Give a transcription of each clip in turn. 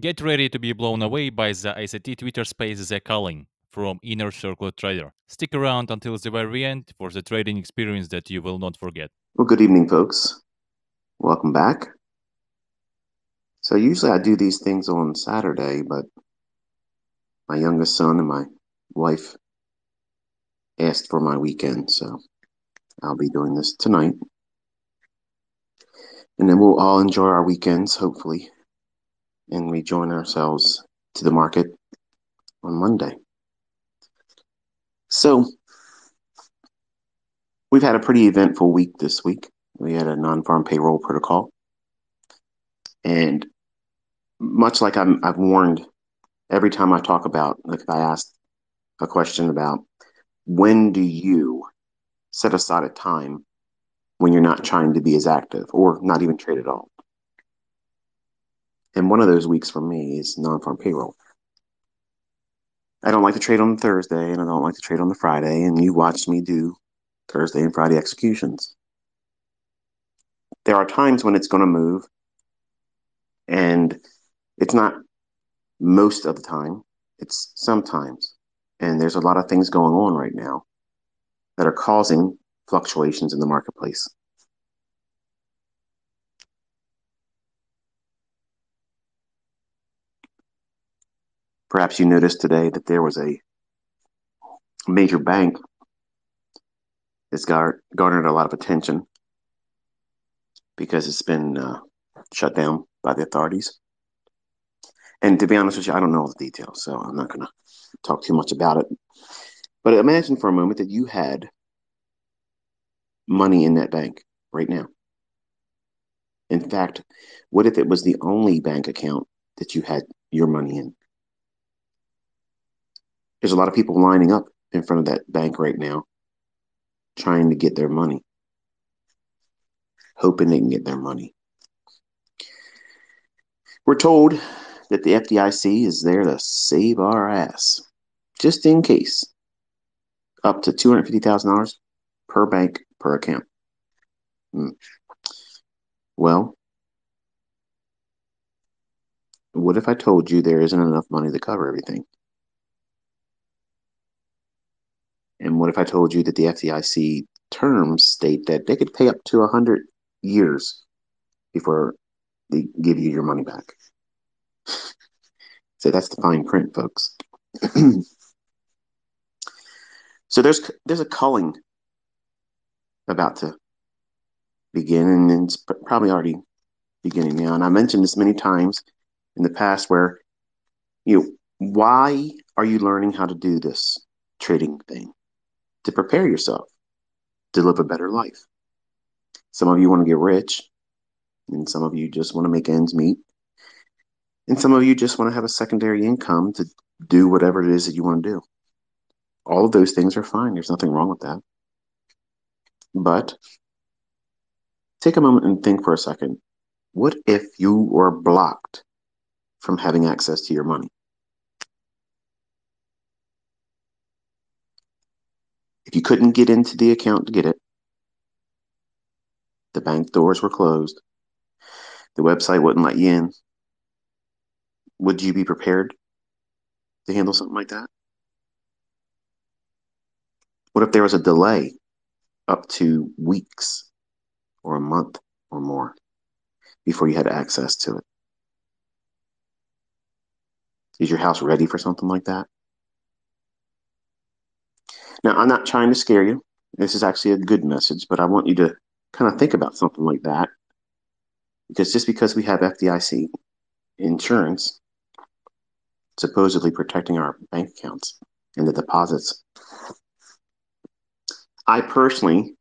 Get ready to be blown away by the ICT Twitter space The Culling from Inner Circle Trader. Stick around until the very end for the trading experience that you will not forget. Well, good evening, folks. Welcome back. So, usually I do these things on Saturday, but my youngest son and my wife asked for my weekend, so I'll be doing this tonight. And then we'll all enjoy our weekends, hopefully, and we join ourselves to the market on Monday. So, we've had a pretty eventful week this week. We had a non farm payroll protocol. And much like i have warned every time I talk about, like if I ask a question about when do you set aside a time when you're not trying to be as active or not even trade at all? And one of those weeks for me is non farm payroll. I don't like to trade on Thursday and I don't like to trade on the Friday. And you watched me do Thursday and Friday executions. There are times when it's going to move, and it's not most of the time, it's sometimes. And there's a lot of things going on right now that are causing fluctuations in the marketplace. Perhaps you noticed today that there was a major bank that's garnered a lot of attention because it's been uh, shut down by the authorities. And to be honest with you, I don't know all the details, so I'm not going to talk too much about it. But imagine for a moment that you had money in that bank right now. In fact, what if it was the only bank account that you had your money in? There's a lot of people lining up in front of that bank right now trying to get their money, hoping they can get their money. We're told that the FDIC is there to save our ass, just in case, up to $250,000 per bank per account. Hmm. Well, what if I told you there isn't enough money to cover everything? And what if I told you that the FDIC terms state that they could pay up to 100 years before they give you your money back? so that's the fine print, folks. so there's there's a culling about to begin, and it's probably already beginning now. And I mentioned this many times in the past, where you know, why are you learning how to do this trading thing? To prepare yourself to live a better life. Some of you want to get rich, and some of you just want to make ends meet. And some of you just want to have a secondary income to do whatever it is that you want to do. All of those things are fine. There's nothing wrong with that. But take a moment and think for a second. What if you were blocked from having access to your money? You couldn't get into the account to get it, the bank doors were closed, the website wouldn't let you in, would you be prepared to handle something like that? What if there was a delay up to weeks or a month or more before you had access to it? Is your house ready for something like that? Now, I'm not trying to scare you. This is actually a good message, but I want you to kind of think about something like that. Because just because we have FDIC insurance supposedly protecting our bank accounts and the deposits, I personally,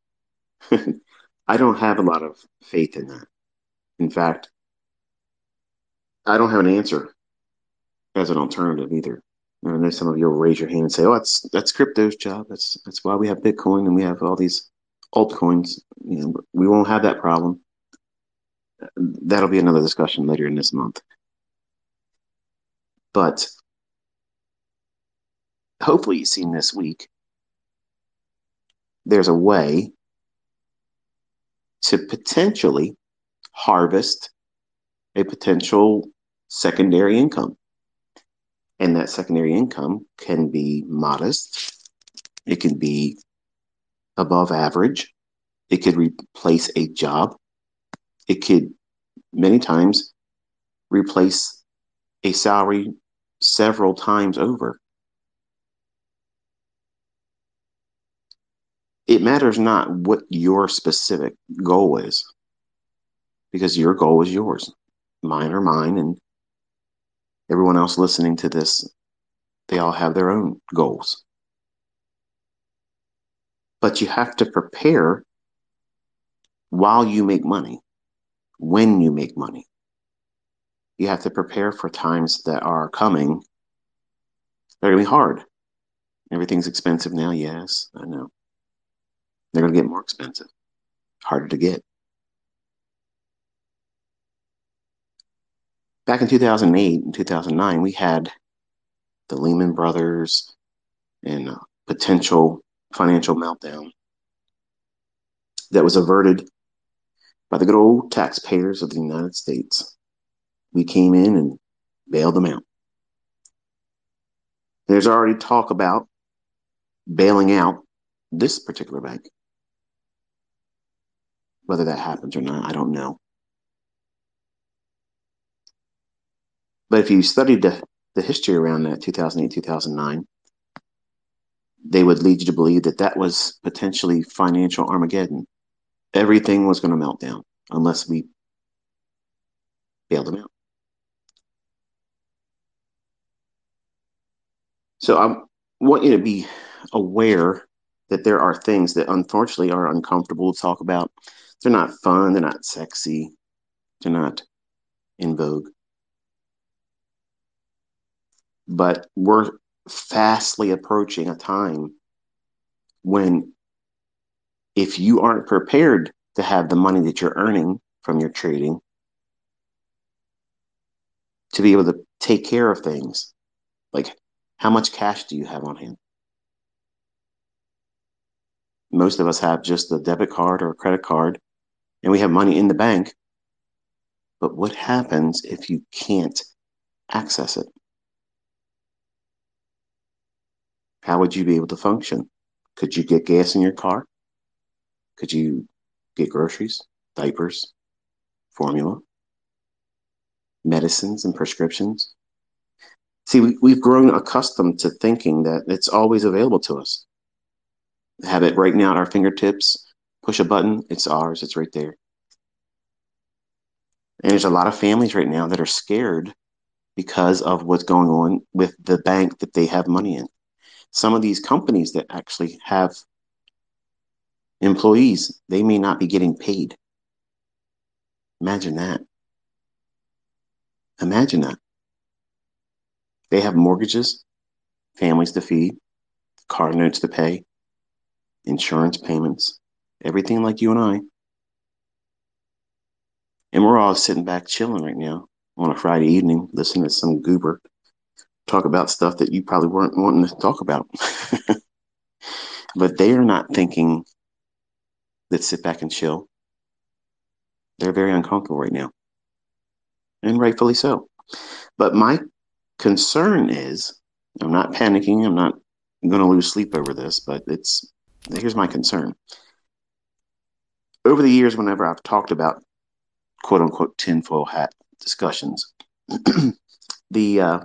I don't have a lot of faith in that. In fact, I don't have an answer as an alternative either. I know some of you will raise your hand and say, "Oh, that's that's crypto's job. That's that's why we have Bitcoin and we have all these altcoins. You know, we won't have that problem." That'll be another discussion later in this month. But hopefully, you've seen this week. There's a way to potentially harvest a potential secondary income. And that secondary income can be modest, it can be above average, it could replace a job, it could many times replace a salary several times over. It matters not what your specific goal is, because your goal is yours. Mine are mine, and everyone else listening to this, they all have their own goals. But you have to prepare while you make money, when you make money. You have to prepare for times that are coming. They're going to be hard. Everything's expensive now. Yes, I know. They're going to get more expensive, harder to get. Back in 2008 and 2009, we had the Lehman Brothers and potential financial meltdown that was averted by the good old taxpayers of the United States. We came in and bailed them out. There's already talk about bailing out this particular bank. Whether that happens or not, I don't know. But if you studied the, the history around that 2008, 2009, they would lead you to believe that that was potentially financial Armageddon. Everything was going to melt down unless we bailed them out. So I want you to be aware that there are things that unfortunately are uncomfortable to talk about. They're not fun, they're not sexy, they're not in vogue but we're fastly approaching a time when if you aren't prepared to have the money that you're earning from your trading to be able to take care of things like how much cash do you have on hand? Most of us have just a debit card or a credit card and we have money in the bank but what happens if you can't access it how would you be able to function? Could you get gas in your car? Could you get groceries, diapers, formula, medicines, and prescriptions? See, we, we've grown accustomed to thinking that it's always available to us. Have it right now at our fingertips, push a button, it's ours, it's right there. And there's a lot of families right now that are scared because of what's going on with the bank that they have money in some of these companies that actually have employees, they may not be getting paid. Imagine that. Imagine that. They have mortgages, families to feed, car notes to pay, insurance payments, everything like you and I. And we're all sitting back chilling right now on a Friday evening, listening to some goober talk about stuff that you probably weren't wanting to talk about. but they are not thinking, let's sit back and chill. They're very uncomfortable right now. And rightfully so. But my concern is I'm not panicking. I'm not going to lose sleep over this, but it's here's my concern. Over the years, whenever I've talked about quote unquote tinfoil hat discussions, the uh,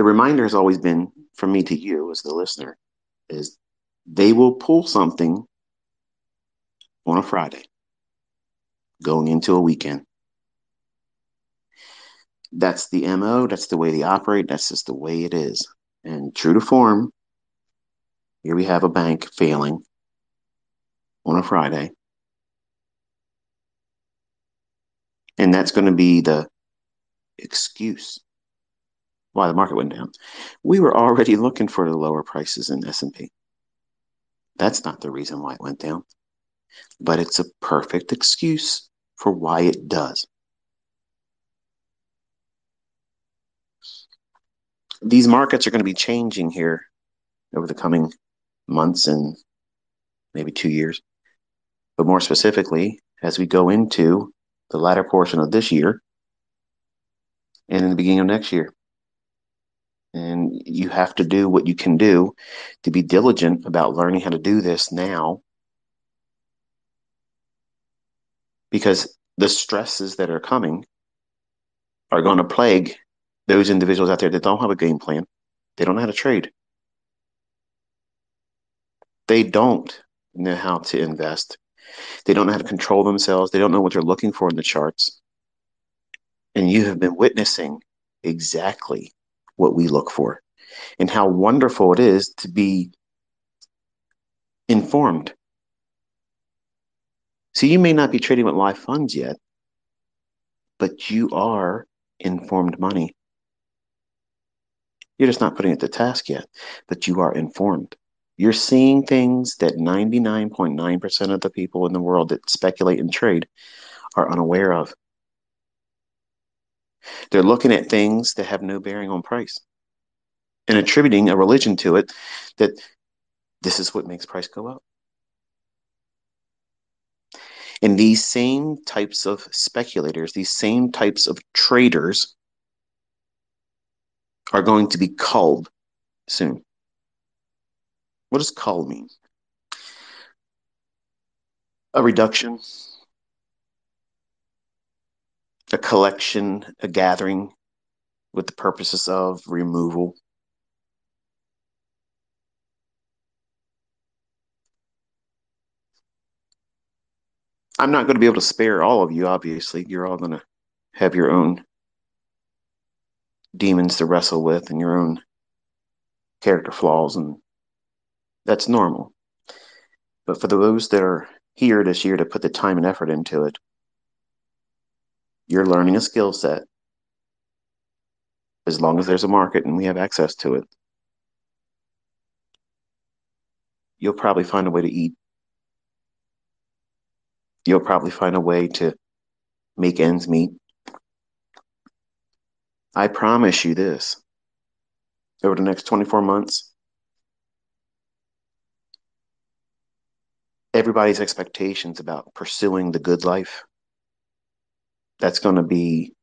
the reminder has always been from me to you as the listener is they will pull something on a Friday going into a weekend. That's the MO, that's the way they operate, that's just the way it is. And true to form, here we have a bank failing on a Friday. And that's going to be the excuse why the market went down. We were already looking for the lower prices in S&P. That's not the reason why it went down, but it's a perfect excuse for why it does. These markets are going to be changing here over the coming months and maybe two years. But more specifically, as we go into the latter portion of this year and in the beginning of next year. And you have to do what you can do to be diligent about learning how to do this now because the stresses that are coming are going to plague those individuals out there that don't have a game plan. They don't know how to trade. They don't know how to invest. They don't know how to control themselves. They don't know what they're looking for in the charts. And you have been witnessing exactly what we look for and how wonderful it is to be informed. So you may not be trading with live funds yet, but you are informed money. You're just not putting it to task yet, but you are informed. You're seeing things that 99.9% of the people in the world that speculate and trade are unaware of. They're looking at things that have no bearing on price and attributing a religion to it that this is what makes price go up. And these same types of speculators, these same types of traders are going to be culled soon. What does cull mean? A reduction, a collection, a gathering with the purposes of removal. I'm not going to be able to spare all of you, obviously. You're all going to have your own demons to wrestle with and your own character flaws and that's normal. But for those that are here this year to put the time and effort into it, you're learning a skill set. As long as there's a market and we have access to it, you'll probably find a way to eat. You'll probably find a way to make ends meet. I promise you this over the next 24 months, everybody's expectations about pursuing the good life that's going to be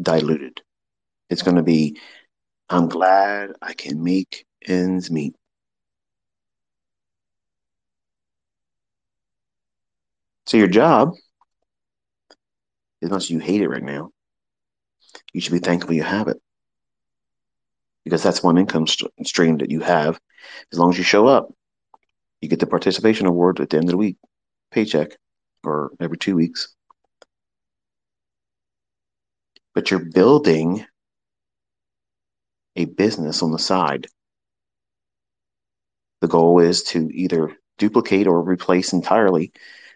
diluted. It's going to be i'm glad i can make ends meet. So your job as much as you hate it right now you should be thankful you have it. Because that's one income st- stream that you have. As long as you show up you get the participation award at the end of the week, paycheck, or every two weeks. But you're building a business on the side. The goal is to either duplicate or replace entirely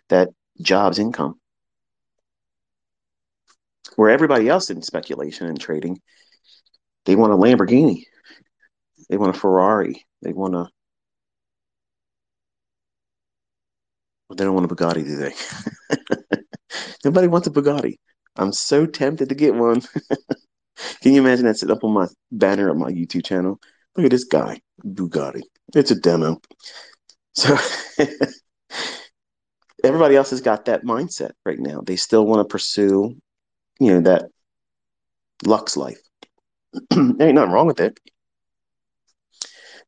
that job's income. Where everybody else in speculation and trading, they want a Lamborghini, they want a Ferrari, they want a Well, they don't want a Bugatti, do they? Nobody wants a Bugatti. I'm so tempted to get one. Can you imagine that sitting up on my banner on my YouTube channel? Look at this guy, Bugatti. It's a demo. So everybody else has got that mindset right now. They still want to pursue, you know, that lux life. there ain't nothing wrong with it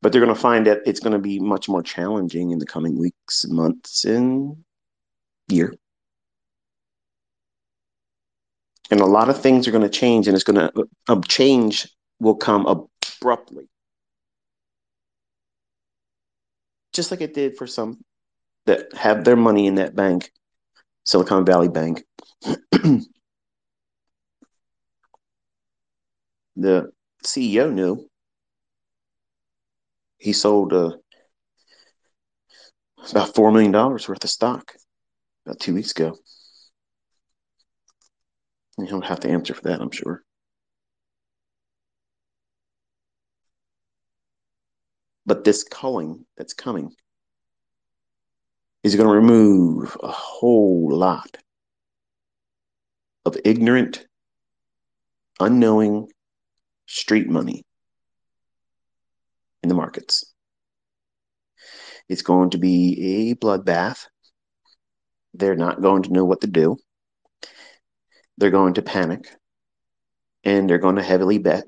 but they're going to find that it's going to be much more challenging in the coming weeks, months, and year. And a lot of things are going to change, and it's going to a change will come abruptly, just like it did for some that have their money in that bank, Silicon Valley Bank. the CEO knew he sold uh, about four million dollars worth of stock about two weeks ago. He'll have to answer for that, I'm sure. But this culling that's coming is going to remove a whole lot of ignorant, unknowing street money in the markets. It's going to be a bloodbath. They're not going to know what to do. They're going to panic. and they're going to heavily bet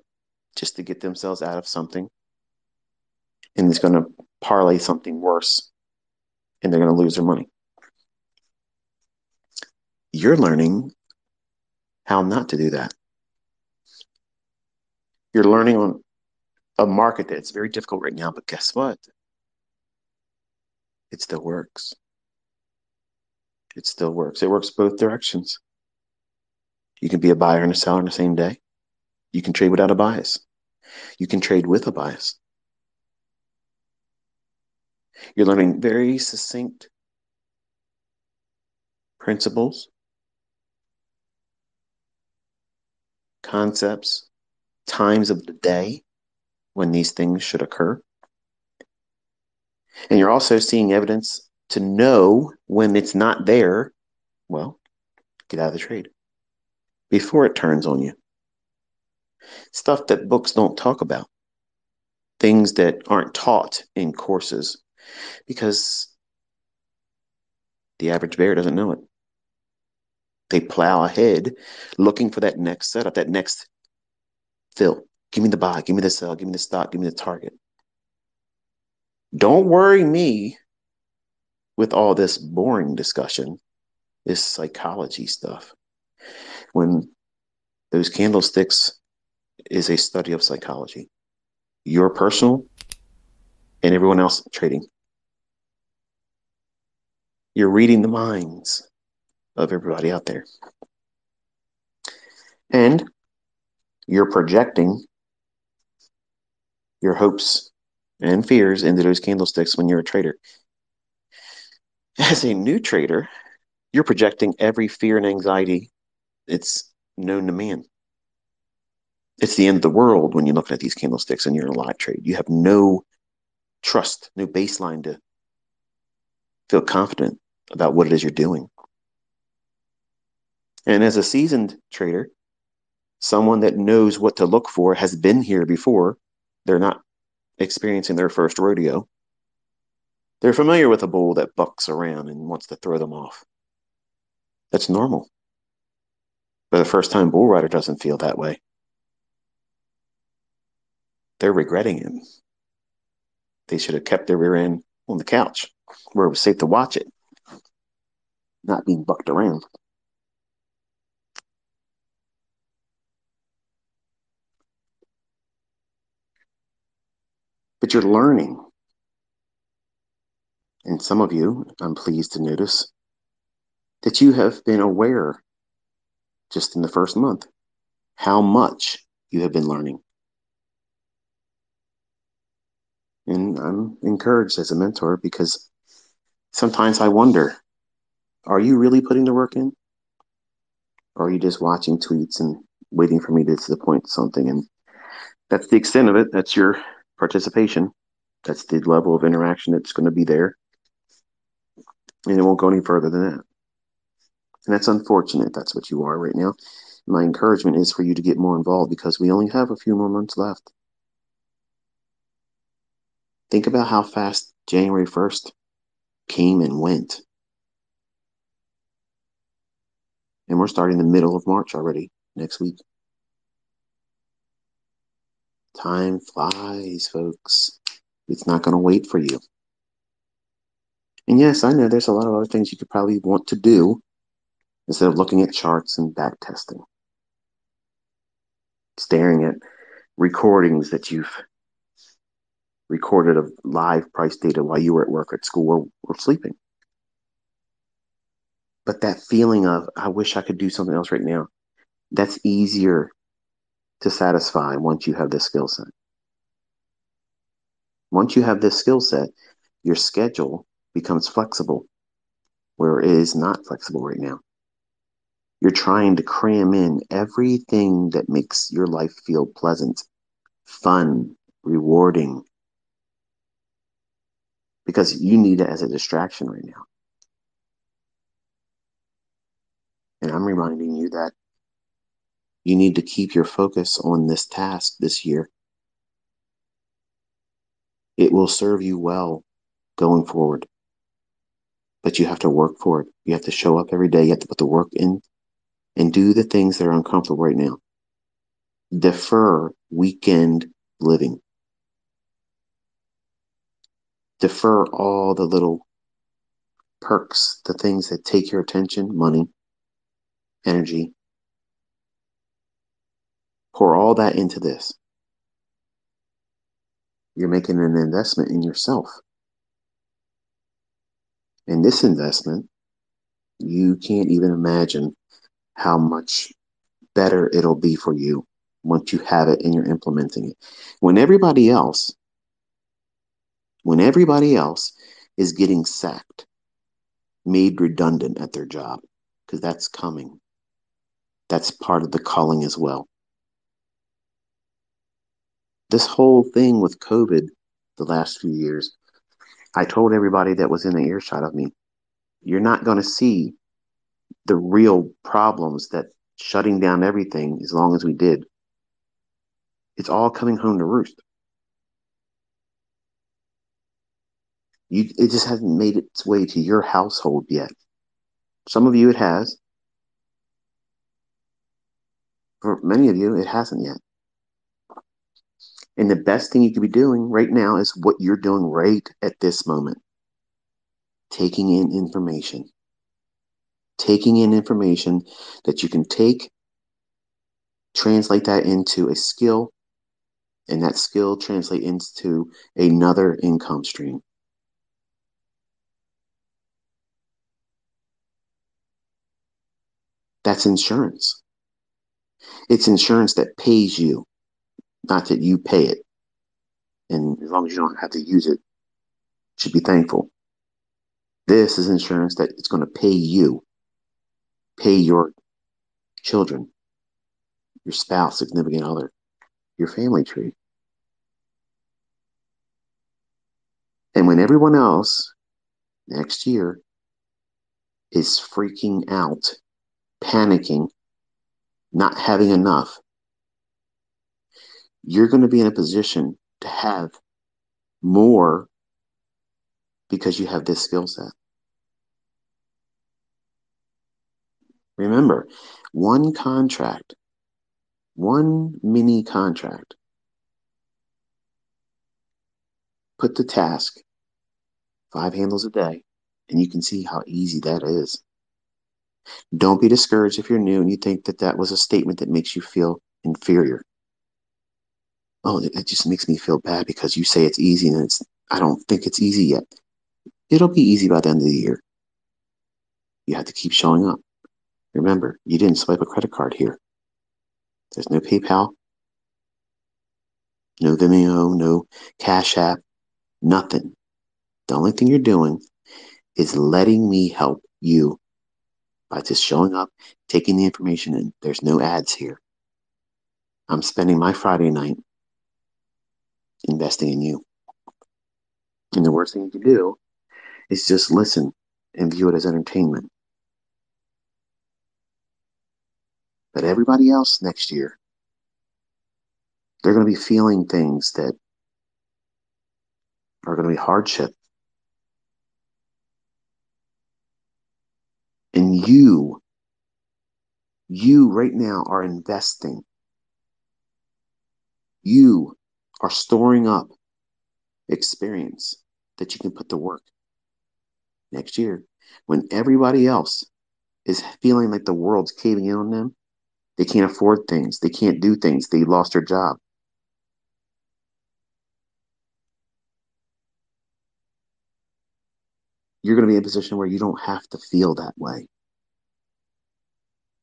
just to get themselves out of something. And it's going to parlay something worse and they're going to lose their money. You're learning how not to do that. You're learning on a market that's very difficult right now, but guess what? It still works. It still works. It works both directions. You can be a buyer and a seller in the same day. You can trade without a bias. You can trade with a bias. You're learning very succinct principles, concepts, times of the day when these things should occur. And you're also seeing evidence to know when it's not there. Well, get out of the trade before it turns on you. Stuff that books don't talk about, things that aren't taught in courses because the average bear doesn't know it. They plow ahead looking for that next setup, that next fill. Give me the buy, give me the sell, give me the stock, give me the target. Don't worry me with all this boring discussion, this psychology stuff. When those candlesticks is a study of psychology, your personal and everyone else trading. You're reading the minds of everybody out there. And you're projecting your hopes and fears into those candlesticks when you're a trader. As a new trader, you're projecting every fear and anxiety it's known to man. It's the end of the world when you're looking at these candlesticks and you're in a live trade. You have no trust, no baseline to feel confident about what it is you're doing. And as a seasoned trader, someone that knows what to look for has been here before, they're not experiencing their first rodeo. They're familiar with a bull that bucks around and wants to throw them off. That's normal. But the first time bull rider doesn't feel that way. They're regretting it. They should have kept their rear end on the couch where it was safe to watch it, not being bucked around. But you're learning. And some of you, I'm pleased to notice, that you have been aware just in the first month how much you have been learning. And I'm encouraged as a mentor because sometimes I wonder are you really putting the work in? Or are you just watching tweets and waiting for me to, to the point something? And that's the extent of it. That's your participation. That's the level of interaction that's going to be there. And it won't go any further than that. And that's unfortunate. That's what you are right now. My encouragement is for you to get more involved because we only have a few more months left. Think about how fast January 1st came and went. And we're starting the middle of March already next week. Time flies, folks. It's not going to wait for you. And yes, I know there's a lot of other things you could probably want to do instead of looking at charts and back testing, staring at recordings that you've recorded of live price data while you were at work, at school, or, or sleeping. But that feeling of, I wish I could do something else right now, that's easier to satisfy once you have this skill set. Once you have this skill set, your schedule becomes flexible where it is not flexible right now. You're trying to cram in everything that makes your life feel pleasant, fun, rewarding, because you need it as a distraction right now. And I'm reminding you that you need to keep your focus on this task this year. It will serve you well going forward. But you have to work for it. You have to show up every day. You have to put the work in and do the things that are uncomfortable right now. defer weekend living. Defer all the little perks, the things that take your attention, money, energy. Pour all that into this. You're making an investment in yourself. And this investment, you can't even imagine how much better it'll be for you once you have it and you're implementing it. When everybody else, when everybody else is getting sacked, made redundant at their job, because that's coming. That's part of the culling as well. This whole thing with COVID the last few years, I told everybody that was in the earshot of me, you're not going to see the real problems that shutting down everything as long as we did. It's all coming home to roost. You, it just hasn't made its way to your household yet. Some of you it has. For many of you, it hasn't yet. And the best thing you could be doing right now is what you're doing right at this moment taking in information. Taking in information that you can take, translate that into a skill, and that skill translate into another income stream. That's insurance. It's insurance that pays you, not that you pay it. And as long as you don't have to use it, should be thankful. This is insurance that it's going to pay you, pay your children, your spouse, significant other, your family tree. And when everyone else next year is freaking out, panicking, not having enough, you're going to be in a position to have more because you have this skill set. Remember, one contract, one mini contract, put the task five handles a day, and you can see how easy that is. Don't be discouraged if you're new and you think that that was a statement that makes you feel inferior. Oh, it just makes me feel bad because you say it's easy and it's I don't think it's easy yet. It'll be easy by the end of the year. You have to keep showing up. Remember, you didn't swipe a credit card here. There's no PayPal, no Vimeo, no Cash App, nothing. The only thing you're doing is letting me help you by just showing up, taking the information in. There's no ads here. I'm spending my Friday night investing in you. And the worst thing you can do is just listen and view it as entertainment. But everybody else next year, they're going to be feeling things that are going to be hardship. And you, you right now are investing. You are storing up experience that you can put to work next year when everybody else is feeling like the world's caving in on them they can't afford things. They can't do things. They lost their job. You're going to be in a position where you don't have to feel that way.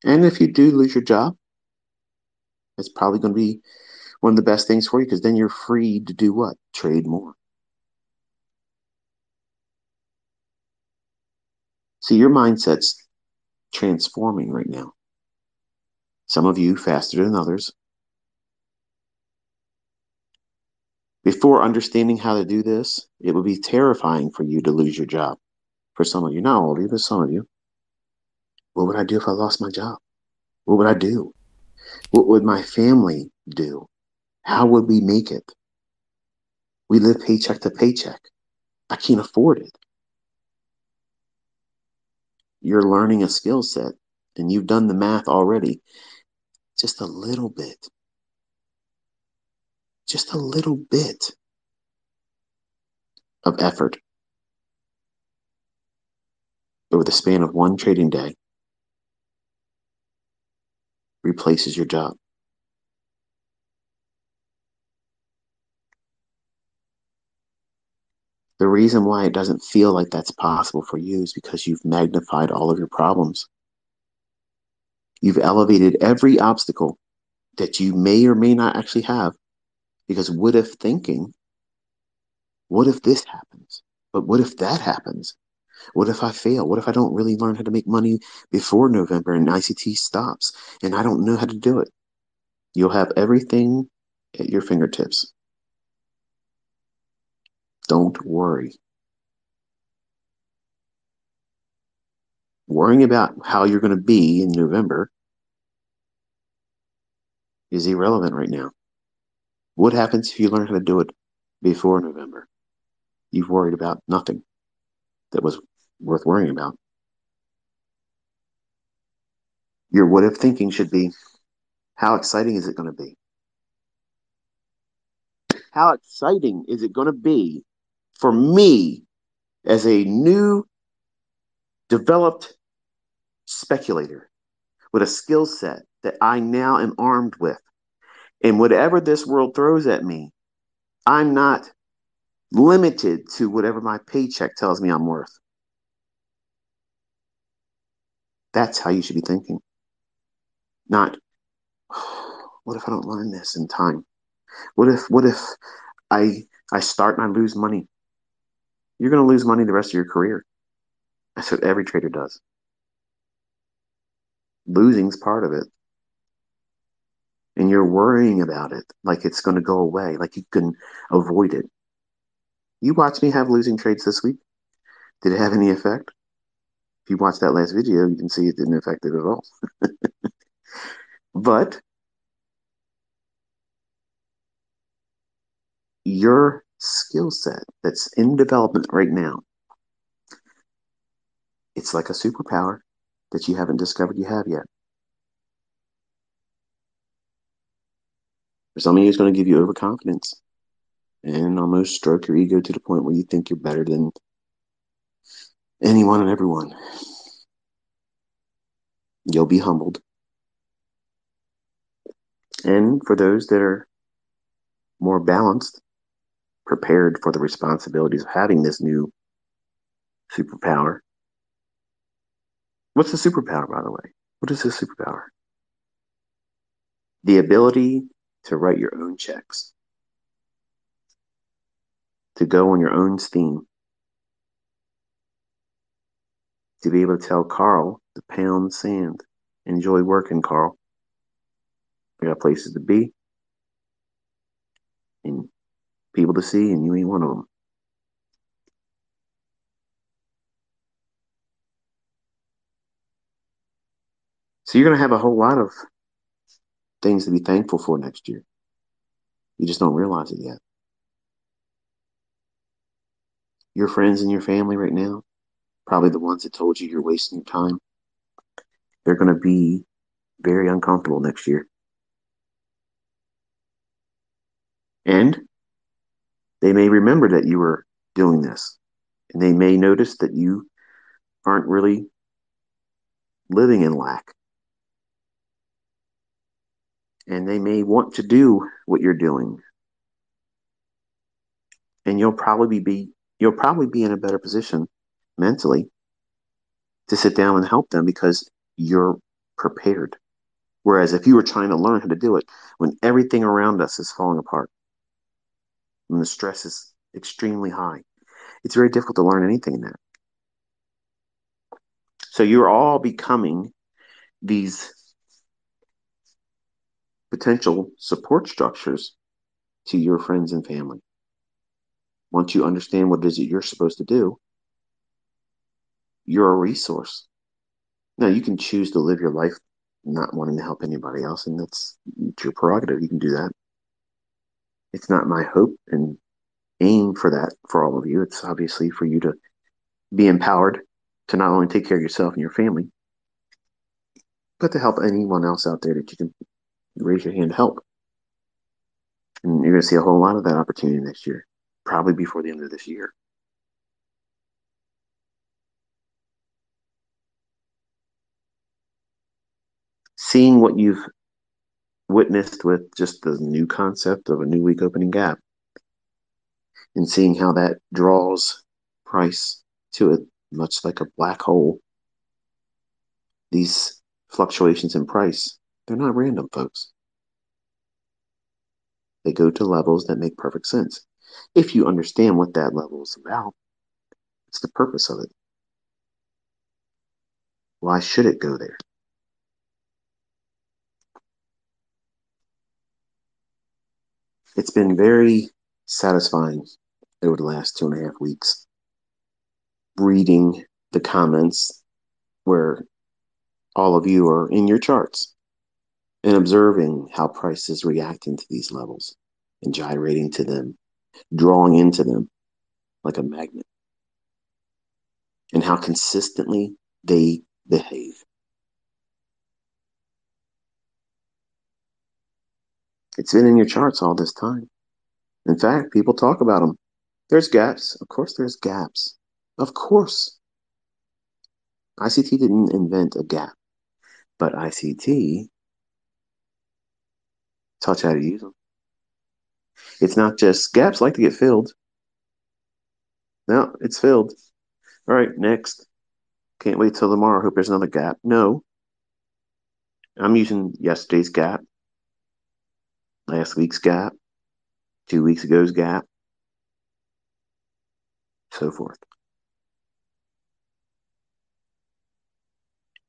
And if you do lose your job, it's probably going to be one of the best things for you because then you're free to do what? Trade more. See, your mindset's transforming right now some of you faster than others. Before understanding how to do this, it would be terrifying for you to lose your job. For some of you, not all of you, but some of you. What would I do if I lost my job? What would I do? What would my family do? How would we make it? We live paycheck to paycheck. I can't afford it. You're learning a skill set and you've done the math already just a little bit. just a little bit of effort over the span of one trading day replaces your job. The reason why it doesn't feel like that's possible for you is because you've magnified all of your problems. You've elevated every obstacle that you may or may not actually have because what if thinking, what if this happens? But what if that happens? What if I fail? What if I don't really learn how to make money before November and ICT stops and I don't know how to do it? You'll have everything at your fingertips. Don't worry. Worrying about how you're going to be in November is irrelevant right now. What happens if you learn how to do it before November? You've worried about nothing that was worth worrying about. Your what if thinking should be how exciting is it going to be? How exciting is it going to be for me as a new developed speculator with a skill set that I now am armed with. And whatever this world throws at me, I'm not limited to whatever my paycheck tells me I'm worth. That's how you should be thinking. Not, what if I don't learn this in time? What if, what if I, I start and I lose money? You're going to lose money the rest of your career. That's what every trader does. Losing's part of it. And you're worrying about it like it's going to go away, like you can avoid it. You watch me have losing trades this week. Did it have any effect? If you watch that last video, you can see it didn't affect it at all. but your skill set that's in development right now, it's like a superpower that you haven't discovered you have yet. For some of you, it's going to give you overconfidence and almost stroke your ego to the point where you think you're better than anyone and everyone. You'll be humbled. And for those that are more balanced, prepared for the responsibilities of having this new superpower. What's the superpower, by the way? What is this superpower? The ability to write your own checks, to go on your own steam, to be able to tell Carl to pound sand. Enjoy working, Carl. I got places to be and people to see, and you ain't one of them. So you're going to have a whole lot of things to be thankful for next year. You just don't realize it yet. Your friends and your family right now, probably the ones that told you you're wasting your time, they're going to be very uncomfortable next year. And they may remember that you were doing this, and they may notice that you aren't really living in lack. And they may want to do what you're doing. And you'll probably be you'll probably be in a better position mentally to sit down and help them because you're prepared. Whereas if you were trying to learn how to do it when everything around us is falling apart, and the stress is extremely high. It's very difficult to learn anything in that. So you're all becoming these potential support structures to your friends and family. Once you understand what it is that you're supposed to do, you're a resource. Now, you can choose to live your life not wanting to help anybody else, and that's your prerogative. You can do that it's not my hope and aim for that for all of you. It's obviously for you to be empowered to not only take care of yourself and your family, but to help anyone else out there that you can raise your hand to help. And you're going to see a whole lot of that opportunity next year, probably before the end of this year. Seeing what you've witnessed with just the new concept of a new week opening gap and seeing how that draws price to it, much like a black hole. These fluctuations in price, they're not random, folks. They go to levels that make perfect sense. If you understand what that level is about, it's the purpose of it. Why should it go there? It's been very satisfying over the last two and a half weeks reading the comments where all of you are in your charts and observing how price is reacting to these levels and gyrating to them, drawing into them like a magnet, and how consistently they behave. It's been in your charts all this time. In fact, people talk about them. There's gaps. Of course, there's gaps. Of course. ICT didn't invent a gap, but ICT taught you how to use them. It's not just gaps like to get filled. No, it's filled. All right, next. Can't wait till tomorrow. Hope there's another gap. No. I'm using yesterday's gap, last week's gap, two weeks ago's gap, so forth.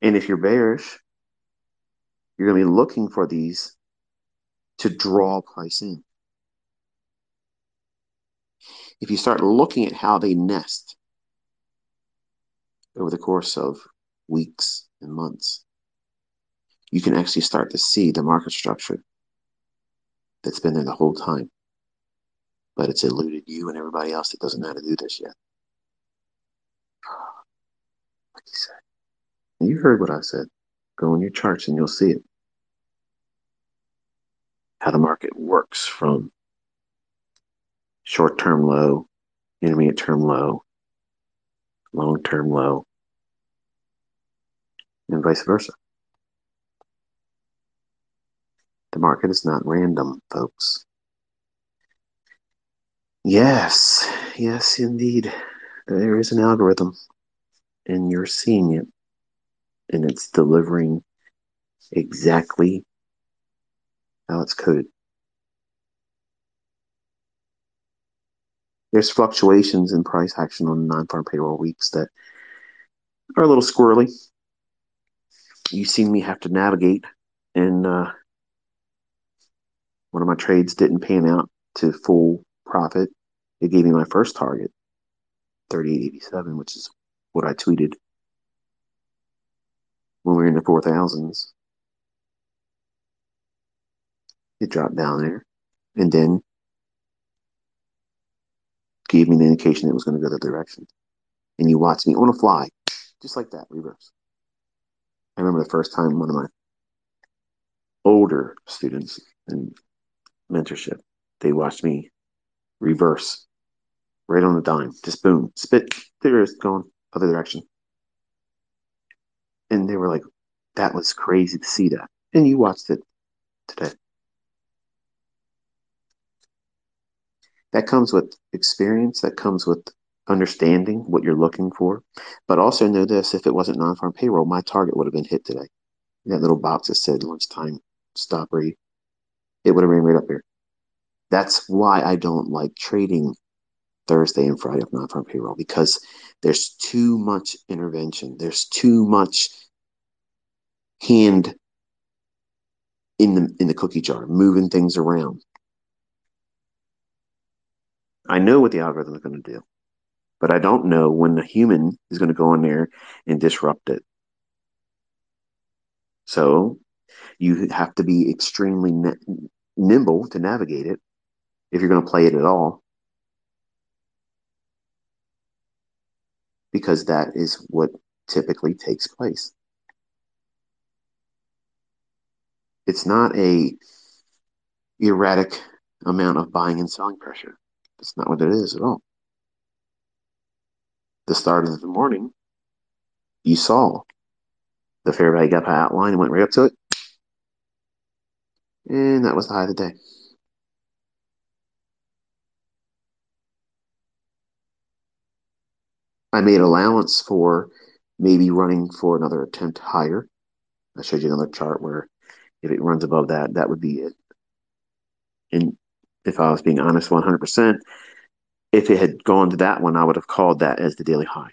And if you're bearish, you're going to be looking for these to draw price in. If you start looking at how they nest over the course of weeks and months, you can actually start to see the market structure that's been there the whole time. But it's eluded you and everybody else that doesn't know how to do this yet. Like you said. You heard what I said. Go on your charts and you'll see it. How the market works from short term low, intermediate term low, long term low, and vice versa. The market is not random, folks. Yes, yes, indeed. There is an algorithm, and you're seeing it and it's delivering exactly how it's coded. There's fluctuations in price action on non-farm payroll weeks that are a little squirrely. You've seen me have to navigate, and uh, one of my trades didn't pan out to full profit. It gave me my first target, 3887, which is what I tweeted when we were in the 4000s. It dropped down there and then gave me an indication it was going to go the direction. And you watched me on a fly, just like that, reverse. I remember the first time one of my older students in mentorship, they watched me reverse right on the dime, just boom, spit, there it is, going other direction and they were like, "That was crazy to see that." And you watched it today. That comes with experience. That comes with understanding what you're looking for. But also know this: if it wasn't non-farm payroll, my target would have been hit today. That little box that said lunchtime stop rate, it would have been right up here. That's why I don't like trading Thursday and Friday of non-farm payroll because there's too much intervention. There's too much hand in the in the cookie jar, moving things around. I know what the algorithm is going to do, but I don't know when the human is going to go in there and disrupt it. So you have to be extremely nimble to navigate it if you're going to play it at all. Because that is what typically takes place. It's not a erratic amount of buying and selling pressure. That's not what it is at all. The start of the morning, you saw the fair value gap outline and went right up to it. And that was the high of the day. I made allowance for maybe running for another attempt higher. I showed you another chart where if it runs above that, that would be it. And if I was being honest 100%, if it had gone to that one, I would have called that as the daily high.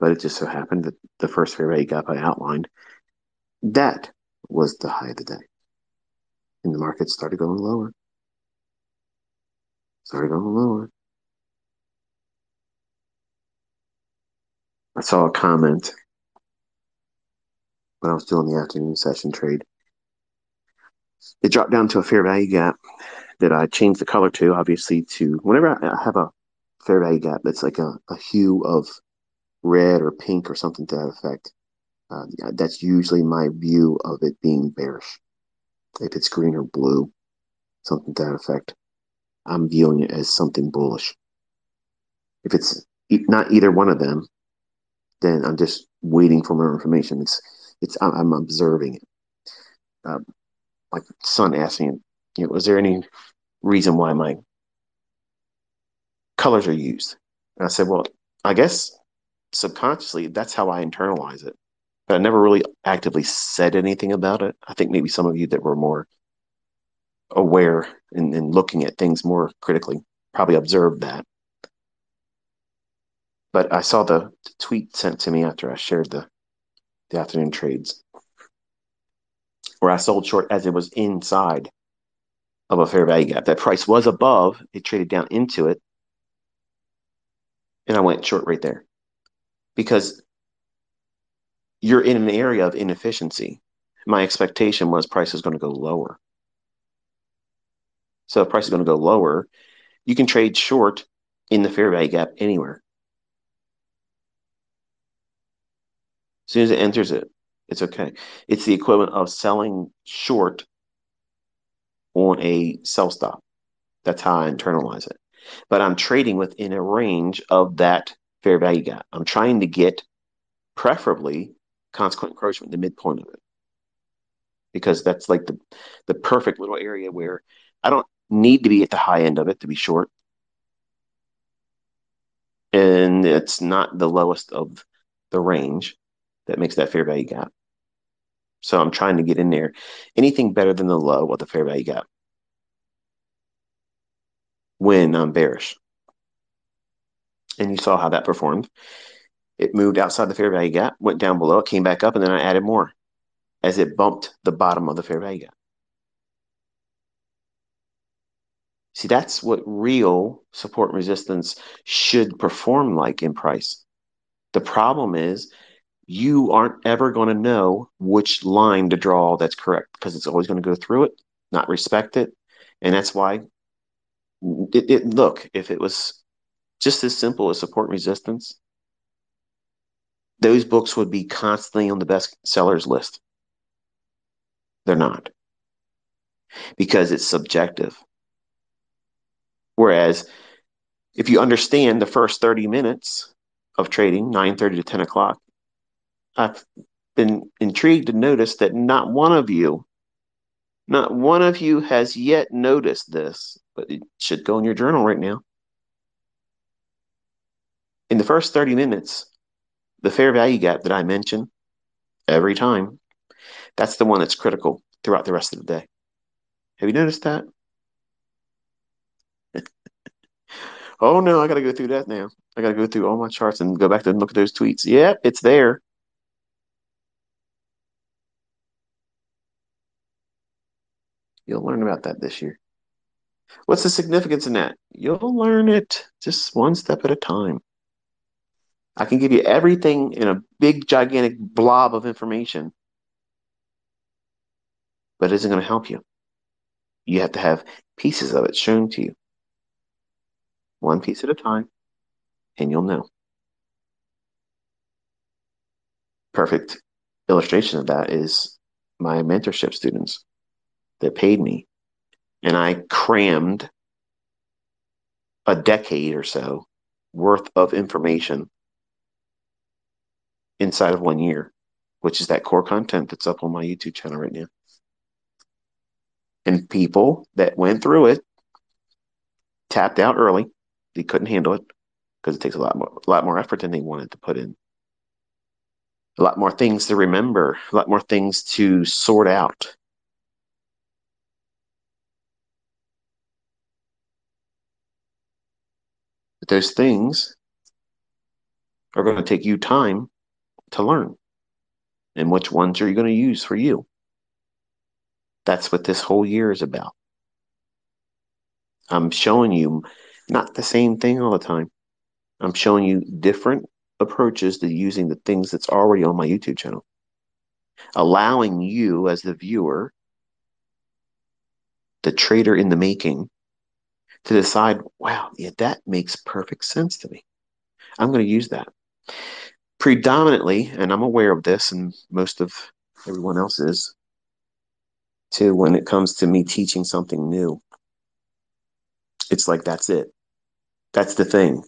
But it just so happened that the first fair value gap I outlined, that was the high of the day. And the market started going lower. Started going lower. I saw a comment when I was doing the afternoon session trade. It dropped down to a fair value gap that I changed the color to, obviously, to whenever I have a fair value gap that's like a, a hue of red or pink or something to that effect. Uh, that's usually my view of it being bearish. If it's green or blue, something to that effect, I'm viewing it as something bullish. If it's not either one of them, then I'm just waiting for more information. It's it's I'm observing it. Uh, my son asked me, you know, was there any reason why my colors are used? And I said, well, I guess subconsciously that's how I internalize it. But I never really actively said anything about it. I think maybe some of you that were more aware and, and looking at things more critically probably observed that. But I saw the, the tweet sent to me after I shared the the afternoon trades where I sold short as it was inside of a fair value gap. That price was above, it traded down into it, and I went short right there because you're in an area of inefficiency. My expectation was price is going to go lower. So if price is going to go lower, you can trade short in the fair value gap anywhere. As soon as it enters it, it's okay. It's the equivalent of selling short on a sell stop. That's how I internalize it. But I'm trading within a range of that fair value gap. I'm trying to get preferably consequent encroachment, the midpoint of it. Because that's like the the perfect little area where I don't need to be at the high end of it to be short. And it's not the lowest of the range that makes that fair value gap. So I'm trying to get in there. Anything better than the low of the fair value gap when I'm bearish. And you saw how that performed. It moved outside the fair value gap, went down below, it came back up, and then I added more as it bumped the bottom of the fair value gap. See, that's what real support and resistance should perform like in price. The problem is you aren't ever going to know which line to draw that's correct because it's always going to go through it, not respect it. And that's why it, it look, if it was just as simple as support resistance, those books would be constantly on the best sellers list. They're not because it's subjective. Whereas if you understand the first 30 minutes of trading, 9:30 to 10 o'clock, I've been intrigued to notice that not one of you, not one of you has yet noticed this, but it should go in your journal right now. In the first 30 minutes, the fair value gap that I mention every time, that's the one that's critical throughout the rest of the day. Have you noticed that? oh no, I got to go through that now. I got to go through all my charts and go back and look at those tweets. Yep, it's there. You'll learn about that this year. What's the significance in that? You'll learn it just one step at a time. I can give you everything in a big, gigantic blob of information, but it isn't going to help you. You have to have pieces of it shown to you, one piece at a time, and you'll know. Perfect illustration of that is my mentorship students that paid me and I crammed a decade or so worth of information inside of one year, which is that core content that's up on my YouTube channel right now. And people that went through it tapped out early. They couldn't handle it because it takes a lot more, a lot more effort than they wanted to put in. A lot more things to remember, a lot more things to sort out. But those things are going to take you time to learn. And which ones are you going to use for you? That's what this whole year is about. I'm showing you not the same thing all the time. I'm showing you different approaches to using the things that's already on my YouTube channel. Allowing you as the viewer, the trader in the making, to decide, wow, yeah, that makes perfect sense to me. I'm going to use that. Predominantly, and I'm aware of this, and most of everyone else is, too, when it comes to me teaching something new. It's like, that's it. That's the thing.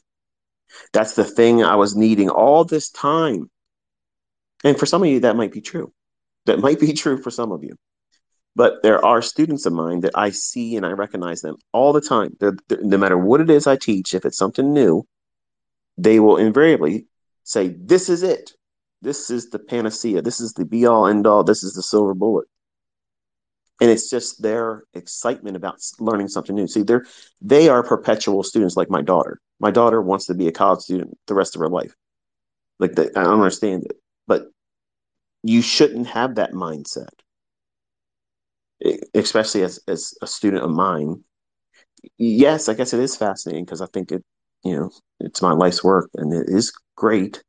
That's the thing I was needing all this time. And for some of you, that might be true. That might be true for some of you. But there are students of mine that I see and I recognize them all the time. They're, they're, no matter what it is I teach, if it's something new, they will invariably say, This is it. This is the panacea. This is the be all end all. This is the silver bullet. And it's just their excitement about learning something new. See, they're they are perpetual students like my daughter. My daughter wants to be a college student the rest of her life. Like the, I don't understand it. But you shouldn't have that mindset especially as, as a student of mine, yes, I guess it is fascinating because I think it, you know, it's my life's work and it is great.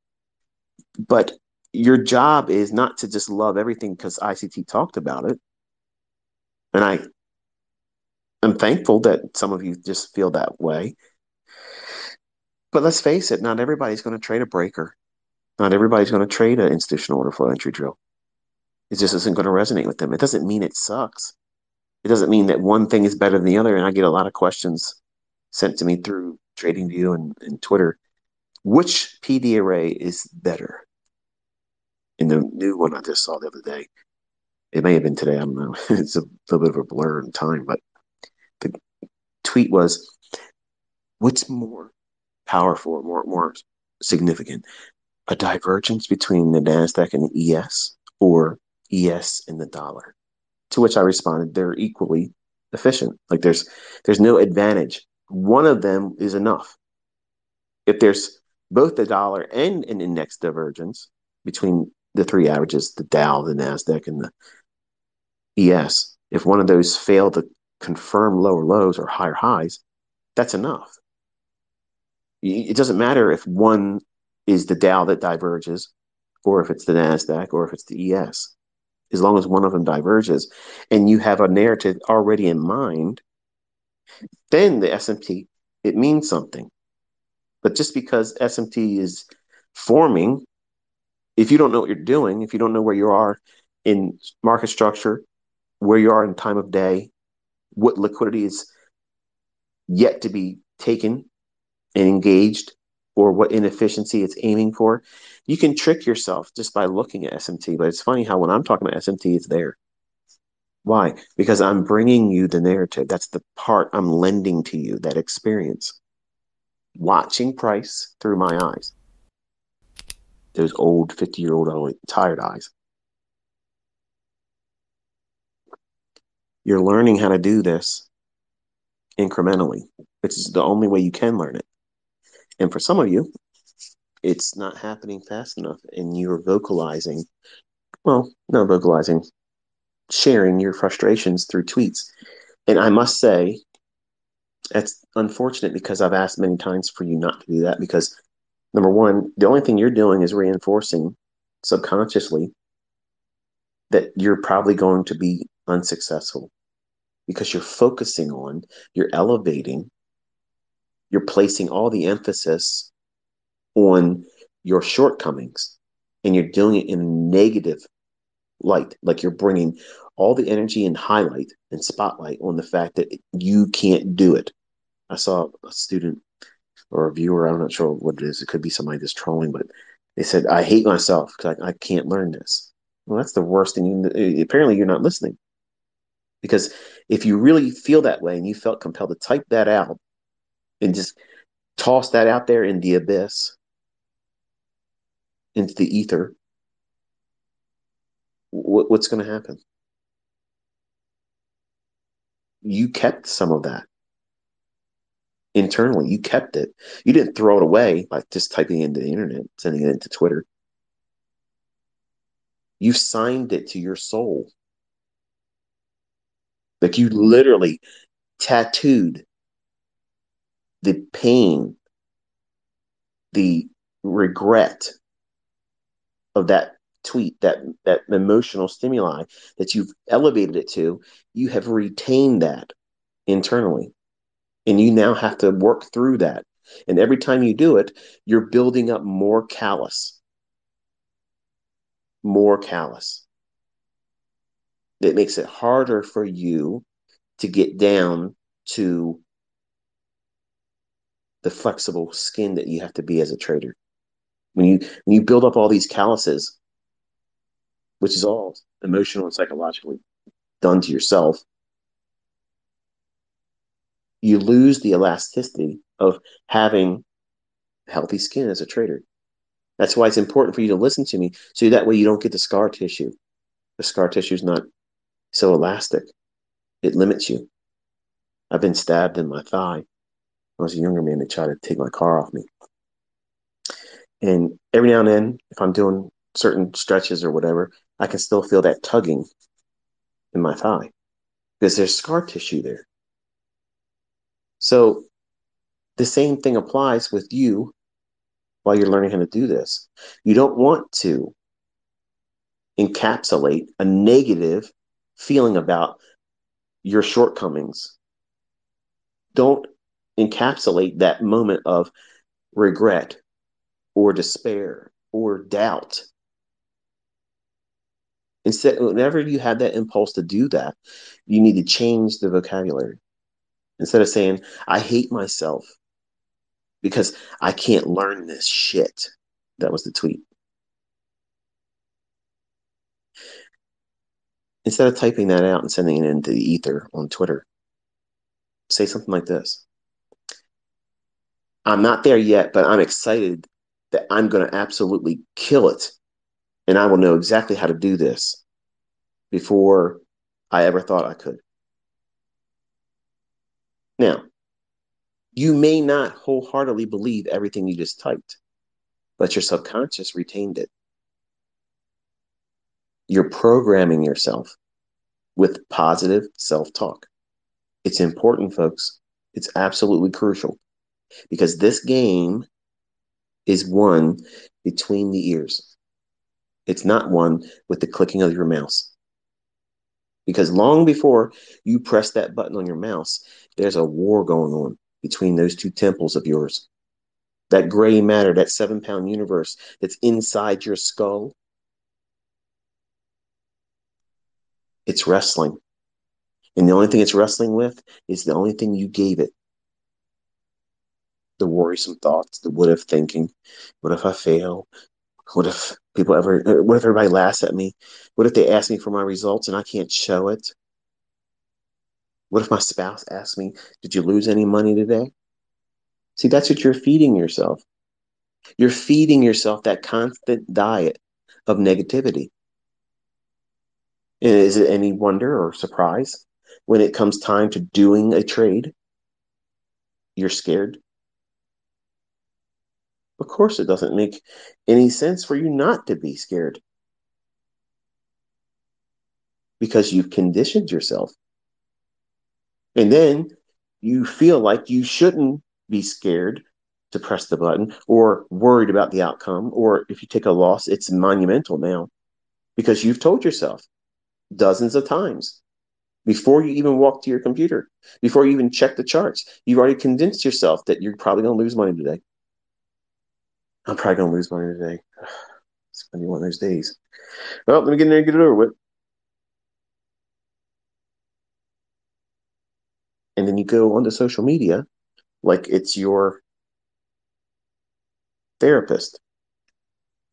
But your job is not to just love everything because ICT talked about it. And I am thankful that some of you just feel that way. But let's face it, not everybody's going to trade a breaker. Not everybody's going to trade an institutional order flow entry drill it just isn't going to resonate with them. It doesn't mean it sucks. It doesn't mean that one thing is better than the other. And I get a lot of questions sent to me through TradingView and, and Twitter. Which PD array is better? In the new one I just saw the other day, it may have been today. I don't know. it's a little bit of a blur in time, but the tweet was, "What's more powerful, more more significant, a divergence between the Nasdaq and the ES, or ES in the dollar. To which I responded, they're equally efficient. Like there's there's no advantage. One of them is enough. If there's both the dollar and an index divergence between the three averages, the Dow, the Nasdaq, and the ES, if one of those fail to confirm lower lows or higher highs, that's enough. It doesn't matter if one is the Dow that diverges, or if it's the Nasdaq, or if it's the ES as long as one of them diverges and you have a narrative already in mind then the smt it means something. But just because smt is forming if you don't know what you're doing if you don't know where you are in market structure where you are in time of day what liquidity is yet to be taken and engaged or what inefficiency it's aiming for. You can trick yourself just by looking at SMT, but it's funny how when I'm talking about SMT, it's there. Why? Because I'm bringing you the narrative. That's the part I'm lending to you, that experience. Watching price through my eyes. Those old 50 year old tired eyes. You're learning how to do this incrementally, which is the only way you can learn it. And for some of you, it's not happening fast enough and you're vocalizing, well, not vocalizing, sharing your frustrations through tweets. And I must say, it's unfortunate because I've asked many times for you not to do that because number one, the only thing you're doing is reinforcing subconsciously that you're probably going to be unsuccessful because you're focusing on, you're elevating you're placing all the emphasis on your shortcomings and you're doing it in a negative light like you're bringing all the energy and highlight and spotlight on the fact that you can't do it. I saw a student or a viewer, I'm not sure what it is. It could be somebody that's trolling, but they said, I hate myself because I, I can't learn this. Well, that's the worst thing. You, eh, apparently, you're not listening. Because if you really feel that way and you felt compelled to type that out and just toss that out there in the abyss, into the ether, what, what's going to happen? You kept some of that internally. You kept it. You didn't throw it away by just typing it into the internet, sending it into Twitter. You signed it to your soul. Like you literally tattooed the pain, the regret of that tweet, that that emotional stimuli that you've elevated it to, you have retained that internally. And you now have to work through that. And every time you do it, you're building up more callus. More callus. It makes it harder for you to get down to the flexible skin that you have to be as a trader. When you when you build up all these calluses, which is all emotional and psychologically done to yourself, you lose the elasticity of having healthy skin as a trader. That's why it's important for you to listen to me so that way you don't get the scar tissue. The scar tissue is not so elastic, it limits you. I've been stabbed in my thigh. I was a younger man, they tried to take my car off me. And every now and then, if I'm doing certain stretches or whatever, I can still feel that tugging in my thigh because there's scar tissue there. So the same thing applies with you while you're learning how to do this. You don't want to encapsulate a negative feeling about your shortcomings. Don't encapsulate that moment of regret or despair or doubt. Instead, whenever you have that impulse to do that, you need to change the vocabulary. Instead of saying, I hate myself because I can't learn this shit. That was the tweet. Instead of typing that out and sending it into the ether on Twitter, say something like this I'm not there yet, but I'm excited that I'm going to absolutely kill it. And I will know exactly how to do this before I ever thought I could. Now, you may not wholeheartedly believe everything you just typed, but your subconscious retained it. You're programming yourself with positive self talk. It's important, folks. It's absolutely crucial because this game is won between the ears. It's not won with the clicking of your mouse. Because long before you press that button on your mouse, there's a war going on between those two temples of yours. That gray matter, that seven pound universe that's inside your skull, it's wrestling. And the only thing it's wrestling with is the only thing you gave it the worrisome thoughts, the what if thinking. What if I fail? What if people ever, uh, what if everybody laughs at me? What if they ask me for my results and I can't show it? What if my spouse asks me, Did you lose any money today? See, that's what you're feeding yourself. You're feeding yourself that constant diet of negativity. And is it any wonder or surprise when it comes time to doing a trade? You're scared. Of course, it doesn't make any sense for you not to be scared because you've conditioned yourself. And then you feel like you shouldn't be scared to press the button or worried about the outcome. Or if you take a loss, it's monumental now because you've told yourself dozens of times before you even walk to your computer, before you even check the charts, you've already convinced yourself that you're probably going to lose money today. I'm probably gonna lose money today. It's gonna be one of those days. Well, let me get in there and get it over with. And then you go onto social media like it's your therapist.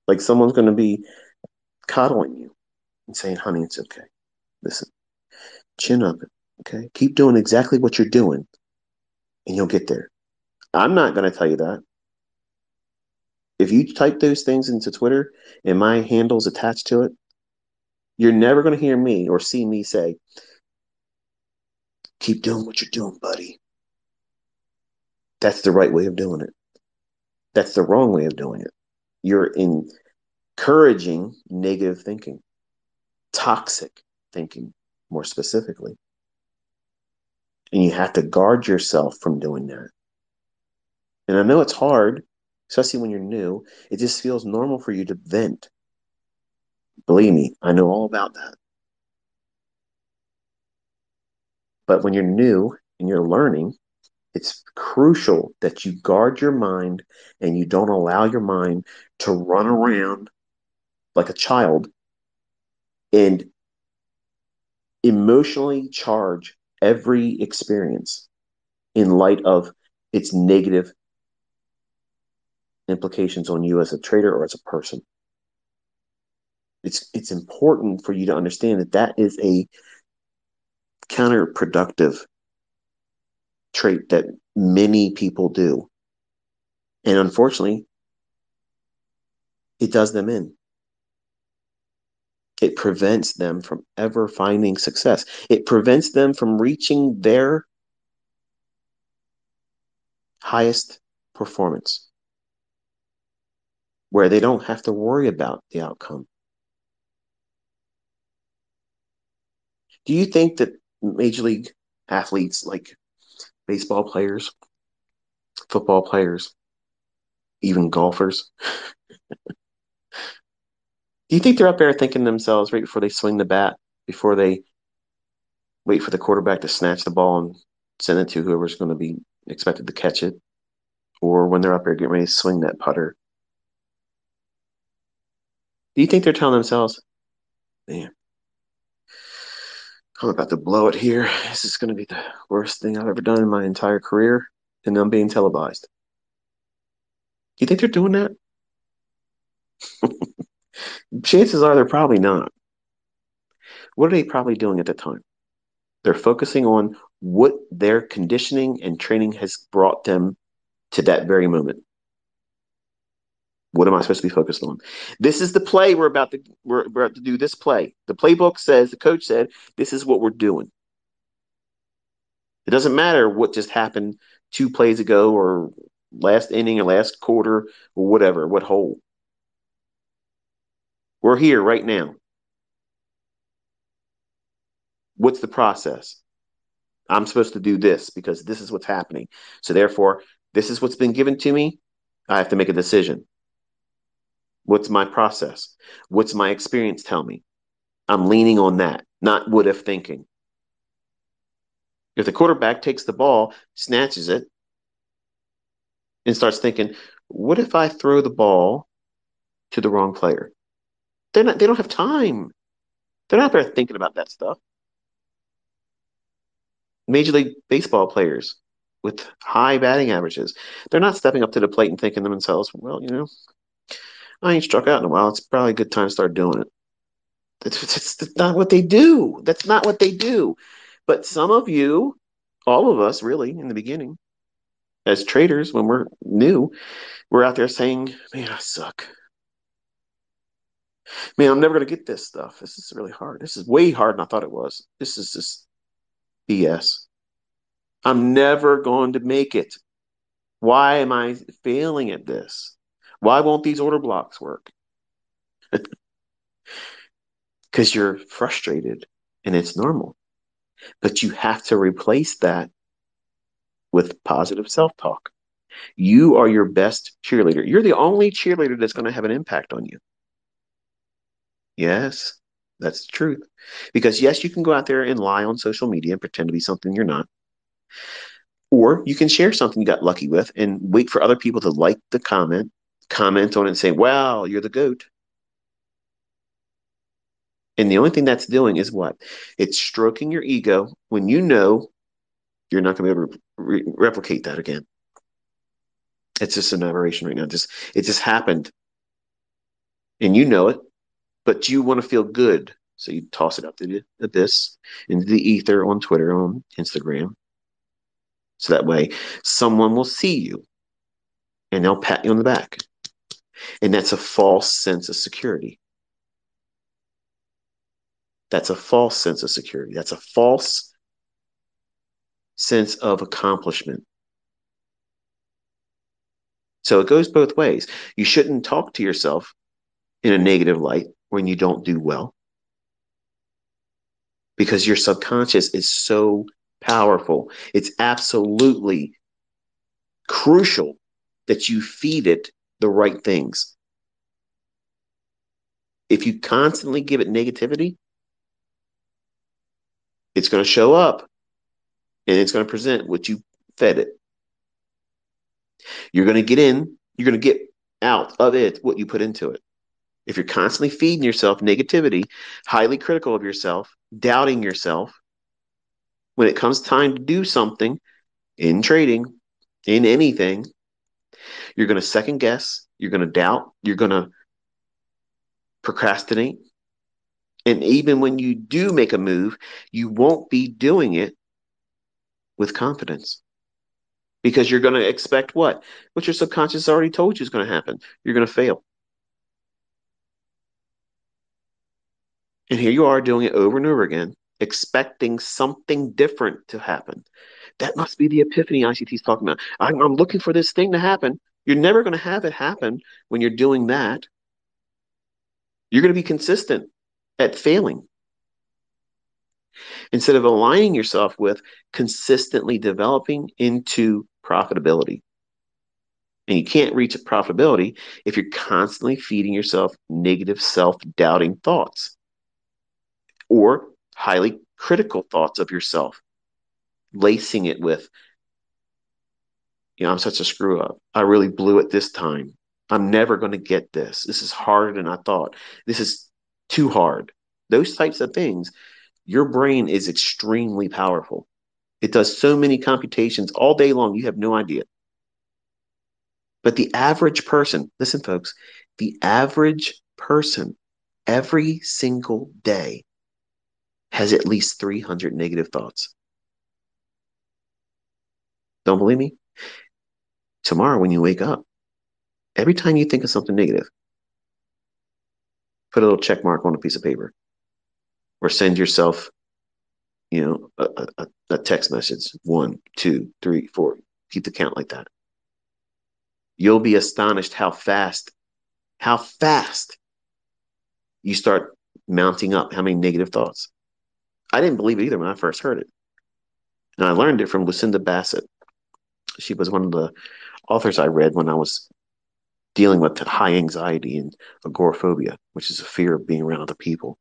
Like someone's gonna be coddling you and saying, honey, it's okay. Listen, chin up, okay? Keep doing exactly what you're doing and you'll get there. I'm not gonna tell you that. If you type those things into Twitter and my handle's attached to it, you're never going to hear me or see me say, keep doing what you're doing, buddy. That's the right way of doing it. That's the wrong way of doing it. You're encouraging negative thinking, toxic thinking, more specifically. And you have to guard yourself from doing that. And I know it's hard, especially when you're new. It just feels normal for you to vent. Believe me, I know all about that. But when you're new and you're learning, it's crucial that you guard your mind and you don't allow your mind to run around like a child and emotionally charge every experience in light of its negative implications on you as a trader or as a person. It's it's important for you to understand that that is a counterproductive trait that many people do. And unfortunately, it does them in. It prevents them from ever finding success. It prevents them from reaching their highest performance, where they don't have to worry about the outcome. Do you think that major league athletes like baseball players, football players, even golfers. Do you think they're up there thinking themselves right before they swing the bat, before they wait for the quarterback to snatch the ball and send it to whoever's going to be expected to catch it, or when they're up there getting ready to swing that putter? Do you think they're telling themselves, man, I'm about to blow it here. This is going to be the worst thing I've ever done in my entire career, and I'm being televised. Do you think they're doing that? Chances are they're probably not. What are they probably doing at the time? They're focusing on what their conditioning and training has brought them to that very moment. What am I supposed to be focused on? This is the play we're about to we're, about to do. This play. The playbook says the coach said this is what we're doing. It doesn't matter what just happened two plays ago or last inning or last quarter or whatever, what hole. We're here right now. What's the process? I'm supposed to do this because this is what's happening. So therefore, this is what's been given to me. I have to make a decision. What's my process? What's my experience tell me? I'm leaning on that, not what if thinking. If the quarterback takes the ball, snatches it, and starts thinking, what if I throw the ball to the wrong player? They're not they don't have time. They're not there thinking about that stuff. Major League Baseball players with high batting averages, they're not stepping up to the plate and thinking to themselves, well, you know, I ain't struck out in a while. It's probably a good time to start doing it. That's, that's not what they do. That's not what they do. But some of you, all of us really, in the beginning, as traders, when we're new, we're out there saying, man, I suck. Man, I'm never going to get this stuff. This is really hard. This is way harder than I thought it was. This is just BS. I'm never going to make it. Why am I failing at this? Why won't these order blocks work? Because you're frustrated and it's normal. But you have to replace that with positive self talk. You are your best cheerleader. You're the only cheerleader that's going to have an impact on you. Yes, that's the truth. Because, yes, you can go out there and lie on social media and pretend to be something you're not. Or you can share something you got lucky with and wait for other people to like the comment comment on it and say, wow, you're the goat. And the only thing that's doing is what? It's stroking your ego when you know You're not going to be able to re- replicate that again. It's just an aberration right now. Just it just happened, and you know it, but you want to feel good, so you toss it up to the abyss, into the ether on Twitter, on Instagram, so that way someone will see you, and they'll pat you on the back, and that's a false sense of security. That's a false sense of security. That's a false sense of accomplishment. So it goes both ways. You shouldn't talk to yourself in a negative light when you don't do well because your subconscious is so powerful. It's absolutely crucial that you feed it the right things. If you constantly give it negativity, it's going to show up and it's going to present what you fed it. You're going to get in, you're going to get out of it what you put into it. If you're constantly feeding yourself negativity, highly critical of yourself, doubting yourself, when it comes time to do something in trading, in anything, you're going to second guess, you're going to doubt, you're going to procrastinate. And even when you do make a move, you won't be doing it with confidence because you're going to expect what? What your subconscious already told you is going to happen. You're going to fail. And here you are doing it over and over again, expecting something different to happen. That must be the epiphany ICT is talking about. I'm, I'm looking for this thing to happen. You're never going to have it happen when you're doing that. You're going to be consistent at failing instead of aligning yourself with consistently developing into profitability. And you can't reach profitability if you're constantly feeding yourself negative self doubting thoughts or highly critical thoughts of yourself, lacing it with, you know, I'm such a screw up. I really blew it this time. I'm never going to get this. This is harder than I thought. This is too hard. Those types of things your brain is extremely powerful. It does so many computations all day long, you have no idea. But the average person, listen, folks, the average person every single day has at least 300 negative thoughts. Don't believe me? Tomorrow, when you wake up, every time you think of something negative, put a little check mark on a piece of paper or send yourself, you know, a, a, a text message one, two, three, four. Keep the count like that. You'll be astonished how fast, how fast you start mounting up how many negative thoughts. I didn't believe it either when I first heard it. And I learned it from Lucinda Bassett. She was one of the authors I read when I was dealing with high anxiety and agoraphobia, which is a fear of being around other people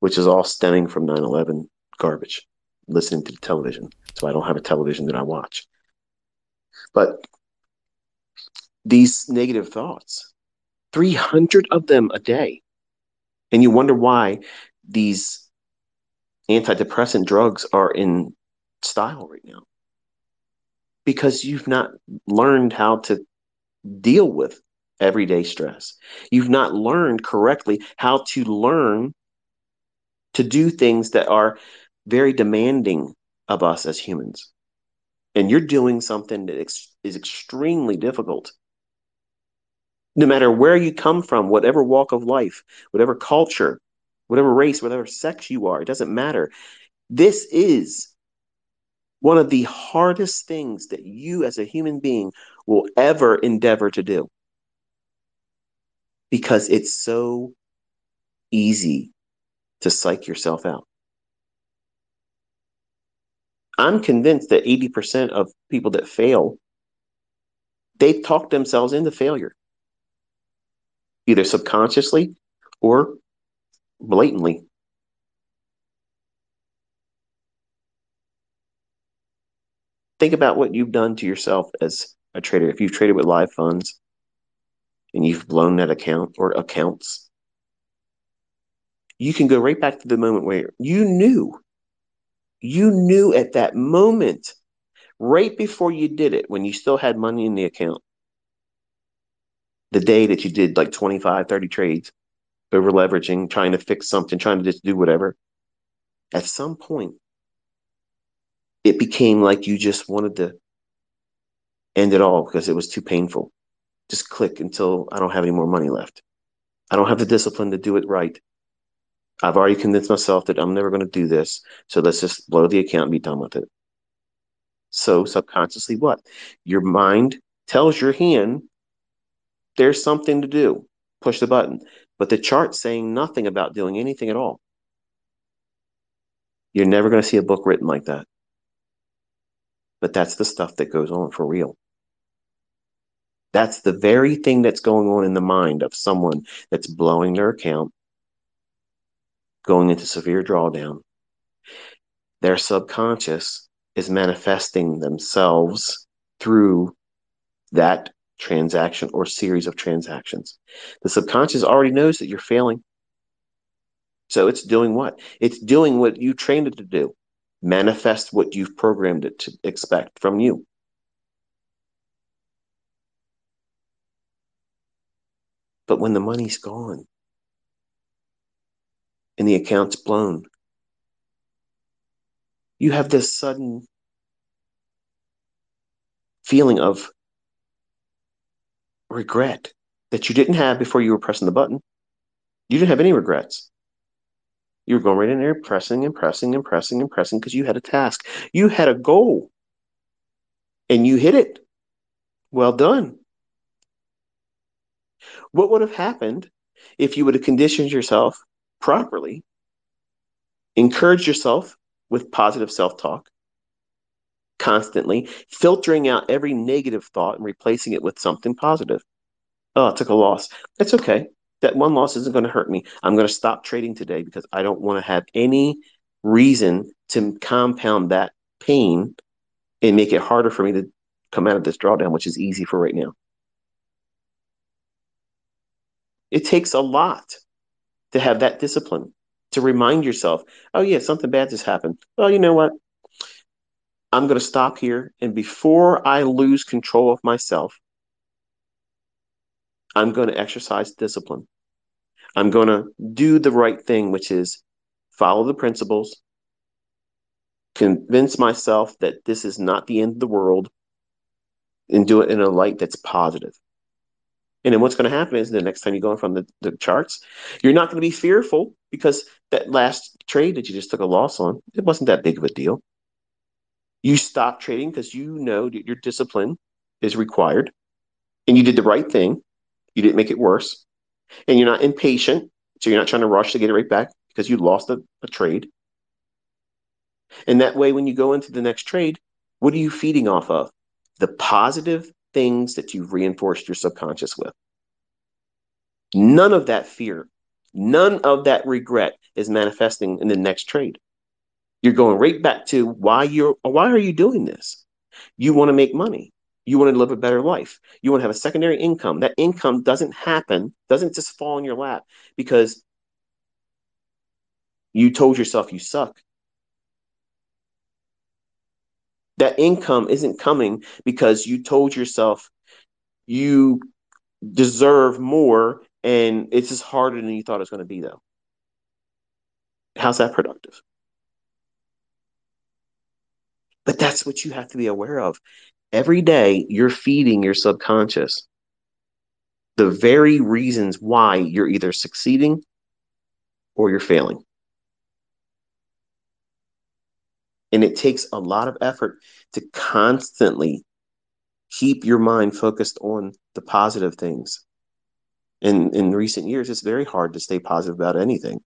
which is all stemming from 9 11 garbage, listening to the television. So I don't have a television that I watch. But these negative thoughts, 300 of them a day. And you wonder why these antidepressant drugs are in style right now. Because you've not learned how to deal with everyday stress. You've not learned correctly how to learn to do things that are very demanding of us as humans. And you're doing something that ex- is extremely difficult. No matter where you come from, whatever walk of life, whatever culture, whatever race, whatever sex you are, it doesn't matter. This is one of the hardest things that you as a human being will ever endeavor to do because it's so easy to psych yourself out. I'm convinced that 80% of people that fail, they've talked themselves into failure, either subconsciously or blatantly. Think about what you've done to yourself as a trader. If you've traded with live funds and you've blown that account or accounts, you can go right back to the moment where you knew, you knew at that moment right before you did it, when you still had money in the account, the day that you did like 25, 30 trades, over leveraging, trying to fix something, trying to just do whatever, at some point, it became like you just wanted to end it all because it was too painful. Just click until I don't have any more money left. I don't have the discipline to do it right. I've already convinced myself that I'm never going to do this. So let's just blow the account and be done with it. So subconsciously, what? Your mind tells your hand there's something to do. Push the button. But the chart's saying nothing about doing anything at all. You're never going to see a book written like that. But that's the stuff that goes on for real. That's the very thing that's going on in the mind of someone that's blowing their account, going into severe drawdown. Their subconscious is manifesting themselves through that transaction or series of transactions. The subconscious already knows that you're failing. So it's doing what? It's doing what you trained it to do manifest what you've programmed it to expect from you. But when the money's gone and the account's blown, you have this sudden feeling of regret that you didn't have before you were pressing the button. You didn't have any regrets. You were going right in there, pressing and pressing and pressing and pressing because you had a task. You had a goal and you hit it. Well done. What would have happened if you would have conditioned yourself properly, encouraged yourself with positive self talk, constantly, filtering out every negative thought and replacing it with something positive? Oh, I took a loss. That's okay. That one loss isn't going to hurt me. I'm going to stop trading today because I don't want to have any reason to compound that pain and make it harder for me to come out of this drawdown, which is easy for right now. It takes a lot to have that discipline to remind yourself, oh, yeah, something bad just happened. Well, you know what? I'm going to stop here. And before I lose control of myself, I'm going to exercise discipline. I'm going to do the right thing, which is follow the principles, convince myself that this is not the end of the world, and do it in a light that's positive. And then what's going to happen is the next time you go in from the, the charts, you're not going to be fearful because that last trade that you just took a loss on, it wasn't that big of a deal. You stop trading because you know that your discipline is required and you did the right thing. You didn't make it worse. And you're not impatient. So you're not trying to rush to get it right back because you lost a, a trade. And that way, when you go into the next trade, what are you feeding off of? The positive things that you've reinforced your subconscious with. None of that fear, none of that regret is manifesting in the next trade. You're going right back to why you're why are you doing this? You want to make money. You want to live a better life. You want to have a secondary income. That income doesn't happen, doesn't just fall in your lap because you told yourself you suck. That income isn't coming because you told yourself you deserve more and it's just harder than you thought it was going to be, though. How's that productive? But that's what you have to be aware of. Every day, you're feeding your subconscious the very reasons why you're either succeeding or you're failing. And it takes a lot of effort to constantly keep your mind focused on the positive things. And in recent years, it's very hard to stay positive about anything.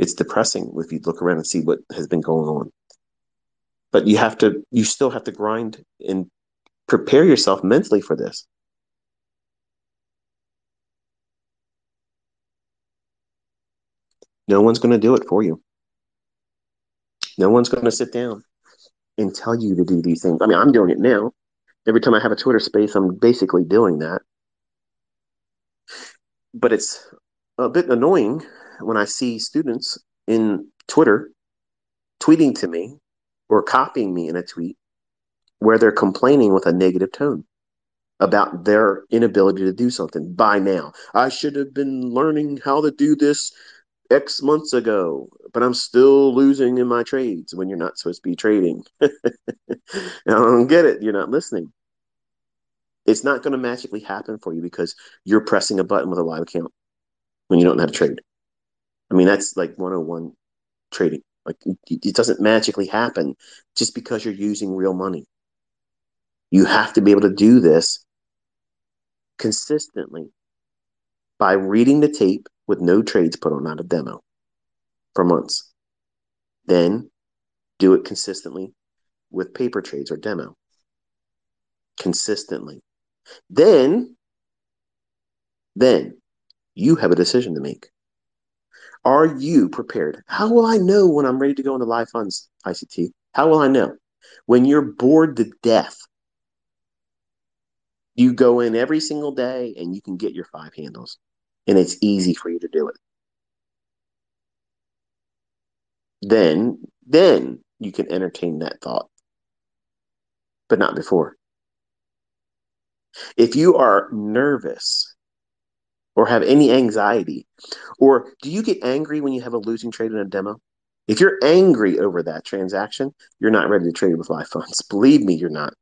It's depressing if you look around and see what has been going on. But you have to you still have to grind and prepare yourself mentally for this. No one's going to do it for you. No one's going to sit down and tell you to do these things. I mean, I'm doing it now. Every time I have a Twitter space, I'm basically doing that. But it's a bit annoying when I see students in Twitter tweeting to me or copying me in a tweet where they're complaining with a negative tone about their inability to do something by now. I should have been learning how to do this X months ago, but I'm still losing in my trades when you're not supposed to be trading. I don't get it. You're not listening. It's not going to magically happen for you because you're pressing a button with a live account when you don't know how to trade. I mean, that's like 101 trading. Like it doesn't magically happen just because you're using real money. You have to be able to do this consistently by reading the tape with no trades put on, not a demo, for months. Then do it consistently with paper trades or demo. Consistently. Then, then you have a decision to make. Are you prepared? How will I know when I'm ready to go into live funds, ICT? How will I know? When you're bored to death, you go in every single day and you can get your five handles, and it's easy for you to do it. Then, then you can entertain that thought, but not before. If you are nervous or have any anxiety, or do you get angry when you have a losing trade in a demo? If you're angry over that transaction, you're not ready to trade with live funds. Believe me, you're not.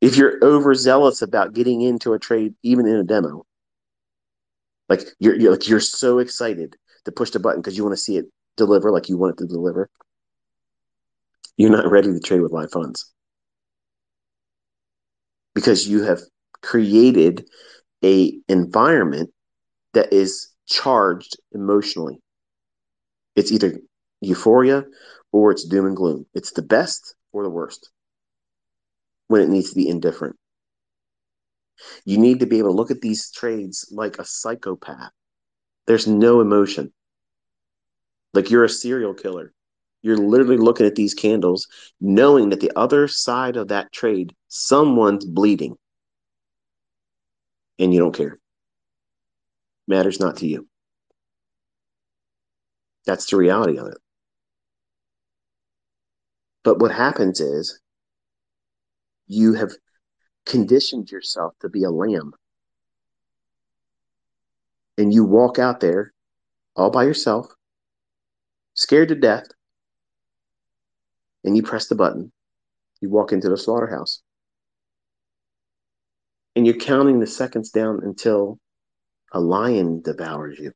If you're overzealous about getting into a trade, even in a demo, like you're, you're like you're so excited to push the button because you want to see it deliver like you want it to deliver, you're not ready to trade with live funds because you have created a environment that is charged emotionally. It's either euphoria or it's doom and gloom. It's the best or the worst when it needs to be indifferent. You need to be able to look at these trades like a psychopath. There's no emotion. Like you're a serial killer. You're literally looking at these candles, knowing that the other side of that trade, someone's bleeding. And you don't care. Matters not to you. That's the reality of it. But what happens is you have conditioned yourself to be a lamb. And you walk out there all by yourself, scared to death, and you press the button. You walk into the slaughterhouse. And you're counting the seconds down until a lion devours you.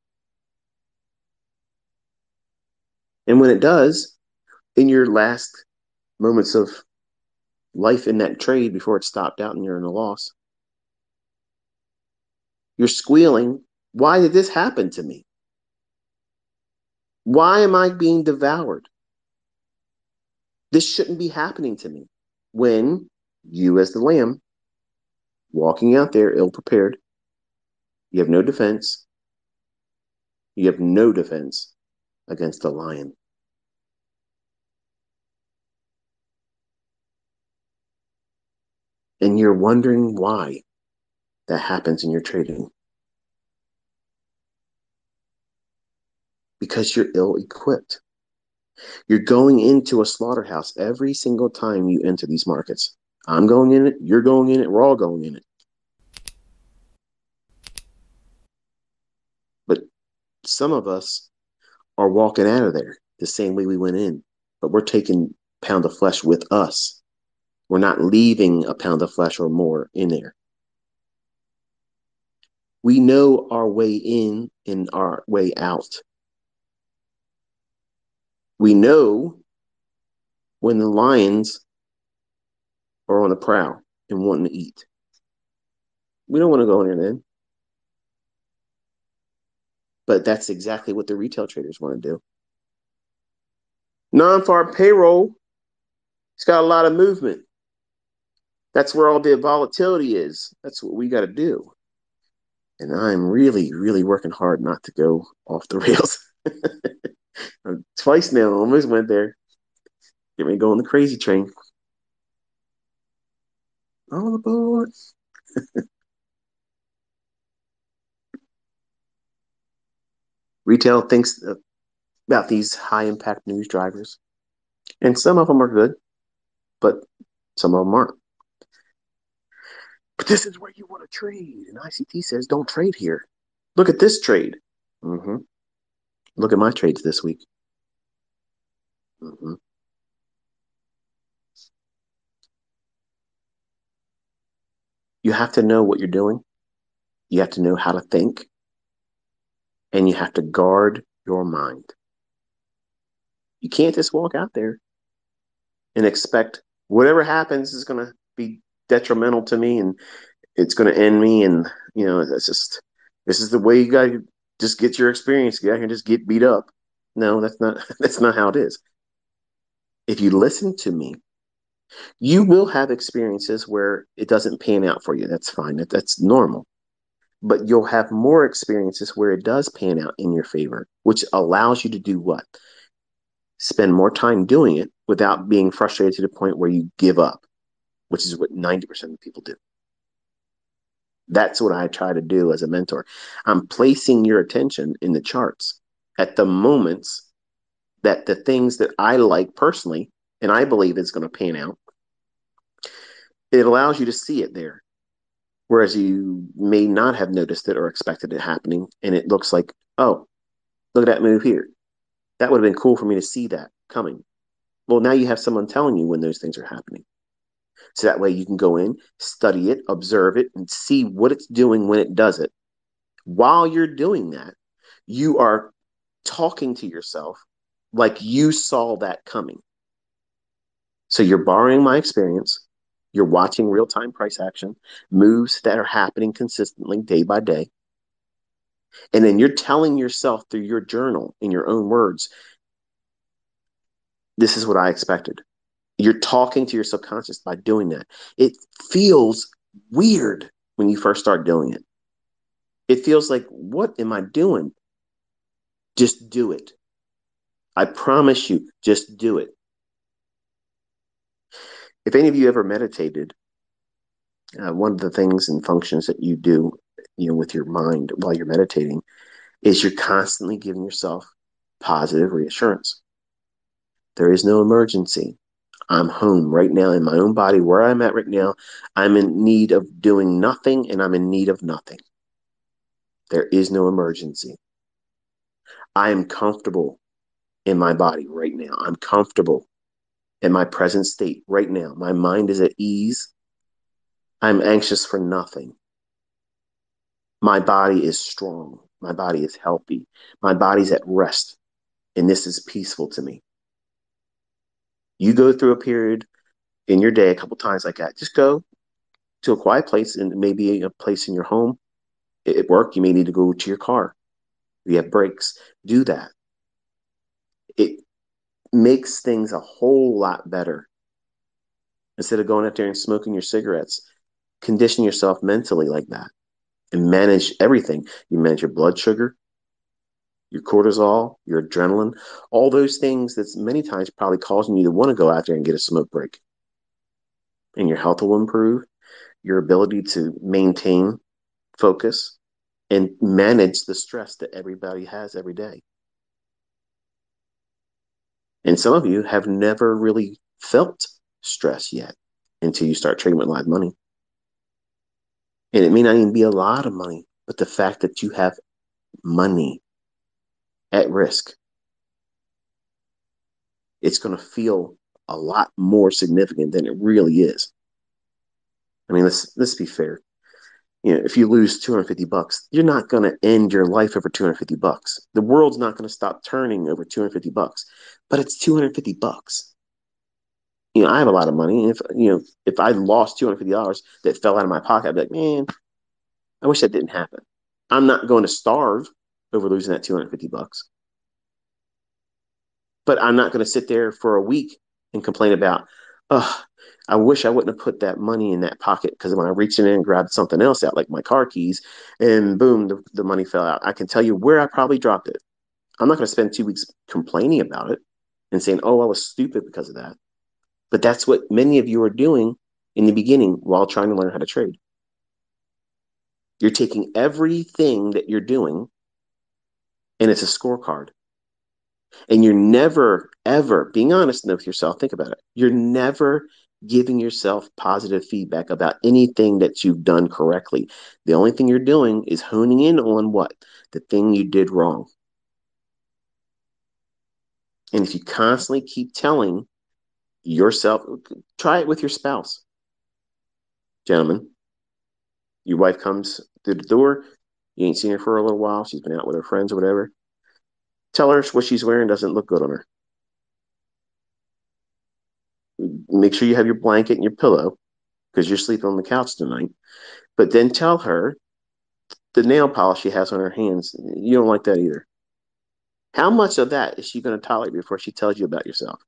And when it does, in your last moments of life in that trade before it stopped out and you're in a loss, you're squealing, Why did this happen to me? Why am I being devoured? This shouldn't be happening to me. When you, as the lamb, walking out there ill prepared, you have no defense. You have no defense against the lion. And you're wondering why that happens in your trading. Because you're ill equipped. You're going into a slaughterhouse every single time you enter these markets. I'm going in it, you're going in it, we're all going in it. But some of us are walking out of there the same way we went in, but we're taking pound of flesh with us. We're not leaving a pound of flesh or more in there. We know our way in and our way out. We know when the lions are on the prowl and wanting to eat. We don't want to go in there then. But that's exactly what the retail traders want to do. Non farm payroll, it's got a lot of movement. That's where all the volatility is. That's what we got to do. And I'm really, really working hard not to go off the rails. Twice now, almost went there. Get me going the crazy train. All aboard. Retail thinks about these high impact news drivers, and some of them are good. but some of them aren't. But this is where you want to trade. And ICT says, don't trade here. Look at this trade. Mm-hmm. Look at my trades this week. Mm-hmm. You have to know what you're doing. You have to know how to think. And you have to guard your mind. You can't just walk out there and expect whatever happens is going to be detrimental to me and it's going to end me. And, you know, that's just, this is the way you got to just get your experience. Get out here and just get beat up. No, that's not, that's not how it is. If you listen to me, you will have experiences where it doesn't pan out for you. That's fine. That, that's normal. But you'll have more experiences where it does pan out in your favor, which allows you to do what? Spend more time doing it without being frustrated to the point where you give up, which is what 90% of people do. That's what I try to do as a mentor. I'm placing your attention in the charts at the moments that the things that I like personally and I believe is going to pan out, it allows you to see it there. Whereas you may not have noticed it or expected it happening, and it looks like, oh, look at that move here. That would have been cool for me to see that coming. Well, now you have someone telling you when those things are happening. So that way you can go in, study it, observe it, and see what it's doing when it does it. While you're doing that, you are talking to yourself like you saw that coming. So you're borrowing my experience. You're watching real time price action, moves that are happening consistently day by day. And then you're telling yourself through your journal in your own words, this is what I expected. You're talking to your subconscious by doing that. It feels weird when you first start doing it. It feels like, what am I doing? Just do it. I promise you, just do it. If any of you ever meditated, uh, one of the things and functions that you do, you know, with your mind while you're meditating, is you're constantly giving yourself positive reassurance. There is no emergency. I'm home right now in my own body where I'm at right now. I'm in need of doing nothing and I'm in need of nothing. There is no emergency. I am comfortable in my body right now. I'm comfortable in my present state right now. My mind is at ease. I'm anxious for nothing. My body is strong. My body is healthy. My body's at rest. And this is peaceful to me. You go through a period in your day a couple times like that. Just go to a quiet place and maybe a place in your home. At work, you may need to go to your car. You have breaks. Do that. It makes things a whole lot better. Instead of going out there and smoking your cigarettes, condition yourself mentally like that and manage everything. You manage your blood sugar, your cortisol, your adrenaline, all those things that's many times probably causing you to want to go out there and get a smoke break. And your health will improve, your ability to maintain focus and manage the stress that everybody has every day. And some of you have never really felt stress yet until you start trading with live money. And it may not even be a lot of money, but the fact that you have money at risk, it's going to feel a lot more significant than it really is. I mean, let's let's be fair. You know, if you lose 250 bucks, you're not going to end your life over 250 bucks. The world's not going to stop turning over 250 bucks, but it's 250 bucks. You know, I have a lot of money. If you know, if I lost 250 dollars that fell out of my pocket, I'd be like, man, I wish that didn't happen. I'm not going to starve over losing that 250 bucks. But I'm not going to sit there for a week and complain about, oh, I wish I wouldn't have put that money in that pocket because when I reached in and grabbed something else out, like my car keys, and boom, the, the money fell out. I can tell you where I probably dropped it. I'm not going to spend two weeks complaining about it and saying, oh, I was stupid because of that. But that's what many of you are doing in the beginning while trying to learn how to trade. You're taking everything that you're doing and it's a scorecard. And you're never, ever being honest with yourself. Think about it. You're never giving yourself positive feedback about anything that you've done correctly. The only thing you're doing is honing in on what? The thing you did wrong. And if you constantly keep telling yourself, try it with your spouse. Gentlemen, your wife comes through the door, you ain't seen her for a little while, she's been out with her friends or whatever. Tell her what she's wearing doesn't look good on her. Make sure you have your blanket and your pillow because you're sleeping on the couch tonight. But then tell her the nail polish she has on her hands, you don't like that either. How much of that is she going to tolerate before she tells you about yourself?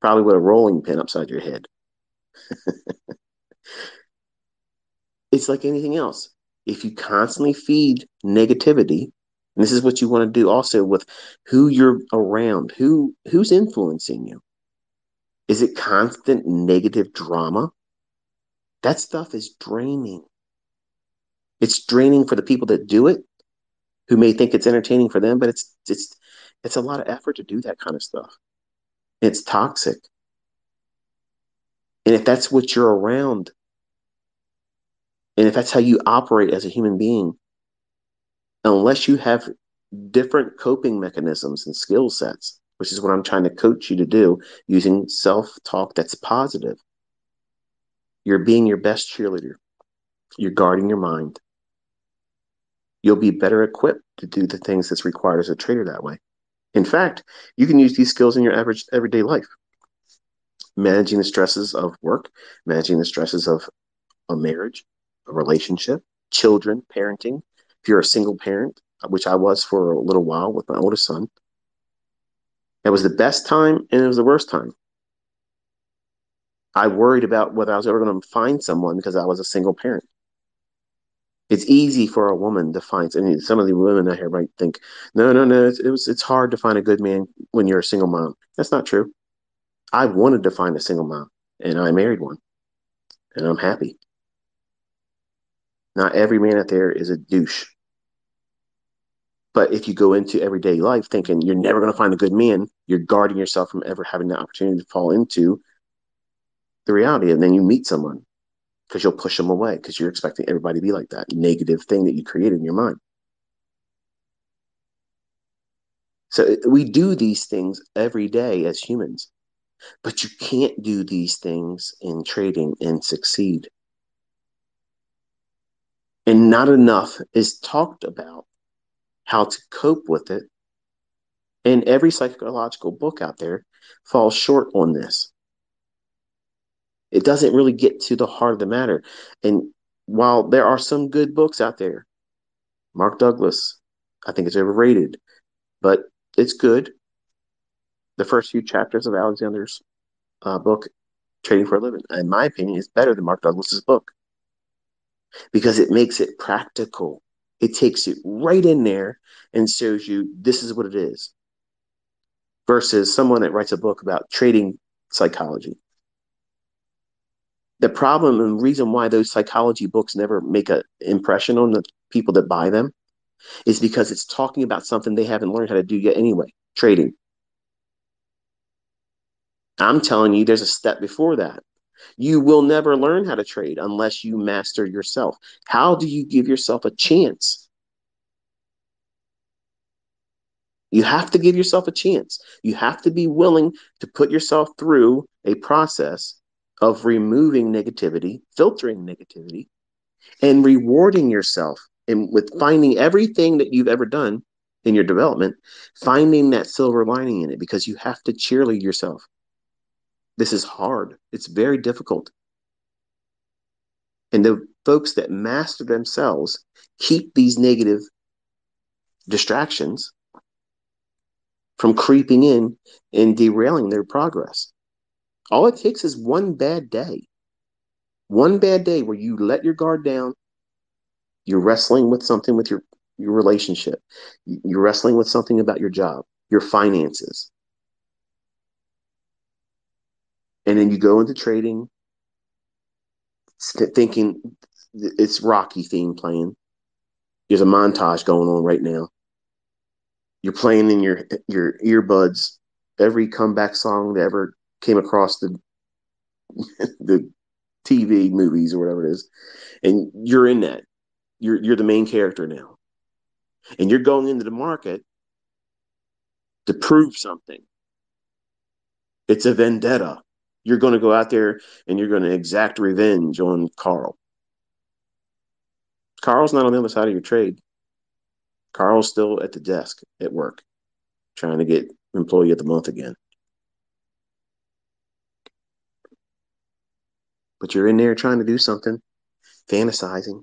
Probably with a rolling pin upside your head. it's like anything else. If you constantly feed negativity, and this is what you want to do also with who you're around, who who's influencing you. Is it constant negative drama? That stuff is draining. It's draining for the people that do it, who may think it's entertaining for them, but it's it's it's a lot of effort to do that kind of stuff. It's toxic. And if that's what you're around, and if that's how you operate as a human being, unless you have different coping mechanisms and skill sets, which is what I'm trying to coach you to do using self talk that's positive. You're being your best cheerleader. You're guarding your mind. You'll be better equipped to do the things that's required as a trader that way. In fact, you can use these skills in your average everyday life. Managing the stresses of work, managing the stresses of a marriage, a relationship, children, parenting. You're a single parent, which I was for a little while with my oldest son, it was the best time and it was the worst time. I worried about whether I was ever going to find someone because I was a single parent. It's easy for a woman to find. I mean, some of the women out here might think, "No, no, no. It's, it was. It's hard to find a good man when you're a single mom." That's not true. I wanted to find a single mom, and I married one, and I'm happy. Not every man out there is a douche. But if you go into everyday life thinking you're never going to find a good man, you're guarding yourself from ever having the opportunity to fall into the reality. And then you meet someone because you'll push them away because you're expecting everybody to be like that negative thing that you created in your mind. So we do these things every day as humans, but you can't do these things in trading and succeed. And not enough is talked about how to cope with it. And every psychological book out there falls short on this. It doesn't really get to the heart of the matter. And while there are some good books out there, Mark Douglas, I think it's overrated, but it's good. The first few chapters of Alexander's uh, book, Trading for a Living, in my opinion, is better than Mark Douglas's book because it makes it practical. It takes you right in there and shows you this is what it is. Versus someone that writes a book about trading psychology. The problem and reason why those psychology books never make an impression on the people that buy them is because it's talking about something they haven't learned how to do yet anyway trading. I'm telling you, there's a step before that. You will never learn how to trade unless you master yourself. How do you give yourself a chance? You have to give yourself a chance. You have to be willing to put yourself through a process of removing negativity, filtering negativity, and rewarding yourself and with finding everything that you've ever done in your development, finding that silver lining in it because you have to cheerlead yourself. This is hard. It's very difficult. And the folks that master themselves keep these negative distractions from creeping in and derailing their progress. All it takes is one bad day. One bad day where you let your guard down. You're wrestling with something with your, your relationship. You're wrestling with something about your job, your finances. And then you go into trading thinking it's rocky theme playing there's a montage going on right now you're playing in your your earbuds every comeback song that ever came across the the TV movies or whatever it is, and you're in that. You're you're the main character now, and you're going into the market to prove something. It's a vendetta. You're going to go out there and you're going to exact revenge on Carl. Carl's not on the other side of your trade. Carl's still at the desk at work, trying to get employee of the month again. But you're in there trying to do something, fantasizing,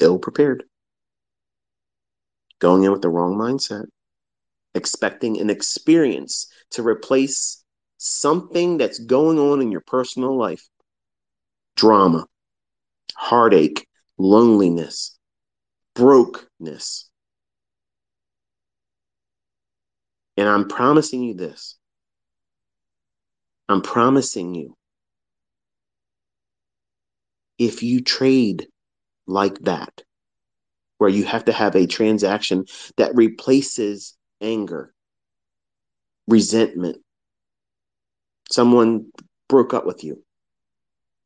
ill prepared, going in with the wrong mindset, expecting an experience to replace something that's going on in your personal life drama, heartache, loneliness, brokenness. And I'm promising you this. I'm promising you. If you trade like that, where you have to have a transaction that replaces anger, resentment, someone broke up with you,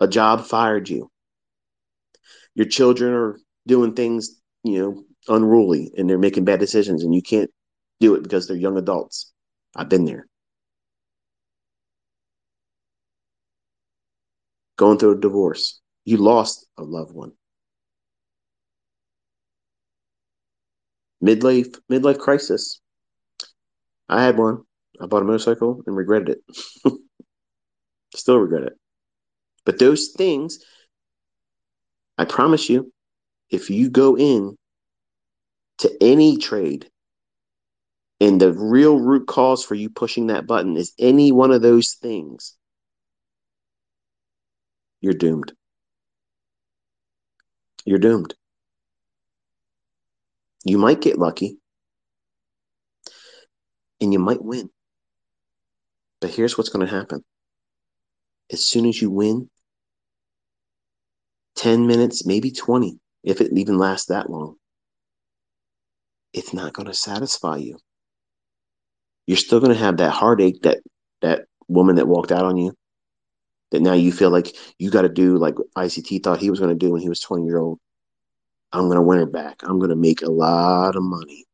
a job fired you, your children are doing things, you know, unruly and they're making bad decisions and you can't do it because they're young adults. I've been there. Going through a divorce. You lost a loved one. Midlife midlife crisis. I had one. I bought a motorcycle and regretted it. Still regret it. But those things I promise you, if you go in to any trade and the real root cause for you pushing that button is any one of those things, you're doomed. You're doomed. You might get lucky and you might win. But here's what's going to happen. As soon as you win, 10 minutes, maybe 20, if it even lasts that long, it's not going to satisfy you. You're still going to have that heartache that that woman that walked out on you that now you feel like you got to do like ICT thought he was going to do when he was 20 year old. I'm going to win her back. I'm going to make a lot of money.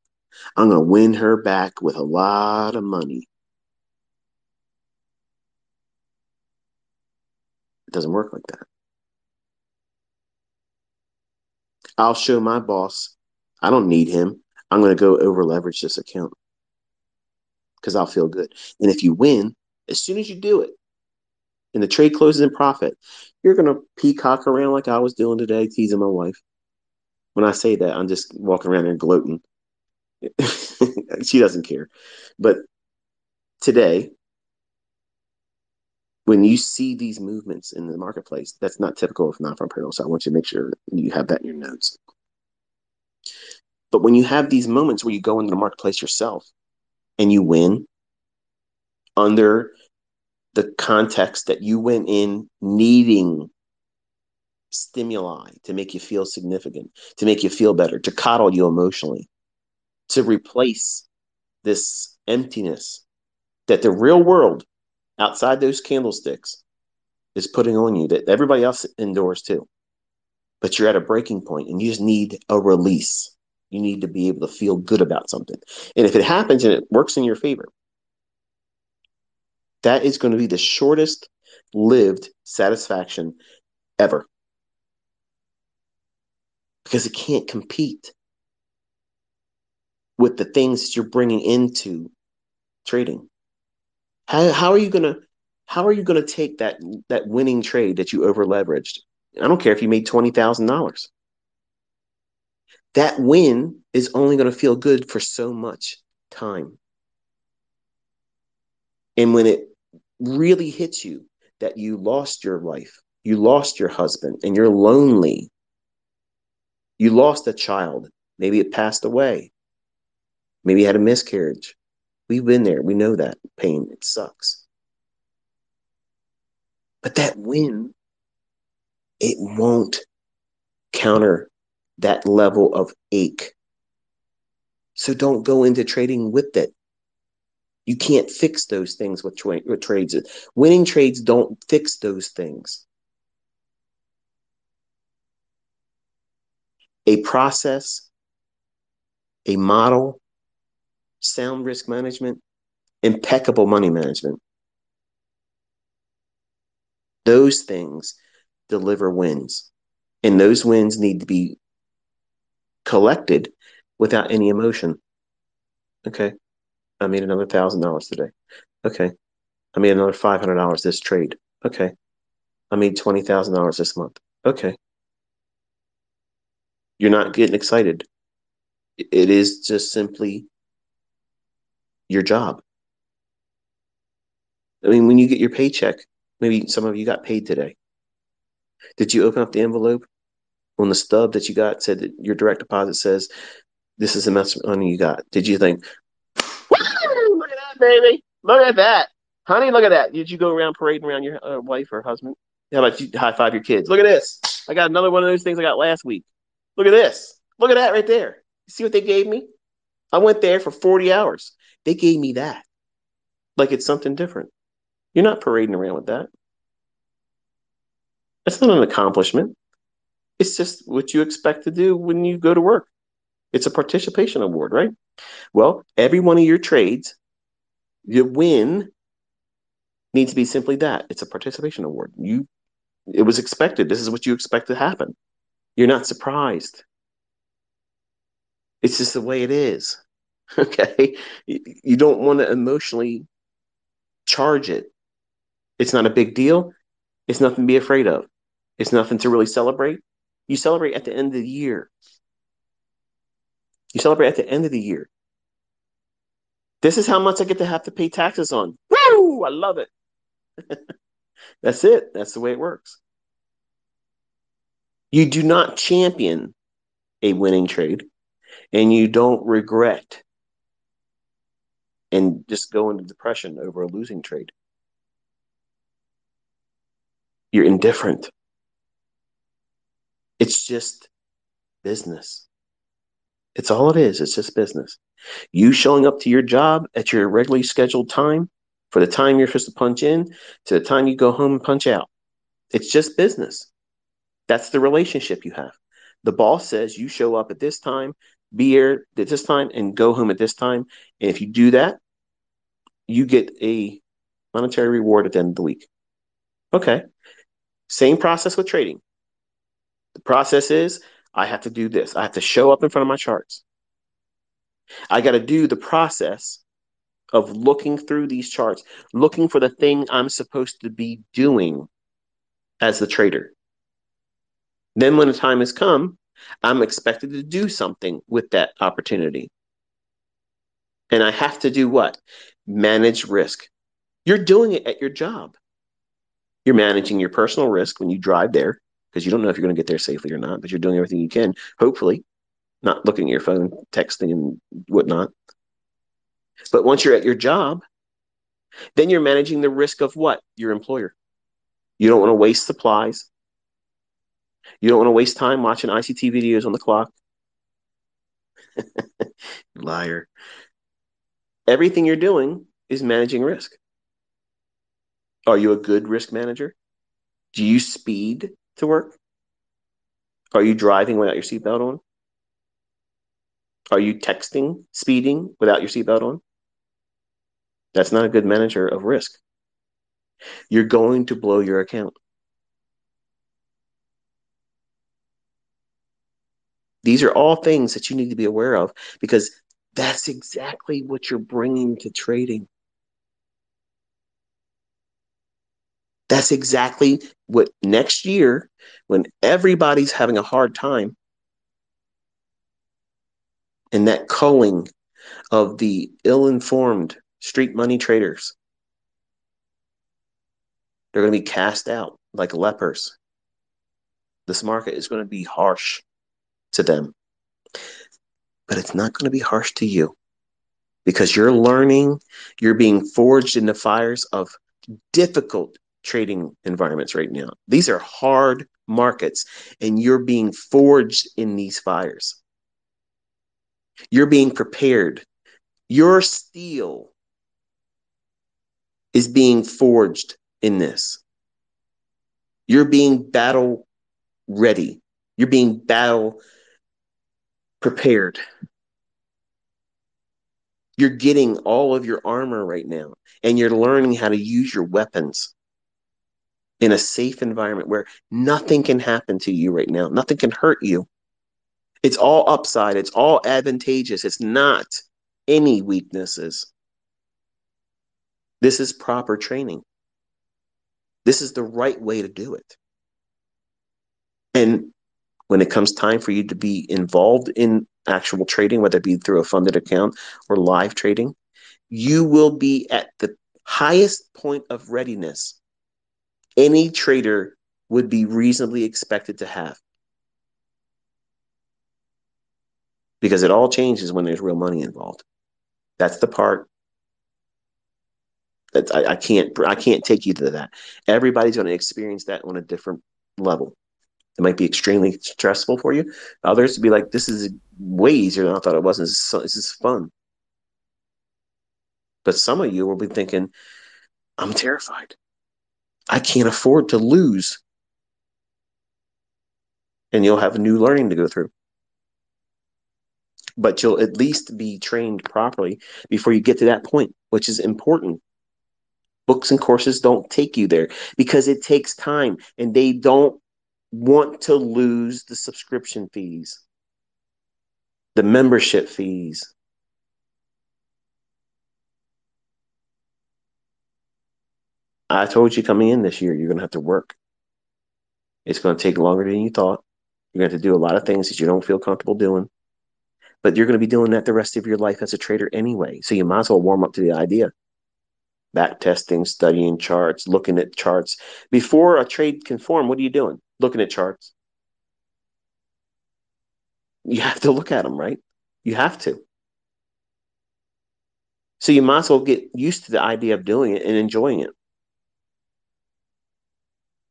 I'm going to win her back with a lot of money. It doesn't work like that. I'll show my boss I don't need him. I'm going to go over leverage this account because I'll feel good. And if you win, as soon as you do it, and the trade closes in profit, you're going to peacock around like I was doing today, teasing my wife. When I say that, I'm just walking around there gloating. she doesn't care. But today, when you see these movements in the marketplace, that's not typical of payroll. So I want you to make sure you have that in your notes. But when you have these moments where you go into the marketplace yourself and you win under the context that you went in needing stimuli to make you feel significant, to make you feel better, to coddle you emotionally, to replace this emptiness that the real world outside those candlesticks is putting on you that everybody else endures too. But you're at a breaking point and you just need a release. You need to be able to feel good about something. And if it happens and it works in your favor, that is going to be the shortest lived satisfaction ever. Because it can't compete with the things that you're bringing into trading. How how are you gonna how are you gonna take that that winning trade that you over leveraged? I don't care if you made twenty thousand dollars. That win is only going to feel good for so much time. And when it really hits you that you lost your wife, you lost your husband, and you're lonely, you lost a child, maybe it passed away, maybe you had a miscarriage, We've been there. We know that pain. It sucks. But that win, it won't counter that level of ache. So don't go into trading with it. You can't fix those things with, tra- with trades. Winning trades don't fix those things. A process, a model, sound risk management, impeccable money management. Those things deliver wins. And those wins need to be collected without any emotion. Okay. I made another thousand dollars today. Okay. I made another five hundred dollars this trade. Okay. I made twenty thousand dollars this month. Okay. You're not getting excited. It is just simply your job. I mean, when you get your paycheck, maybe some of you got paid today. Did you open up the envelope on the stub that you got? Said that your direct deposit says this is the amount of money you got. Did you think, look at that, baby. Look at that. Honey, look at that. Did you go around parading around your uh, wife or husband? How about you high five your kids? Look at this. I got another one of those things I got last week. Look at this. Look at that right there. See what they gave me? I went there for 40 hours. They gave me that. Like it's something different. You're not parading around with that. That's not an accomplishment. It's just what you expect to do when you go to work. It's a participation award, right? Well, every one of your trades, you win needs to be simply that. It's a participation award. You it was expected. This is what you expect to happen. You're not surprised. It's just the way it is. Okay? You don't want to emotionally charge it. It's not a big deal. It's nothing to be afraid of. It's nothing to really celebrate. You celebrate at the end of the year. You celebrate at the end of the year. This is how much I get to have to pay taxes on. Woo! I love it. That's it. That's the way it works. You do not champion a winning trade and you don't regret and just go into depression over a losing trade. You're indifferent. It's just business. It's all it is. It's just business. You showing up to your job at your regularly scheduled time for the time you're supposed to punch in to the time you go home and punch out. It's just business. That's the relationship you have. The boss says you show up at this time, be here at this time, and go home at this time. And if you do that, you get a monetary reward at the end of the week. Okay. Same process with trading. The process is I have to do this. I have to show up in front of my charts. I got to do the process of looking through these charts, looking for the thing I'm supposed to be doing as the trader. Then, when the time has come, I'm expected to do something with that opportunity. And I have to do what? Manage risk. You're doing it at your job. You're managing your personal risk when you drive there because you don't know if you're going to get there safely or not, but you're doing everything you can, hopefully, not looking at your phone, texting, and whatnot. But once you're at your job, then you're managing the risk of what? Your employer. You don't want to waste supplies. You don't want to waste time watching ICT videos on the clock. Liar. Everything you're doing is managing risk. Are you a good risk manager? Do you speed to work? Are you driving without your seatbelt on? Are you texting, speeding without your seatbelt on? That's not a good manager of risk. You're going to blow your account. These are all things that you need to be aware of because that's exactly what you're bringing to trading. That's exactly what next year, when everybody's having a hard time, and that culling of the ill informed street money traders, they're going to be cast out like lepers. This market is going to be harsh to them, but it's not going to be harsh to you because you're learning, you're being forged in the fires of difficult trading environments right now. These are hard markets, and you're being forged in these fires. You're being prepared. Your steel is being forged in this. You're being battle ready. You're being battle prepared. You're getting all of your armor right now, and you're learning how to use your weapons in a safe environment where nothing can happen to you right now. Nothing can hurt you. It's all upside, it's all advantageous. It's not any weaknesses. This is proper training. This is the right way to do it. And when it comes time for you to be involved in actual trading, whether it be through a funded account or live trading, you will be at the highest point of readiness any trader would be reasonably expected to have. Because it all changes when there's real money involved. That's the part that I, I can't I can't take you to that. Everybody's going to experience that on a different level. It might be extremely stressful for you. Others to be like, this is way easier than I thought it was. This is, this is fun. But some of you will be thinking, I'm terrified. I can't afford to lose. And you'll have new learning to go through. But you'll at least be trained properly before you get to that point, which is important. Books and courses don't take you there because it takes time and they don't want to lose the subscription fees, the membership fees. I told you coming in this year, you're going to have to work. It's going to take longer than you thought. You're going to have to do a lot of things that you don't feel comfortable doing. But you're going to be doing that the rest of your life as a trader anyway. So you might as well warm up to the idea. Back testing, studying charts, looking at charts. Before a trade can form, what are you doing? looking at charts. You have to look at them, right? You have to. So you might as well get used to the idea of doing it and enjoying it.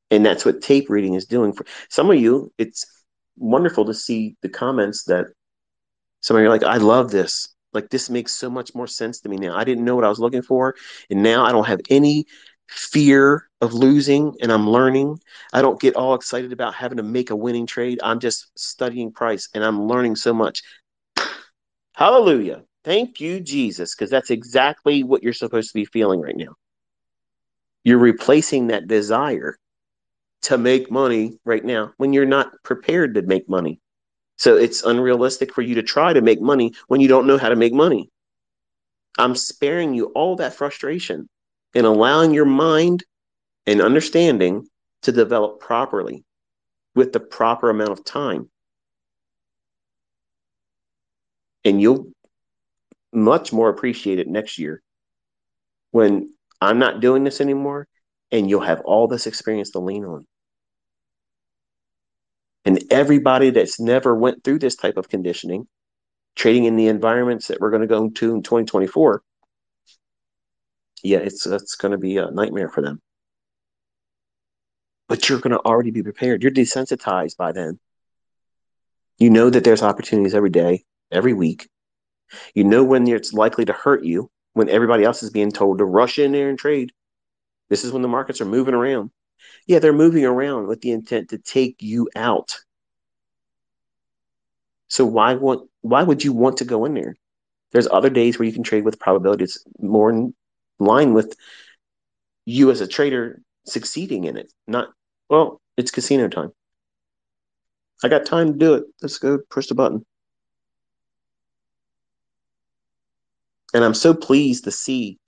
And that's what tape reading is doing for some of you. It's wonderful to see the comments that some of you are like, I love this. Like this makes so much more sense to me now. I didn't know what I was looking for. And now I don't have any fear of losing and I'm learning. I don't get all excited about having to make a winning trade. I'm just studying price and I'm learning so much. Hallelujah. Thank you, Jesus, because that's exactly what you're supposed to be feeling right now. You're replacing that desire to make money right now when you're not prepared to make money. So it's unrealistic for you to try to make money when you don't know how to make money. I'm sparing you all that frustration and allowing your mind and understanding to develop properly with the proper amount of time. And you'll much more appreciate it next year when I'm not doing this anymore and you'll have all this experience to lean on. And everybody that's never went through this type of conditioning, trading in the environments that we're going to go to in 2024, yeah, it's it's going to be a nightmare for them. But you're going to already be prepared. You're desensitized by then. You know that there's opportunities every day, every week. You know when it's likely to hurt you, when everybody else is being told to rush in there and trade. This is when the markets are moving around. Yeah, they're moving around with the intent to take you out. So why want why would you want to go in there? There's other days where you can trade with probability. It's more in line with you as a trader succeeding in it. Not well, it's casino time. I got time to do it. Let's go push the button. And I'm so pleased to see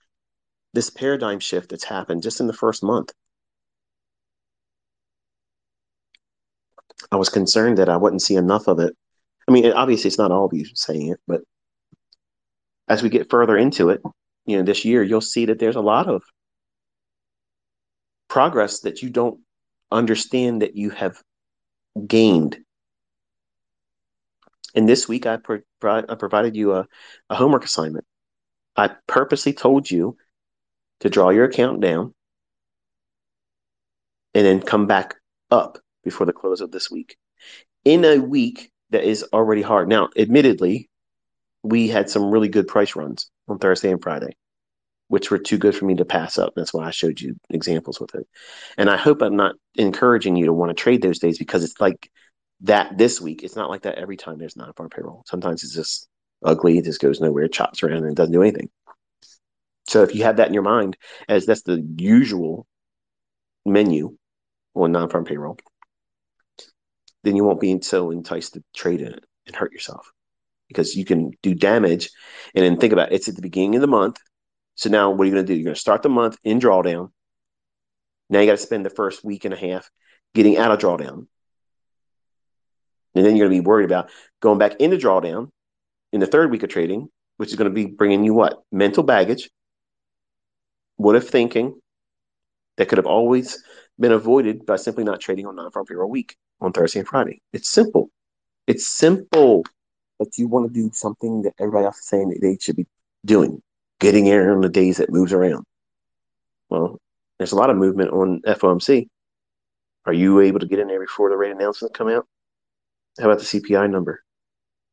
this paradigm shift that's happened just in the first month. I was concerned that I wouldn't see enough of it. I mean, obviously, it's not all of you saying it, but as we get further into it, you know, this year, you'll see that there's a lot of progress that you don't understand that you have gained. And this week, I, pro- I provided you a, a homework assignment. I purposely told you to draw your account down and then come back up before the close of this week. In a week that is already hard. Now, admittedly, we had some really good price runs on Thursday and Friday. which were too good for me to pass up. That's why I showed you examples with it. And I hope I'm not encouraging you to want to trade those days because it's like that this week. It's not like that every time there's non farm payroll. Sometimes it's just ugly, it just goes nowhere, chops around, and doesn't do anything. So if you have that in your mind, as that's the usual menu on non farm payroll, then you won't be so enticed to trade in it and hurt yourself because you can do damage. And then think about it, it's at the beginning of the month. So now what are you going to do? You're going to start the month in drawdown. Now you got to spend the first week and a half getting out of drawdown. And then you're going to be worried about going back into drawdown in the third week of trading, which is going to be bringing you what? Mental baggage, what if thinking that could have always been avoided by simply not trading on non farm payroll week on Thursday and Friday. It's simple. It's simple. But you want to do something that everybody else is saying that they should be doing, getting air on the days that moves around. Well, there's a lot of movement on FOMC. Are you able to get in there before the rate announcements come out? How about the CPI number?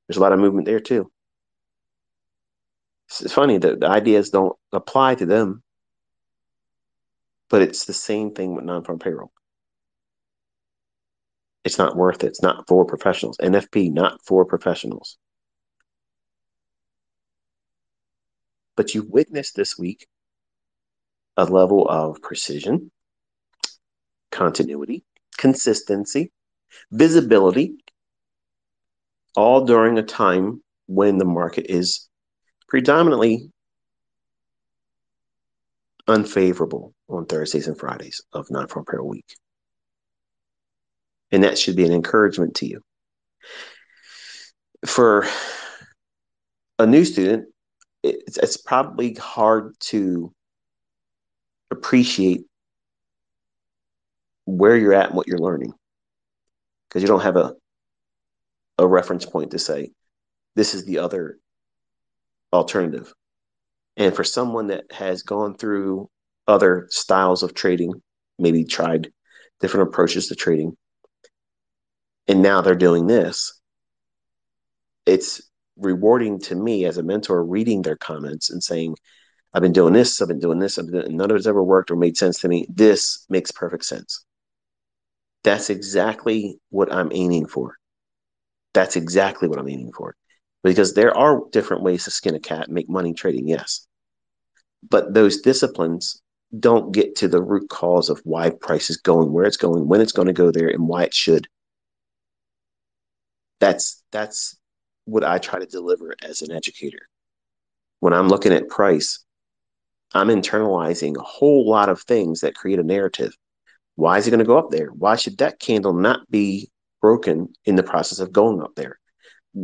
There's a lot of movement there too. It's funny that the ideas don't apply to them, but it's the same thing with non-farm payroll. It's not worth it. It's not for professionals. NFP, not for professionals. But you've witnessed this week a level of precision, continuity, consistency, visibility, all during a time when the market is predominantly unfavorable on Thursdays and Fridays of non farm payroll week. And that should be an encouragement to you. For a new student, it's, it's probably hard to appreciate where you're at and what you're learning because you don't have a a reference point to say this is the other alternative and for someone that has gone through other styles of trading maybe tried different approaches to trading and now they're doing this it's rewarding to me as a mentor reading their comments and saying i've been doing this i've been doing this I've been, none of it's ever worked or made sense to me. This makes perfect sense. That's exactly what i'm aiming for. That's exactly what i'm aiming for. Because there are different ways to skin a cat make money trading yes. But those disciplines don't get to the root cause of why price is going where it's going when it's going to go there and why it should that's that's what I try to deliver as an educator. When I'm looking at price, I'm internalizing a whole lot of things that create a narrative. Why is it going to go up there? Why should that candle not be broken in the process of going up there?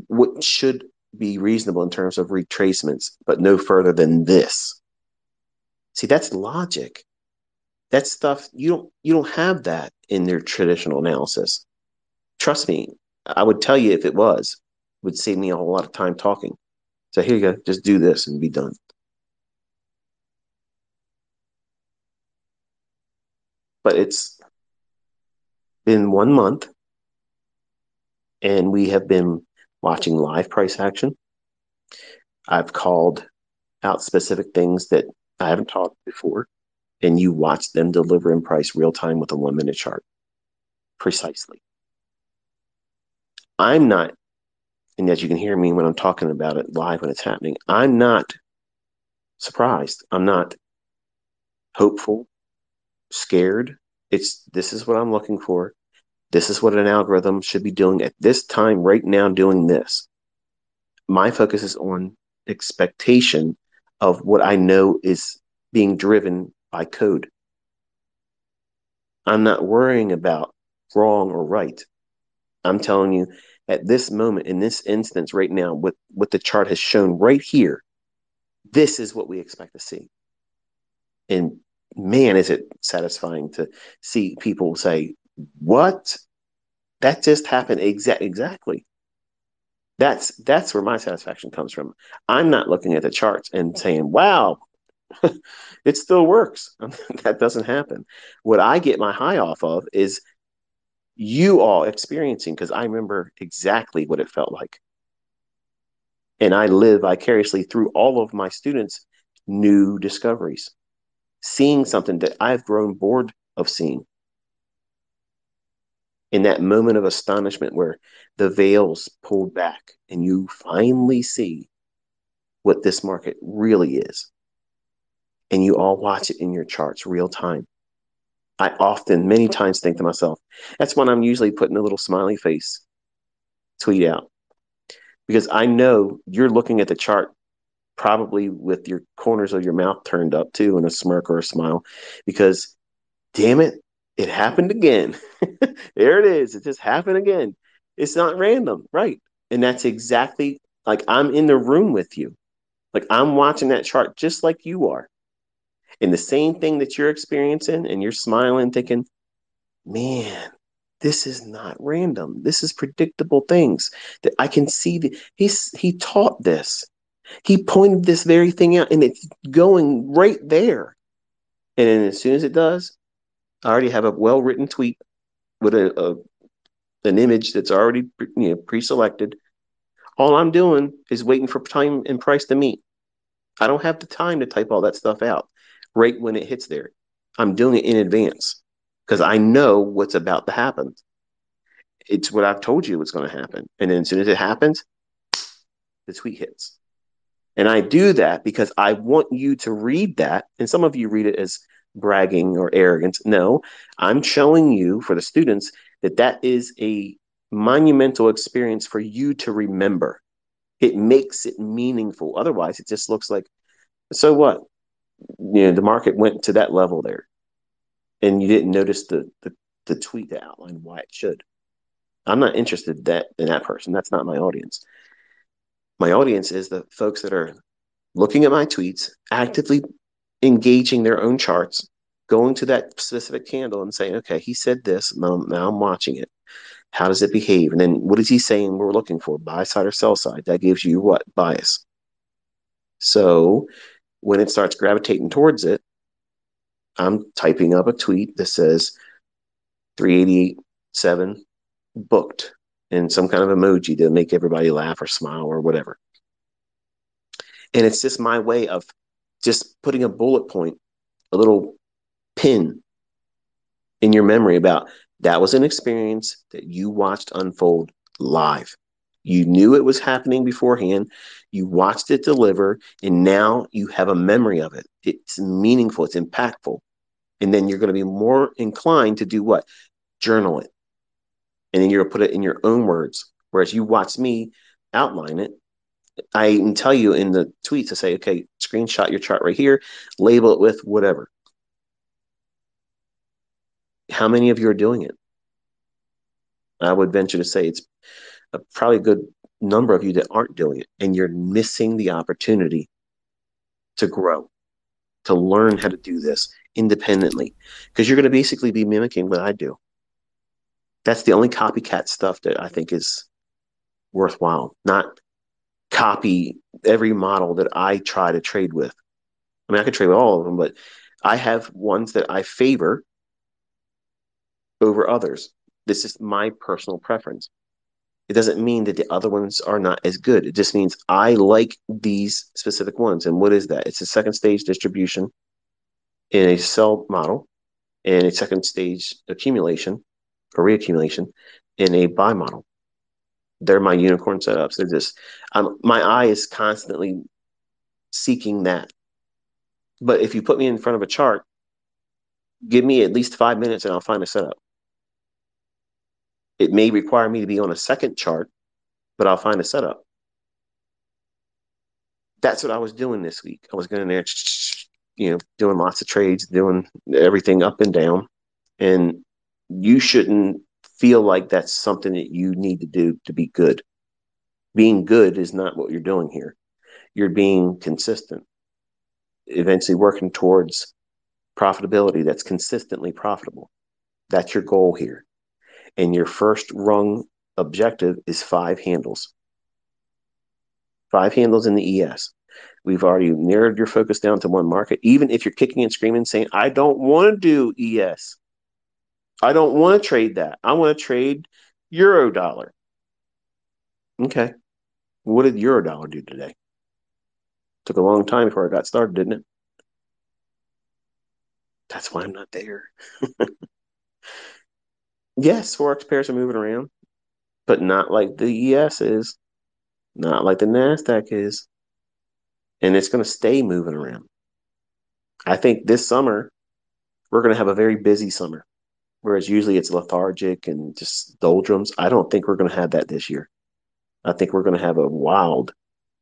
What should be reasonable in terms of retracements, but no further than this? See, that's logic. That's stuff you don't you don't have that in their traditional analysis. Trust me, I would tell you if it was, it would save me a whole lot of time talking. So here you go, just do this and be done. But it's been one month and we have been watching live price action. I've called out specific things that I haven't taught before, and you watch them deliver in price real time with a one minute chart. Precisely. I'm not, and as you can hear me when I'm talking about it live when it's happening, I'm not surprised. I'm not hopeful, scared. It's this is what I'm looking for. This is what an algorithm should be doing at this time, right now, doing this. My focus is on expectation of what I know is being driven by code. I'm not worrying about wrong or right. I'm telling you, at this moment, in this instance, right now, what, what the chart has shown right here, this is what we expect to see. And man, is it satisfying to see people say, What? That just happened exa- exactly. That's that's where my satisfaction comes from. I'm not looking at the charts and saying, "Wow, it still works." that doesn't happen. What I get my high off of is you all experiencing because I remember exactly what it felt like. And I live vicariously through all of my students new discoveries, seeing something that I've grown bored of seeing. In that moment of astonishment where the veils pulled back and you finally see what this market really is. And you all watch it in your charts real time. I often, many times, think to myself, that's when I'm usually putting a little smiley face tweet out. Because I know you're looking at the chart probably with your corners of your mouth turned up too in a smirk or a smile because damn it it happened again. There it is. It just happened again. It's not random. Right. And that's exactly like i'm in the room with you. Like i'm watching that chart just like you are and the same thing that you're experiencing and you're smiling thinking man this is not random this is predictable things that i can see the, he's he taught this he pointed this very thing out and it's going right there. And then as soon as it does, I already have a well written tweet with a, a, an image that's already you know pre-selected. All I'm doing is waiting for time and price to meet. I don't have the time to type all that stuff out right when it hits there. I'm doing it in advance because I know what's about to happen. It's what I've told you what's going to happen. And then as soon as it happens, the tweet hits. And I do that because I want you to read that. And some of you read it as bragging or arrogance. No, I'm showing you for the students that that is a monumental experience for you to remember. It makes it meaningful. Otherwise, it just looks like, so what? You know, the market went to that level there. And you didn't notice the, the, the tweet that outlined why it should. I'm not interested in that in that person. That's not my audience my audience is the folks that are looking at my tweets, actively engaging their own charts, going to that specific candle and saying, okay, he said this, now, now I'm watching it. How does it behave? And then what is he saying we're looking for? Buy side or sell side? That gives you what? Bias. So when it starts gravitating towards it, I'm typing up a tweet that says 388.7 booked and some kind of emoji to make everybody laugh or smile or whatever. And it's just my way of just putting a bullet point, a little pin in your memory about that was an experience that you watched unfold live. You knew it was happening beforehand. You watched it deliver, and now you have a memory of it. It's meaningful, it's impactful. And then you're going to be more inclined to do what? Journal it and then you're gonna put it in your own words. Whereas you watch me outline it, I can tell you in the tweet to say, okay, screenshot your chart right here, label it with whatever. How many of you are doing it? I would venture to say it's a probably a good number of you that aren't doing it, and you're missing the opportunity to grow, to learn how to do this independently, because you're going to basically be mimicking what I do that's the only copycat stuff that I think is worthwhile. Not copy every model that I try to trade with. I mean, I could trade with all of them, but I have ones that I favor over others. This is my personal preference. It doesn't mean that the other ones are not as good. It just means I like these specific ones. And what is that? It's a second stage distribution in a sell model and a second stage accumulation or reaccumulation in a buy model. They're my unicorn setups. They're just um, my eye is constantly seeking that. But if you put me in front of a chart, give me at least five minutes and I'll find a setup. It may require me to be on a second chart, but I'll find a setup. That's what I was doing this week. I was going there, you know, doing lots of trades, doing everything up and down. And you shouldn't feel like that's something that you need to do to be good. Being good is not what you're doing here. You're being consistent, eventually working towards profitability that's consistently profitable. That's your goal here. And your first rung objective is five handles. Five handles in the ES. We've already narrowed your focus down to one market. Even if you're kicking and screaming saying, I don't want to do ES, I don't want to trade that. I want to trade euro dollar. Okay. What did euro dollar do today? Took a long time before I got started, didn't it? That's why I'm not there. yes, Forex pairs are moving around, but not like the ES is, not like the NASDAQ is. And it's going to stay moving around. I think this summer, we're going to have a very busy summer, whereas usually it's lethargic and just doldrums. I don't think we're going to have that this year. I think we're going to have a wild,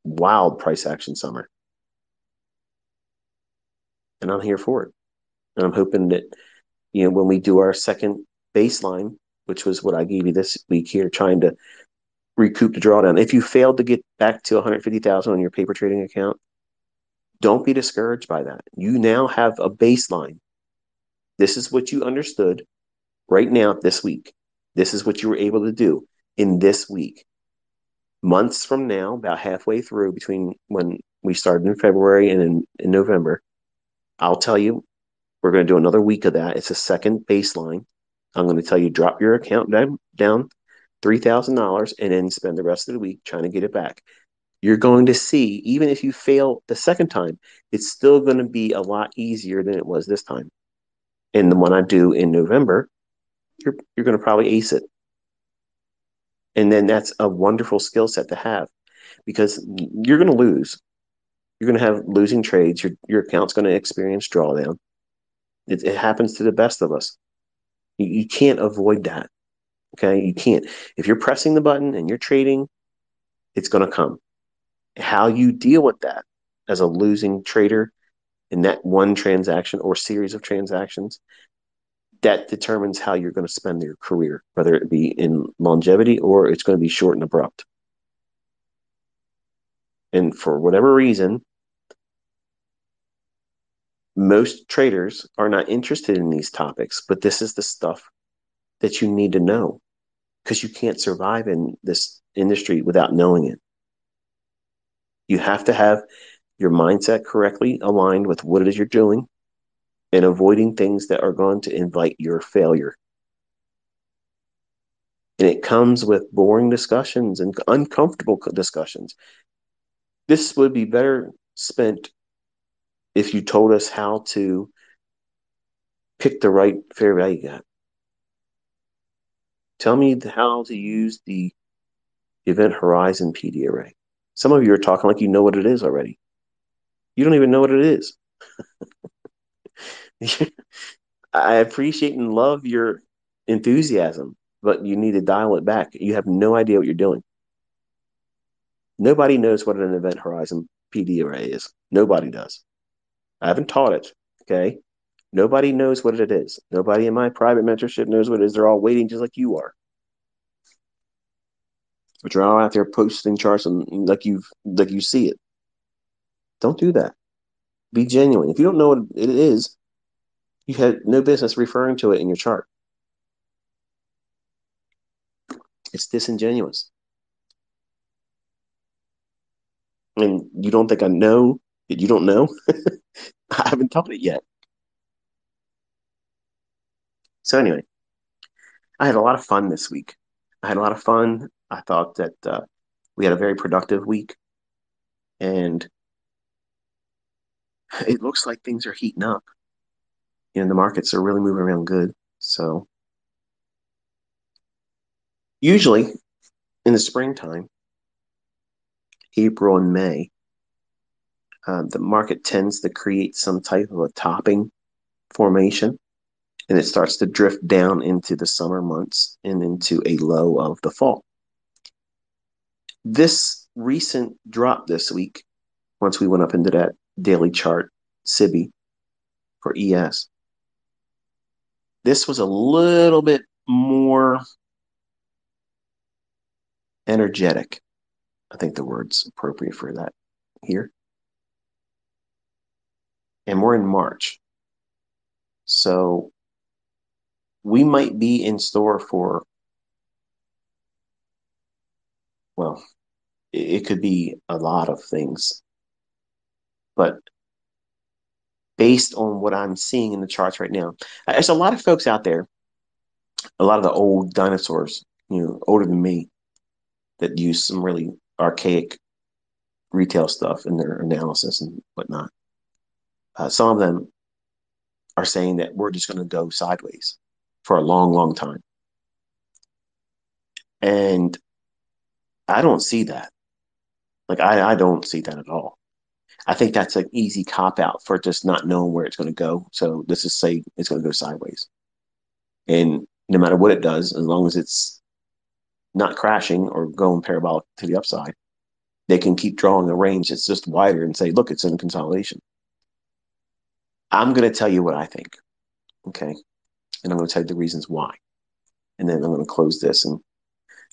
wild price action summer. And I'm here for it. And I'm hoping that, you know, when we do our second baseline, which was what I gave you this week here, trying to recoup the drawdown. If you failed to get back to 150,000 on your paper trading account, don't be discouraged by that. You now have a baseline. This is what you understood right now this week. This is what you were able to do in this week. Months from now, about halfway through between when we started in February and in, in November, I'll tell you we're going to do another week of that. It's a second baseline. I'm going to tell you drop your account down, down $3,000 and then spend the rest of the week trying to get it back. You're going to see, even if you fail the second time, it's still going to be a lot easier than it was this time. And the one I do in November, you're, you're going to probably ace it. And then that's a wonderful skill set to have because you're going to lose. You're going to have losing trades. Your, your account's going to experience drawdown. It, it happens to the best of us. You, you can't avoid that. Okay. You can't. If you're pressing the button and you're trading, it's going to come. How you deal with that as a losing trader in that one transaction or series of transactions, that determines how you're going to spend your career, whether it be in longevity or it's going to be short and abrupt. And for whatever reason, most traders are not interested in these topics, but this is the stuff that you need to know because you can't survive in this industry without knowing it. You have to have your mindset correctly aligned with what it is you're doing and avoiding things that are going to invite your failure. And it comes with boring discussions and uncomfortable discussions. This would be better spent if you told us how to pick the right fair value gap. Tell me how to use the Event Horizon PD array. Some of you are talking like you know what it is already. You don't even know what it is. I appreciate and love your enthusiasm, but you need to dial it back. You have no idea what you're doing. Nobody knows what an event horizon PD array is. Nobody does. I haven't taught it. Okay. Nobody knows what it is. Nobody in my private mentorship knows what it is. They're all waiting just like you are. But you're all out there posting charts and like you've like you see it. Don't do that. Be genuine. If you don't know what it is, you had no business referring to it in your chart. It's disingenuous. And you don't think I know you don't know? I haven't taught it yet. So anyway, I had a lot of fun this week. I had a lot of fun. I thought that uh, we had a very productive week, and it looks like things are heating up. You know, the markets are really moving around good. So usually in the springtime, April and May, uh, the market tends to create some type of a topping formation and it starts to drift down into the summer months and into a low of the fall. This recent drop this week, once we went up into that daily chart, SIBI for ES, this was a little bit more energetic. I think the word's appropriate for that here. And we're in March. So we might be in store for, well, it, could be a lot of things. But based on what I'm seeing in the charts right now, there's a lot of folks out there, a lot of the old dinosaurs, you know, older than me, that use some really archaic retail stuff in their analysis and whatnot. Uh, some of them are saying that we're just going to go sideways for a long, long time. And I don't see that. Like, I, I don't see that at all. I think that's an easy cop out for just not knowing where it's going to go. So let's just say it's going to go sideways. And no matter what it does, as long as it's not crashing or going parabolic to the upside, they can keep drawing a range that's just wider and say, look, it's in consolidation. I'm going to tell you what I think. Okay. And I'm going to tell you the reasons why. And then I'm going to close this and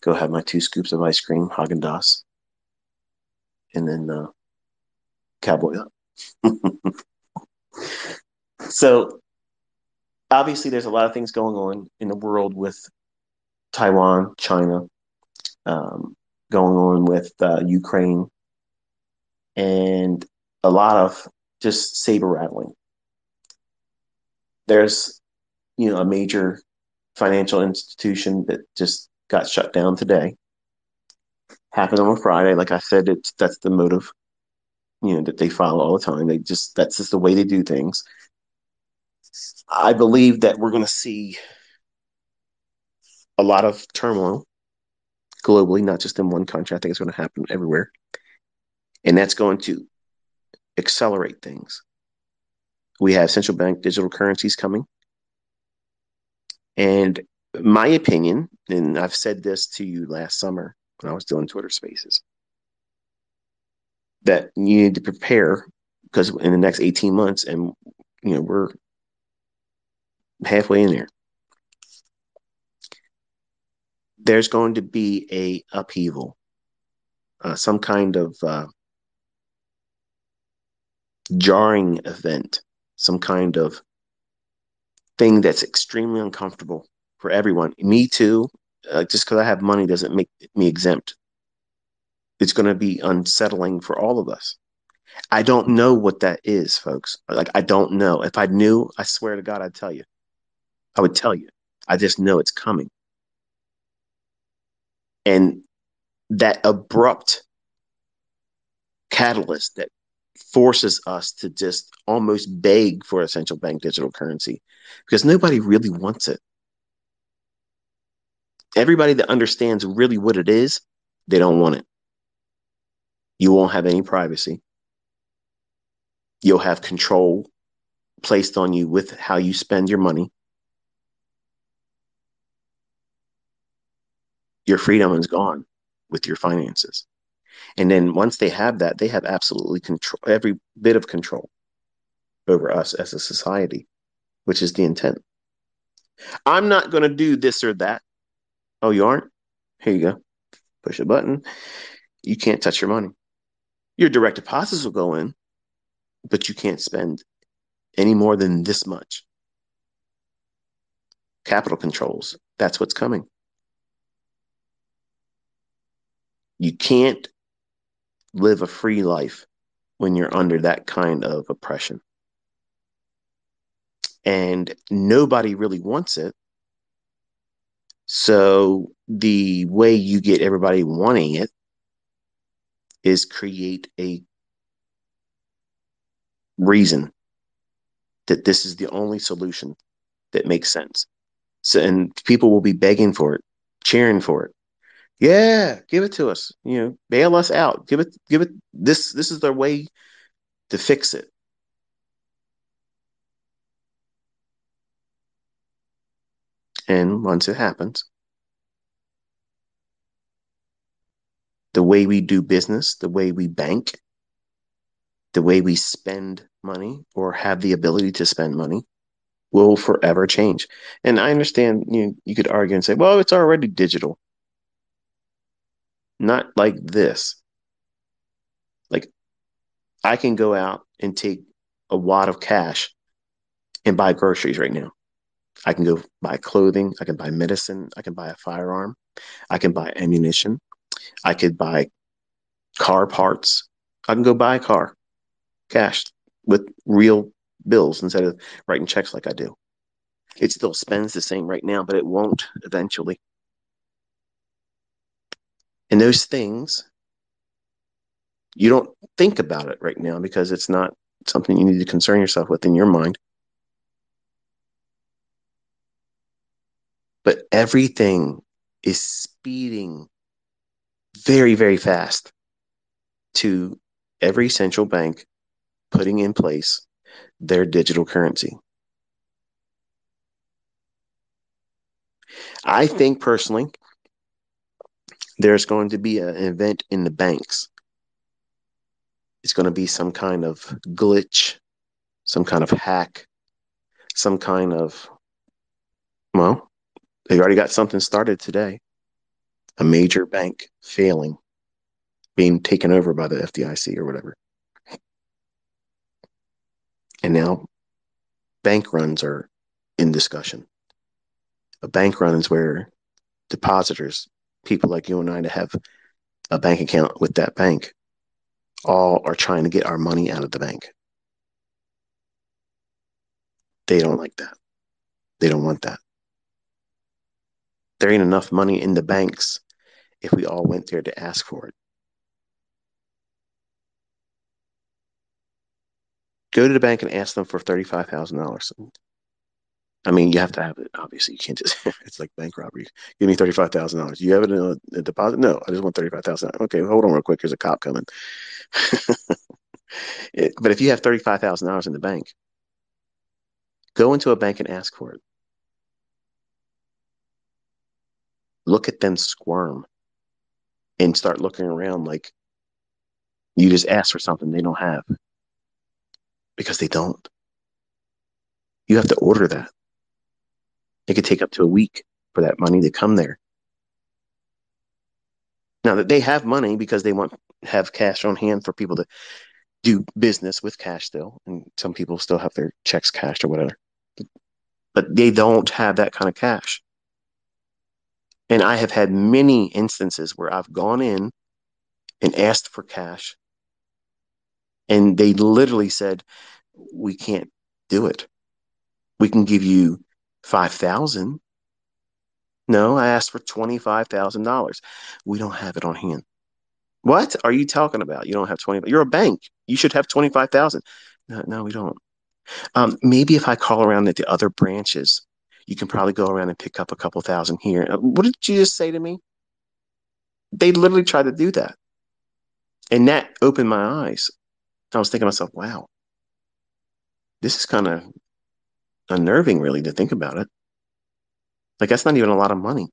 go have my two scoops of ice cream, Haagen Dazs, and then uh, cowboy so obviously, there's a lot of things going on in the world with Taiwan, China, um, going on with uh, Ukraine, and a lot of just saber rattling. There's, you know, a major financial institution that just got shut down today. Happened on a Friday. Like I said, it's that's the motive, you know, that they follow all the time. They just that's just the way they do things. I believe that we're going to see a lot of turmoil globally, not just in one country. I think it's going to happen everywhere. And that's going to accelerate things. We have central bank digital currencies coming. And my opinion, and I've said this to you last summer when I was doing Twitter spaces, that you need to prepare because in the next 18 months, and you know, we're halfway in there. There's going to be a upheaval, uh, some kind of uh, jarring event, some kind of thing that's extremely uncomfortable for everyone. Me too. Uh, just because I have money doesn't make me exempt. It's going to be unsettling for all of us. I don't know what that is, folks. Like, I don't know. If I knew, I swear to God, I'd tell you. I would tell you. I just know it's coming. And that abrupt catalyst that forces us to just almost beg for a central bank digital currency because nobody really wants it everybody that understands really what it is, they don't want it. You won't have any privacy. You'll have control placed on you with how you spend your money. Your freedom is gone with your finances. And then once they have that, they have absolutely control every bit of control over us as a society, which is the intent. I'm not going to do this or that. Oh, you aren't? Here you go. Push a button. You can't touch your money. Your direct deposits will go in, but you can't spend any more than this much. Capital controls. That's what's coming. You can't live a free life when you're under that kind of oppression. And nobody really wants it so the way you get everybody wanting it is create a reason that this is the only solution that makes sense. So and people will be begging for it, cheering for it. Yeah, give it to us. You know, bail us out. Give it give it this this is their way to fix it. And once it happens, the way we do business, the way we bank, the way we spend money or have the ability to spend money will forever change. And I understand you you could argue and say, well, it's already digital. Not like this. Like I can go out and take a wad of cash and buy groceries right now. I can go buy clothing. I can buy medicine. I can buy a firearm. I can buy ammunition. I could buy car parts. I can go buy a car cash with real bills instead of writing checks like I do. It still spends the same right now, but it won't eventually. And those things You don't think about it right now because it's not something you need to concern yourself with in your mind. But everything is speeding very, very fast to every central bank putting in place their digital currency. I hmm. think personally, there's going to be an event in the banks. It's going to be some kind of glitch, some kind of hack, some kind of, well, they already got something started today. A major bank failing, being taken over by the FDIC or whatever. And now bank runs are in discussion. A bank run is where depositors, people like you and I, to have a bank account with that bank, all are trying to get our money out of the bank. They don't like that. They don't want that. There ain't enough money in the banks if we all went there to ask for it. Go to the bank and ask them for thirty-five thousand dollars. I mean, you have to have it. Obviously, you can't just. it's like bank robbery. Give me thirty-five thousand dollars. You have it in a, a, deposit? No, I just want thirty-five thousand. Okay, hold on real quick. There's a cop coming. it, but if you have thirty-five thousand dollars in the bank, go into a bank and ask for it. Look at them squirm and start looking around like you just asked for something they don't have because they don't. You have to order that. It could take up to a week for that money to come there. Now that they have money because they want have cash on hand for people to do business with cash still, and some people still have their checks cashed or whatever. But they don't have that kind of cash. And I have had many instances where I've gone in and asked for cash, and they literally said, "We can't do it. We can give you five thousand. No, I asked for twenty-five thousand dollars. We don't have it on hand. What are you talking about? You don't have twenty. You're a bank. You should have twenty-five thousand. No, no, we don't. Um, maybe if I call around at the other branches, you can probably go around and pick up a couple thousand here. Uh, what did you just say to me? They literally tried to do that. And that opened my eyes. I was thinking to myself, wow, this is kind of unnerving, really, to think about it. Like, that's not even a lot of money.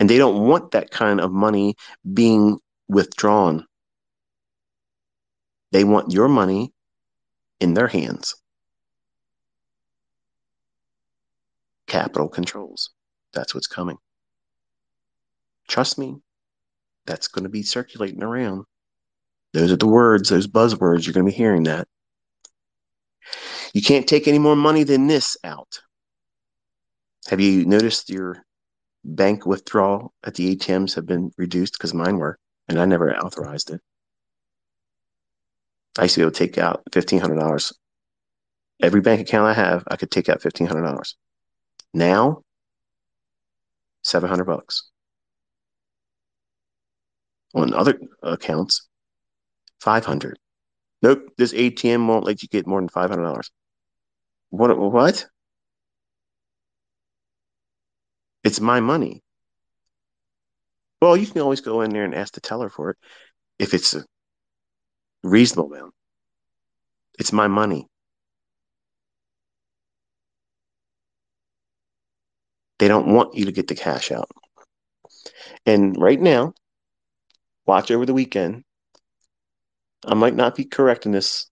And they don't want that kind of money being withdrawn. They want your money in their hands. Capital controls. That's what's coming. Trust me, that's going to be circulating around. Those are the words, those buzzwords. You're going to be hearing that. You can't take any more money than this out. Have you noticed your bank withdrawal at the ATMs have been reduced? Because mine were, and I never authorized it. I used to be able to take out fifteen hundred dollars. Every bank account I have, I could take out fifteen hundred dollars. Now, seven hundred bucks. On other accounts, five hundred. Nope, this ATM won't let you get more than five hundred dollars. What? What? It's my money. Well, you can always go in there and ask the teller for it if it's a reasonable amount. It's my money. They don't want you to get the cash out. And right now, watch over the weekend. I might not be correct in this,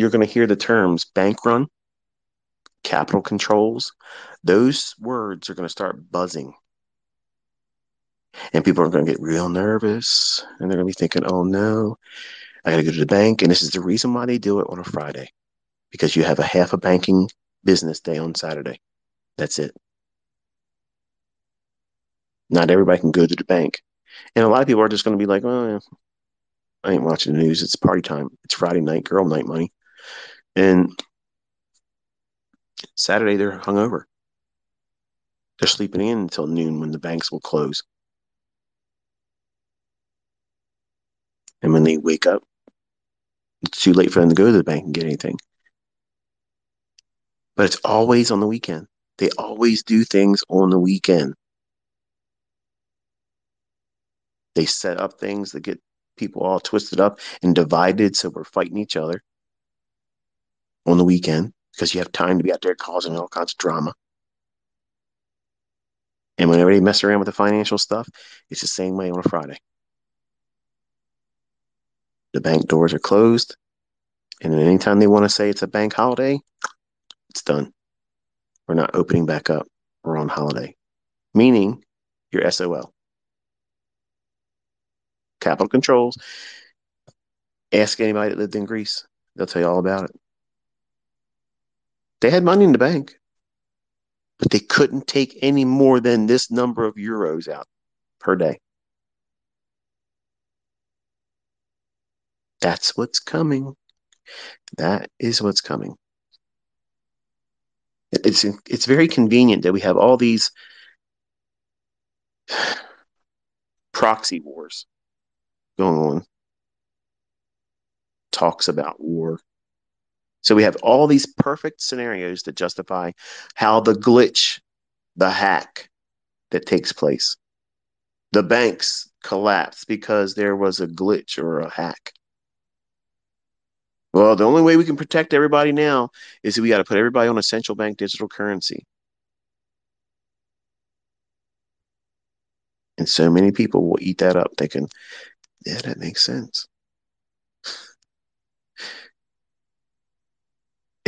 you're going to hear the terms bank run, capital controls. Those words are going to start buzzing. And people are going to get real nervous and they're going to be thinking, oh no, I got to go to the bank. And this is the reason why they do it on a Friday because you have a half a banking business day on Saturday. That's it. Not everybody can go to the bank. And a lot of people are just going to be like, oh, I ain't watching the news. It's party time. It's Friday night, girl night money. And Saturday, they're hungover. They're sleeping in until noon when the banks will close. And when they wake up, it's too late for them to go to the bank and get anything. But it's always on the weekend. They always do things on the weekend. They set up things that get people all twisted up and divided so we're fighting each other on the weekend because you have time to be out there causing all kinds of drama. And whenever they mess around with the financial stuff, it's the same way on a Friday. The bank doors are closed. And anytime they want to say it's a bank holiday, it's done. We're not opening back up. We're on holiday, meaning you're SOL. Capital controls. Ask anybody that lived in Greece, they'll tell you all about it. They had money in the bank, but they couldn't take any more than this number of euros out per day. That's what's coming. That is what's coming. It's it's very convenient that we have all these proxy wars going on. Talks about war. So we have all these perfect scenarios that justify how the glitch, the hack that takes place. The banks collapse because there was a glitch or a hack. Well, the only way we can protect everybody now is we got to put everybody on a central bank digital currency. And so many people will eat that up thinking, yeah, that makes sense.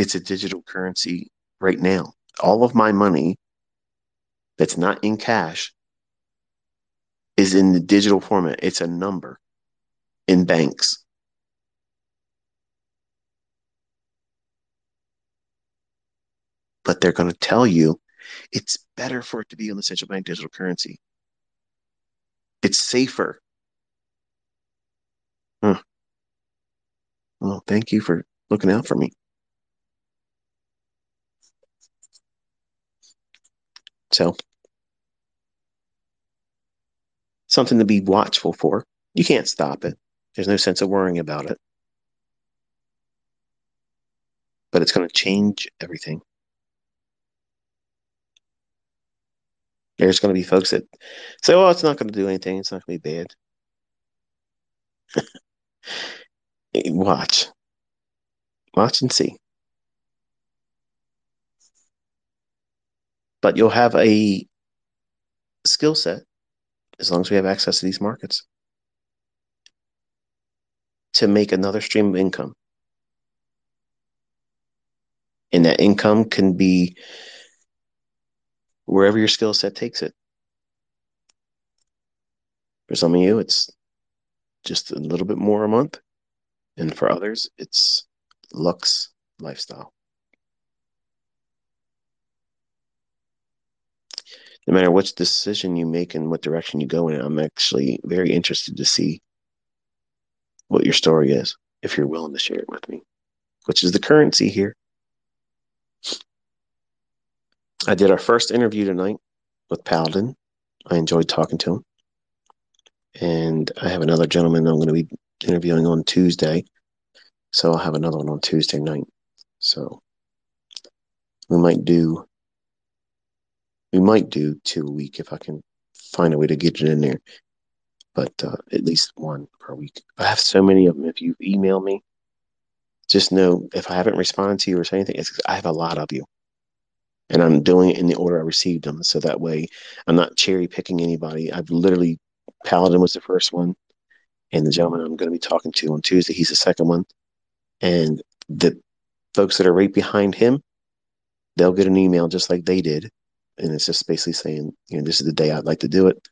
It's a digital currency right now. All of my money that's not in cash is in the digital format. It's a number in banks. but they're going to tell you it's better for it to be on the central bank digital currency. It's safer. Huh. Well, thank you for looking out for me. So, something to be watchful for. You can't stop it. There's no sense of worrying about it. But it's going to change everything. There's going to be folks that say, "Oh, it's not going to do anything. It's not going to be bad." Watch, watch and see. But you'll have a skill set as long as we have access to these markets to make another stream of income. And that income can be wherever your skill set takes it. For some of you, it's just a little bit more a month. And for others, it's lux lifestyle. No matter which decision you make and what direction you go in, I'm actually very interested to see what your story is, if you're willing to share it with me, which is the currency here. I did our first interview tonight with Paladin. I enjoyed talking to him. And I have another gentleman I'm going to be interviewing on Tuesday. So I'll have another one on Tuesday night. So we might do we might do two a week if I can find a way to get it in there. But uh, at least one per week. I have so many of them. If you email me, just know if I haven't responded to you or say anything, it's I have a lot of you and I'm doing it in the order I received them. So that way I'm not cherry picking anybody. I've literally, Paladin was the first one. And the gentleman I'm going to be talking to on Tuesday, he's the second one. And the folks that are right behind him, they'll get an email just like they did. And it's just basically saying, you know, this is the day I'd like to do it.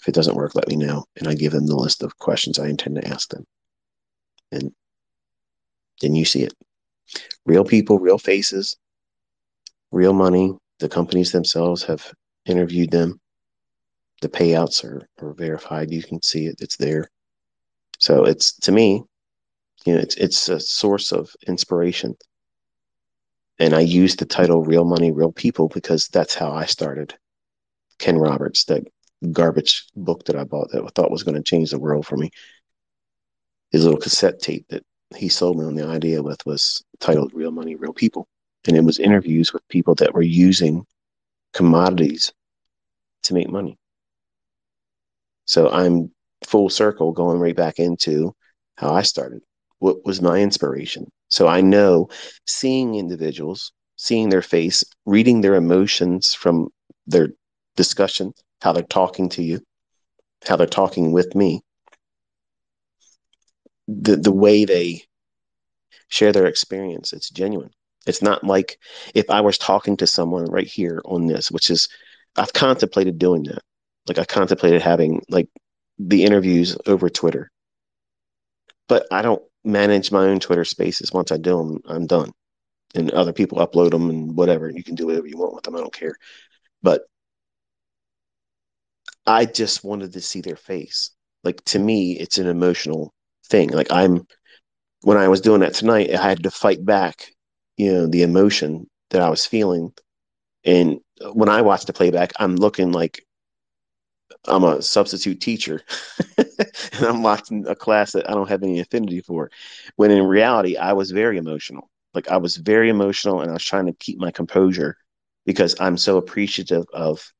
If it doesn't work, let me know. And I give them the list of questions I intend to ask them. And then you see it. Real people, real faces, real money. The companies themselves have interviewed them. The payouts are, are verified. You can see it. It's there. So it's to me, you know, it's it's a source of inspiration. And I use the title Real Money, Real People because that's how I started. Ken Roberts, that garbage book that I bought that I thought was going to change the world for me. his little cassette tape that he sold me on the idea with was titled Real Money, Real People. And it was interviews with people that were using commodities to make money. So I'm full circle going right back into how I started. What was my inspiration? So I know seeing individuals, seeing their face, reading their emotions from their discussion, how they're talking to you, how they're talking with me, the the way they share their experience, it's genuine. It's not like if I was talking to someone right here on this, which is I've contemplated doing that. Like I contemplated having like the interviews over Twitter. But I don't manage my own Twitter spaces. Once I do them, I'm done. And other people upload them and whatever. You can do whatever you want with them. I don't care. But I just wanted to see their face. Like to me, it's an emotional thing. Like I'm when I was doing that tonight, I had to fight back, you know, the emotion that I was feeling. And when I watch the playback, I'm looking like I'm a substitute teacher and I'm watching a class that I don't have any affinity for. When in reality, I was very emotional. Like I was very emotional and I was trying to keep my composure because I'm so appreciative of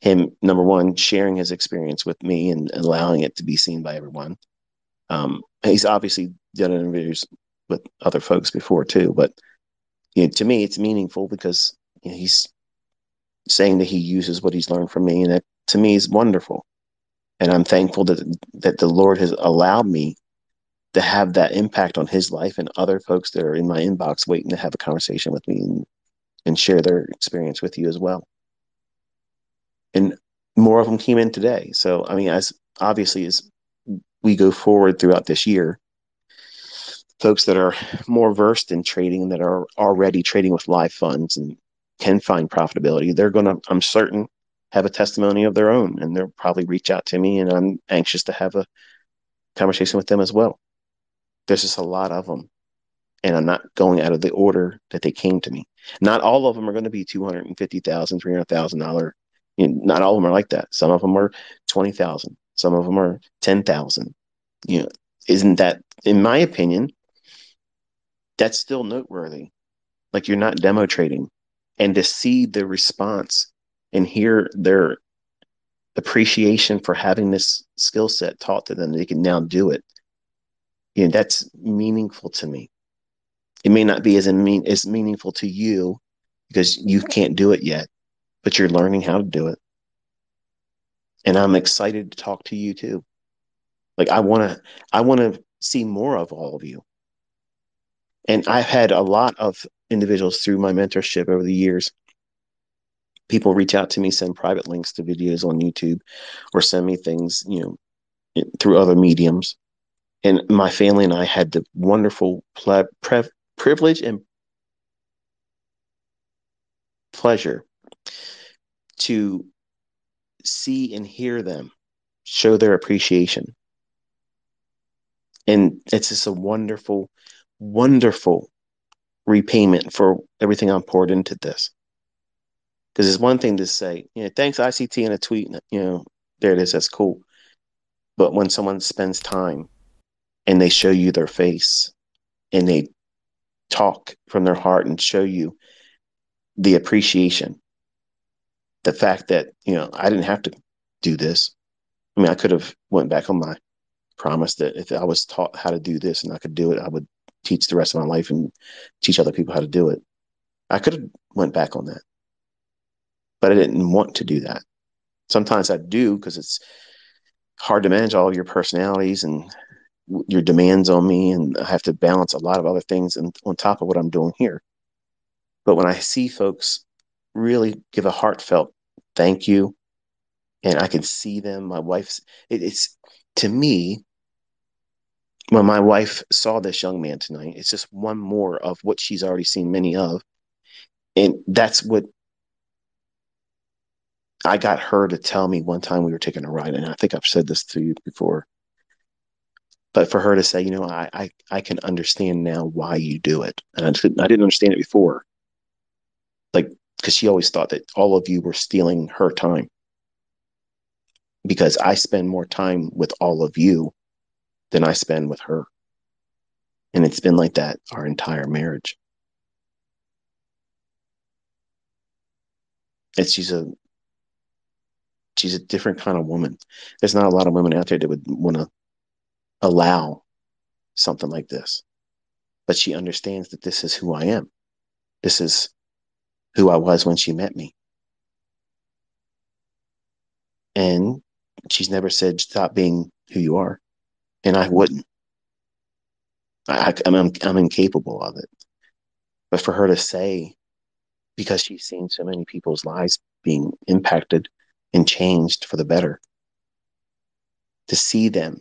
him, number one, sharing his experience with me and allowing it to be seen by everyone. Um, he's obviously done interviews with other folks before too, but you know, to me, it's meaningful because you know, he's saying that he uses what he's learned from me, and that to me is wonderful. And I'm thankful that that the Lord has allowed me to have that impact on his life and other folks that are in my inbox waiting to have a conversation with me and, and share their experience with you as well. And more of them came in today. So I mean, as obviously as we go forward throughout this year, folks that are more versed in trading that are already trading with live funds and can find profitability, they're going to, I'm certain, have a testimony of their own and they'll probably reach out to me and I'm anxious to have a conversation with them as well. There's just a lot of them. And I'm not going out of the order that they came to me. Not all of them are going to be $250,000, $300,000. You know, not all of them are like that. Some of them are 20,000. Some of them are 10,000. You know, isn't that, in my opinion, that's still noteworthy. Like you're not demo trading and to see the response and hear their appreciation for having this skill set taught to them they can now do it. You know that's meaningful to me. It may not be as mean as meaningful to you because you mm-hmm. can't do it yet but you're learning how to do it. And i'm excited to talk to you too. Like i want to i want to see more of all of you. And i've had a lot of individuals through my mentorship over the years. People reach out to me, send private links to videos on YouTube, or send me things, you know, through other mediums. And my family and I had the wonderful ple- pre- privilege and pleasure to see and hear them show their appreciation. And it's just a wonderful, wonderful repayment for everything I'm poured into this. Because it's one thing to say, you know, thanks ICT in a tweet, you know, there it is, that's cool. But when someone spends time and they show you their face and they talk from their heart and show you the appreciation, the fact that, you know, I didn't have to do this. I mean, I could have went back on my promise that if I was taught how to do this and I could do it, I would teach the rest of my life and teach other people how to do it. I could have went back on that, but I didn't want to do that. Sometimes I do because it's hard to manage all of your personalities and your demands on me, and I have to balance a lot of other things and on top of what I'm doing here. But when I see folks really give a heartfelt thank you, and I can see them, my wife's, it, it's to me, when my wife saw this young man tonight, it's just one more of what she's already seen many of. And that's what I got her to tell me one time we were taking a ride. And I think I've said this to you before. But for her to say, you know, I, I, I can understand now why you do it. And I didn't, I didn't understand it before. Like, because she always thought that all of you were stealing her time. Because I spend more time with all of you than I spend with her. And it's been like that our entire marriage. It's she's a she's a different kind of woman. There's not a lot of women out there that would want to allow something like this. But she understands that this is who I am. This is who I was when she met me. And she's never said, stop being who you are. And I wouldn't. I, am I'm, I'm incapable of it. But for her to say, because she's seen so many people's lives being impacted and changed for the better, to see them,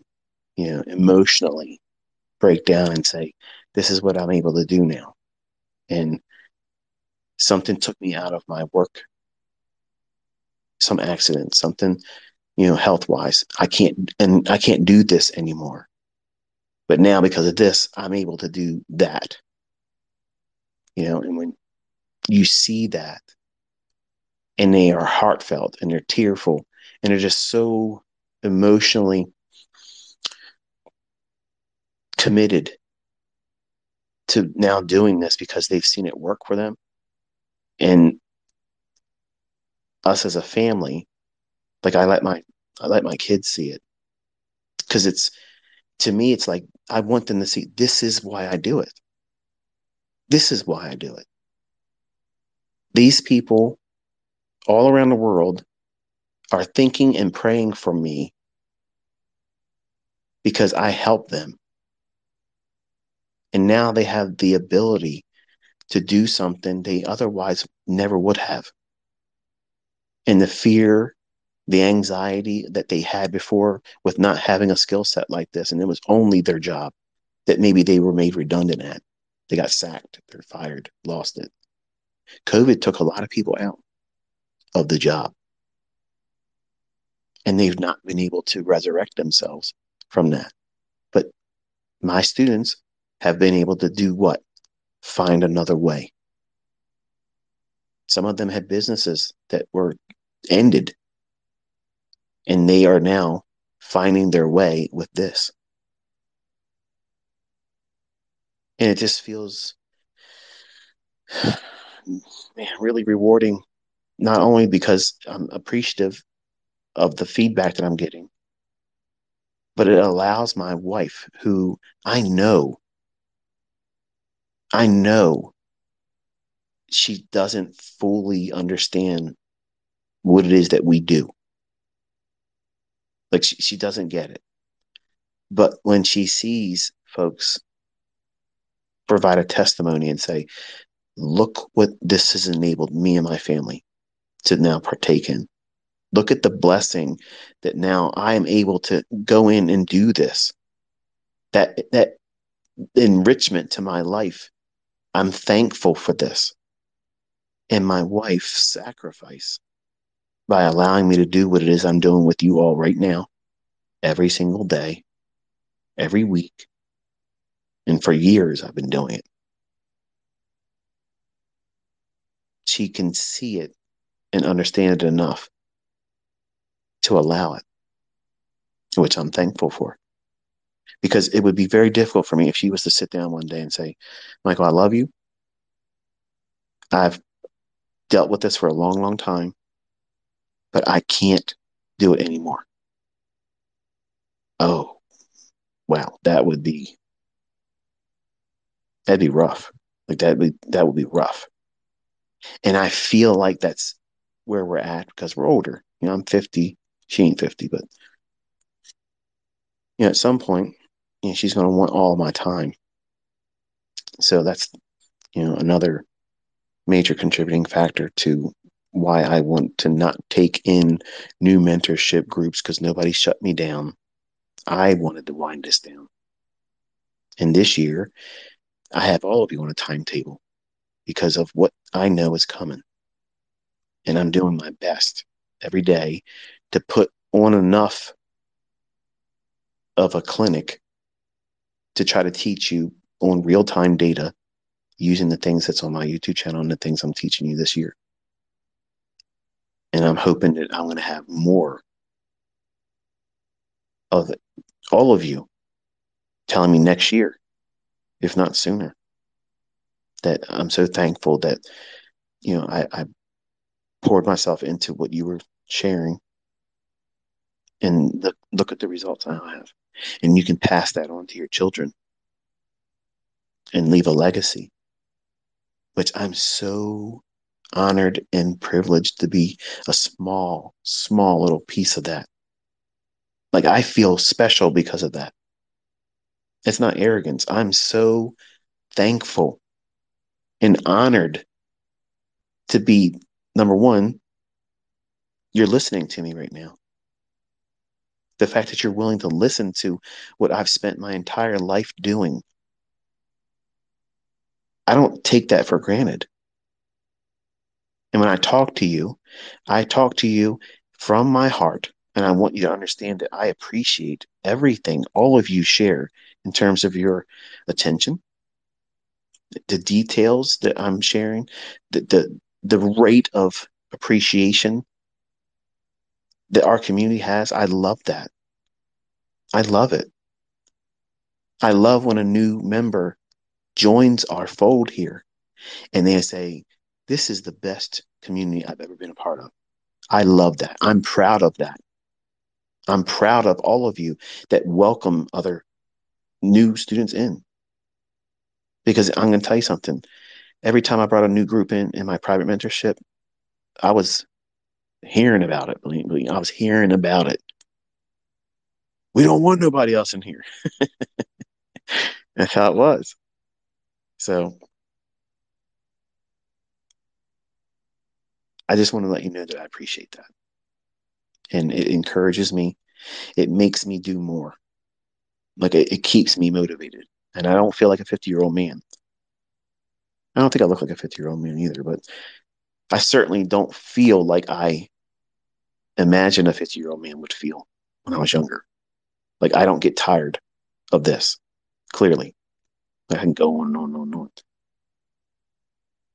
you know, emotionally break down and say, this is what I'm able to do now. And something took me out of my work, some accident, something, you know, health wise. I can't, and I can't do this anymore. But now because of this, I'm able to do that. You know, and when you see that and they are heartfelt and they're tearful and they're just so emotionally committed to now doing this because they've seen it work for them. And us as a family like i let my i let my kids see it. Because it's to me it's like i want them to see this is why i do it. This is why i do it. These people all around the world are thinking and praying for me because i help them and now they have the ability to do something they otherwise never would have. And the fear, the anxiety that they had before with not having a skill set like this, and it was only their job that maybe they were made redundant at. They got sacked, they're fired, lost it. COVID took a lot of people out of the job. And they've not been able to resurrect themselves from that. But my students have been able to do what? Find another way. Some of them had businesses that were ended, and they are now finding their way with this. And it just feels, man, really rewarding, not only because I'm appreciative of the feedback that I'm getting, but it allows my wife, who I know I know she doesn't fully understand what it is that we do. Like she, she doesn't get it. But when she sees folks provide a testimony and say, look what this has enabled me and my family to now partake in. Look at the blessing that now I am able to go in and do this. That that enrichment to my life I'm thankful for this and my wife's sacrifice by allowing me to do what it is I'm doing with you all right now, every single day, every week. And for years, I've been doing it. She can see it and understand it enough to allow it, which I'm thankful for because it would be very difficult for me if she was to sit down one day and say, Michael, I love you. I've dealt with this for a long, long time, but I can't do it anymore. Oh, wow, that would be that'd be rough. Like that would that would be rough. And I feel like that's where we're at because we're older. You know, I'm 50. She ain't 50, but you know, at some point, you know, she's going to want all my time. So that's, you know, another major contributing factor to why I want to not take in new mentorship groups because nobody shut me down. I wanted to wind this down. And this year, I have all of you on a timetable because of what I know is coming. And I'm doing my best every day to put on enough of a clinic to try to teach you on real time data using the things that's on my YouTube channel and the things I'm teaching you this year. And I'm hoping that I'm going to have more of all of you telling me next year, if not sooner, that I'm so thankful that, you know, I, I poured myself into what you were sharing and look, look at the results I have. And you can pass that on to your children and leave a legacy, which I'm so honored and privileged to be a small, small little piece of that. Like I feel special because of that. It's not arrogance. I'm so thankful and honored to be number one, you're listening to me right now. The fact that you're willing to listen to what I've spent my entire life doing. I don't take that for granted. And when I talk to you, I talk to you from my heart. And I want you to understand that I appreciate everything all of you share in terms of your attention, the details that I'm sharing, the, the, the rate of appreciation that our community has. I love that. I love it. I love when a new member joins our fold here and they say, This is the best community I've ever been a part of. I love that. I'm proud of that. I'm proud of all of you that welcome other new students in. Because I'm going to tell you something. Every time I brought a new group in in my private mentorship, I was hearing about it. Believe me, I was hearing about it. We don't want nobody else in here. That's how it was. So I just want to let you know that I appreciate that. And it encourages me. It makes me do more. Like it, it keeps me motivated. And I don't feel like a 50 year old man. I don't think I look like a 50 year old man either, but I certainly don't feel like I imagine a 50 year old man would feel when I was younger. Like I don't get tired of this, clearly. I can go on and on and on and on.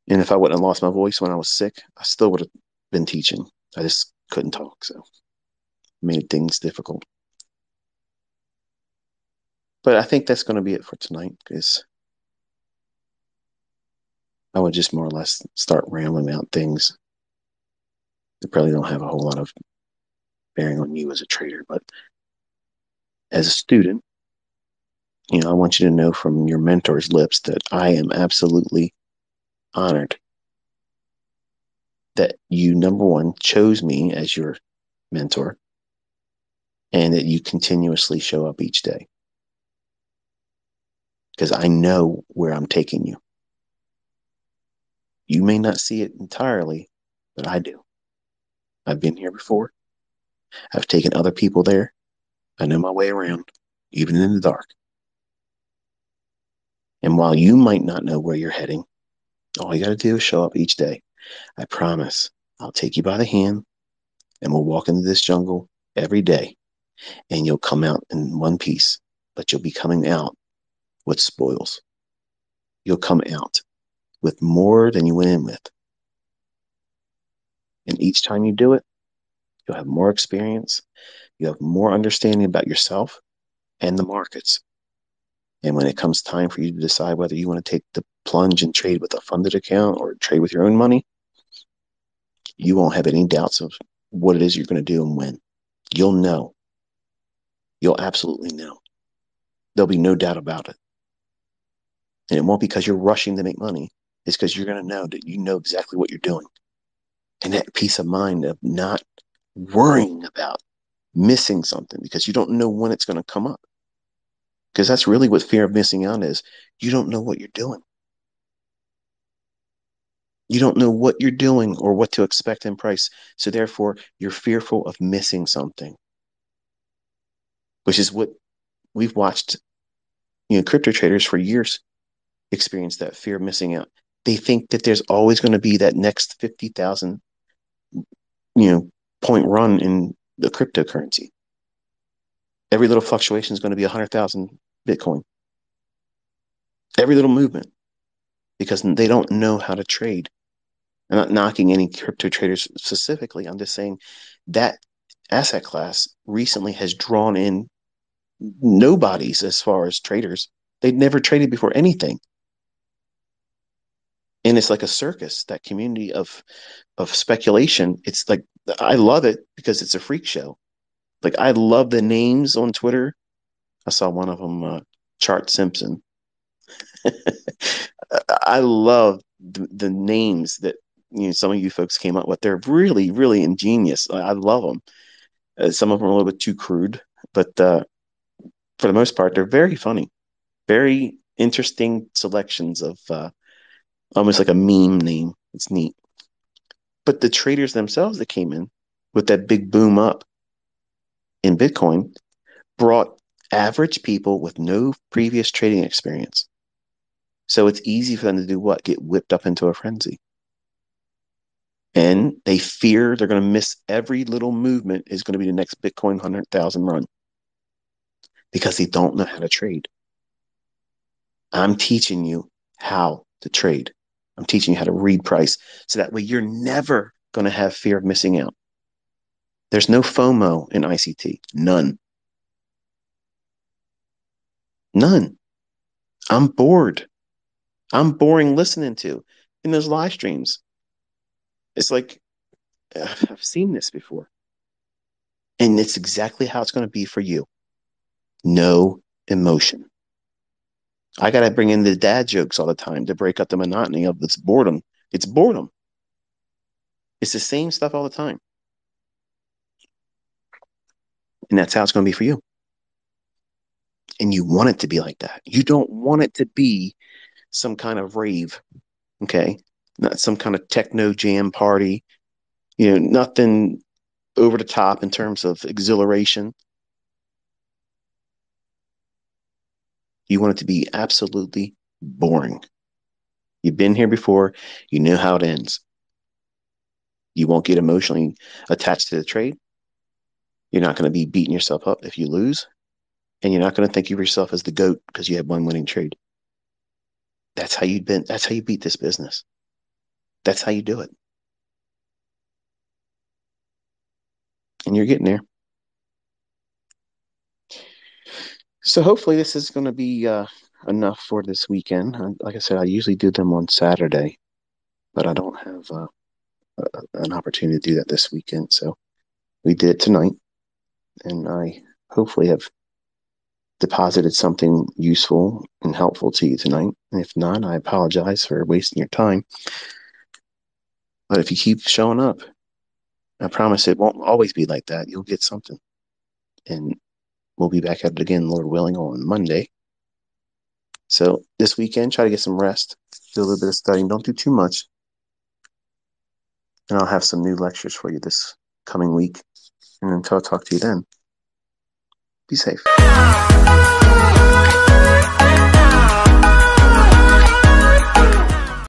And if I wouldn't have lost my voice when I was sick, I still would have been teaching. I just couldn't talk, so made things difficult. But I think that's going to be it for tonight because I would just more or less start rambling out things that probably don't have a whole lot of bearing on you as a trader. But as a student, you know, I want you to know from your mentor's lips that I am absolutely honored that you, number one, chose me as your mentor and that you continuously show up each day. Because I know where I'm taking you. You may not see it entirely, but I do. I've been here before. I've taken other people there. I know my way around, even in the dark. And while you might not know where you're heading, all you got to do is show up each day. I promise I'll take you by the hand and we'll walk into this jungle every day and you'll come out in one piece, but you'll be coming out with spoils. You'll come out with more than you went in with. And each time you do it, you'll have more experience, you have more understanding about yourself and the markets. And when it comes time for you to decide whether you want to take the plunge and trade with a funded account or trade with your own money, you won't have any doubts of what it is you're going to do and when. You'll know. You'll absolutely know. There'll be no doubt about it. And it won't be because you're rushing to make money. It's because you're going to know that you know exactly what you're doing. And that peace of mind of not worrying about missing something because you don't know when it's going to come up. Because that's really what fear of missing out is. You don't know what you're doing. You don't know what you're doing or what to expect in price. So therefore, you're fearful of missing something, which is what we've watched, you know, crypto traders for years experience that fear of missing out. They think that there's always going to be that next 50,000, you know, point run in the cryptocurrency. Every little fluctuation is going to be 100,000 Bitcoin. Every little movement because they don't know how to trade. I'm not knocking any crypto traders specifically. I'm just saying that asset class recently has drawn in nobodies as far as traders. They'd never traded before anything. And it's like a circus, that community of of speculation. It's like I love it because it's a freak show. Like I love the names on Twitter. I saw one of them, uh, Chart Simpson. I love the, the, names that you know some of you folks came up with. They're really, really ingenious. I, love them. Uh, some of them are a little bit too crude, but uh, for the most part, they're very funny, very interesting selections of uh, almost like a meme name. It's neat. But the traders themselves that came in with that big boom up in Bitcoin brought average people with no previous trading experience. So it's easy for them to do what? Get whipped up into a frenzy. And they fear they're going to miss every little movement is going to be the next Bitcoin 100,000 run because they don't know how to trade. I'm teaching you how to trade. I'm teaching you how to read price so that way you're never going to have fear of missing out. There's no FOMO in ICT, none. None. I'm bored. I'm boring listening to in those live streams. It's like I've seen this before. And it's exactly how it's going to be for you. No emotion. I got to bring in the dad jokes all the time to break up the monotony of this boredom. It's boredom. It's the same stuff all the time. And that's how it's going to be for you. And you want it to be like that. You don't want it to be some kind of rave, okay? Not some kind of techno jam party, you know, nothing over the top in terms of exhilaration. You want it to be absolutely boring. You've been here before, you know how it ends. You won't get emotionally attached to the trade. You're not going to be beating yourself up if you lose. And you're not going to think of yourself as the GOAT because you had one winning trade. That's how you been that's how you beat this business. That's how you do it. And you're getting there. So hopefully this is going to be uh, enough for this weekend. Like I said, I usually do them on Saturday, but I don't have uh, a, an opportunity to do that this weekend. So we did it tonight, and I hopefully have deposited something useful and helpful to you tonight. And if not, I apologize for wasting your time. But if you keep showing up, I promise it won't always be like that. You'll get something. And we'll be back at it again, Lord willing, on Monday. So this weekend, try to get some rest, do a little bit of studying. Don't do too much. And I'll have some new lectures for you this coming week. And until I talk to you then, be safe.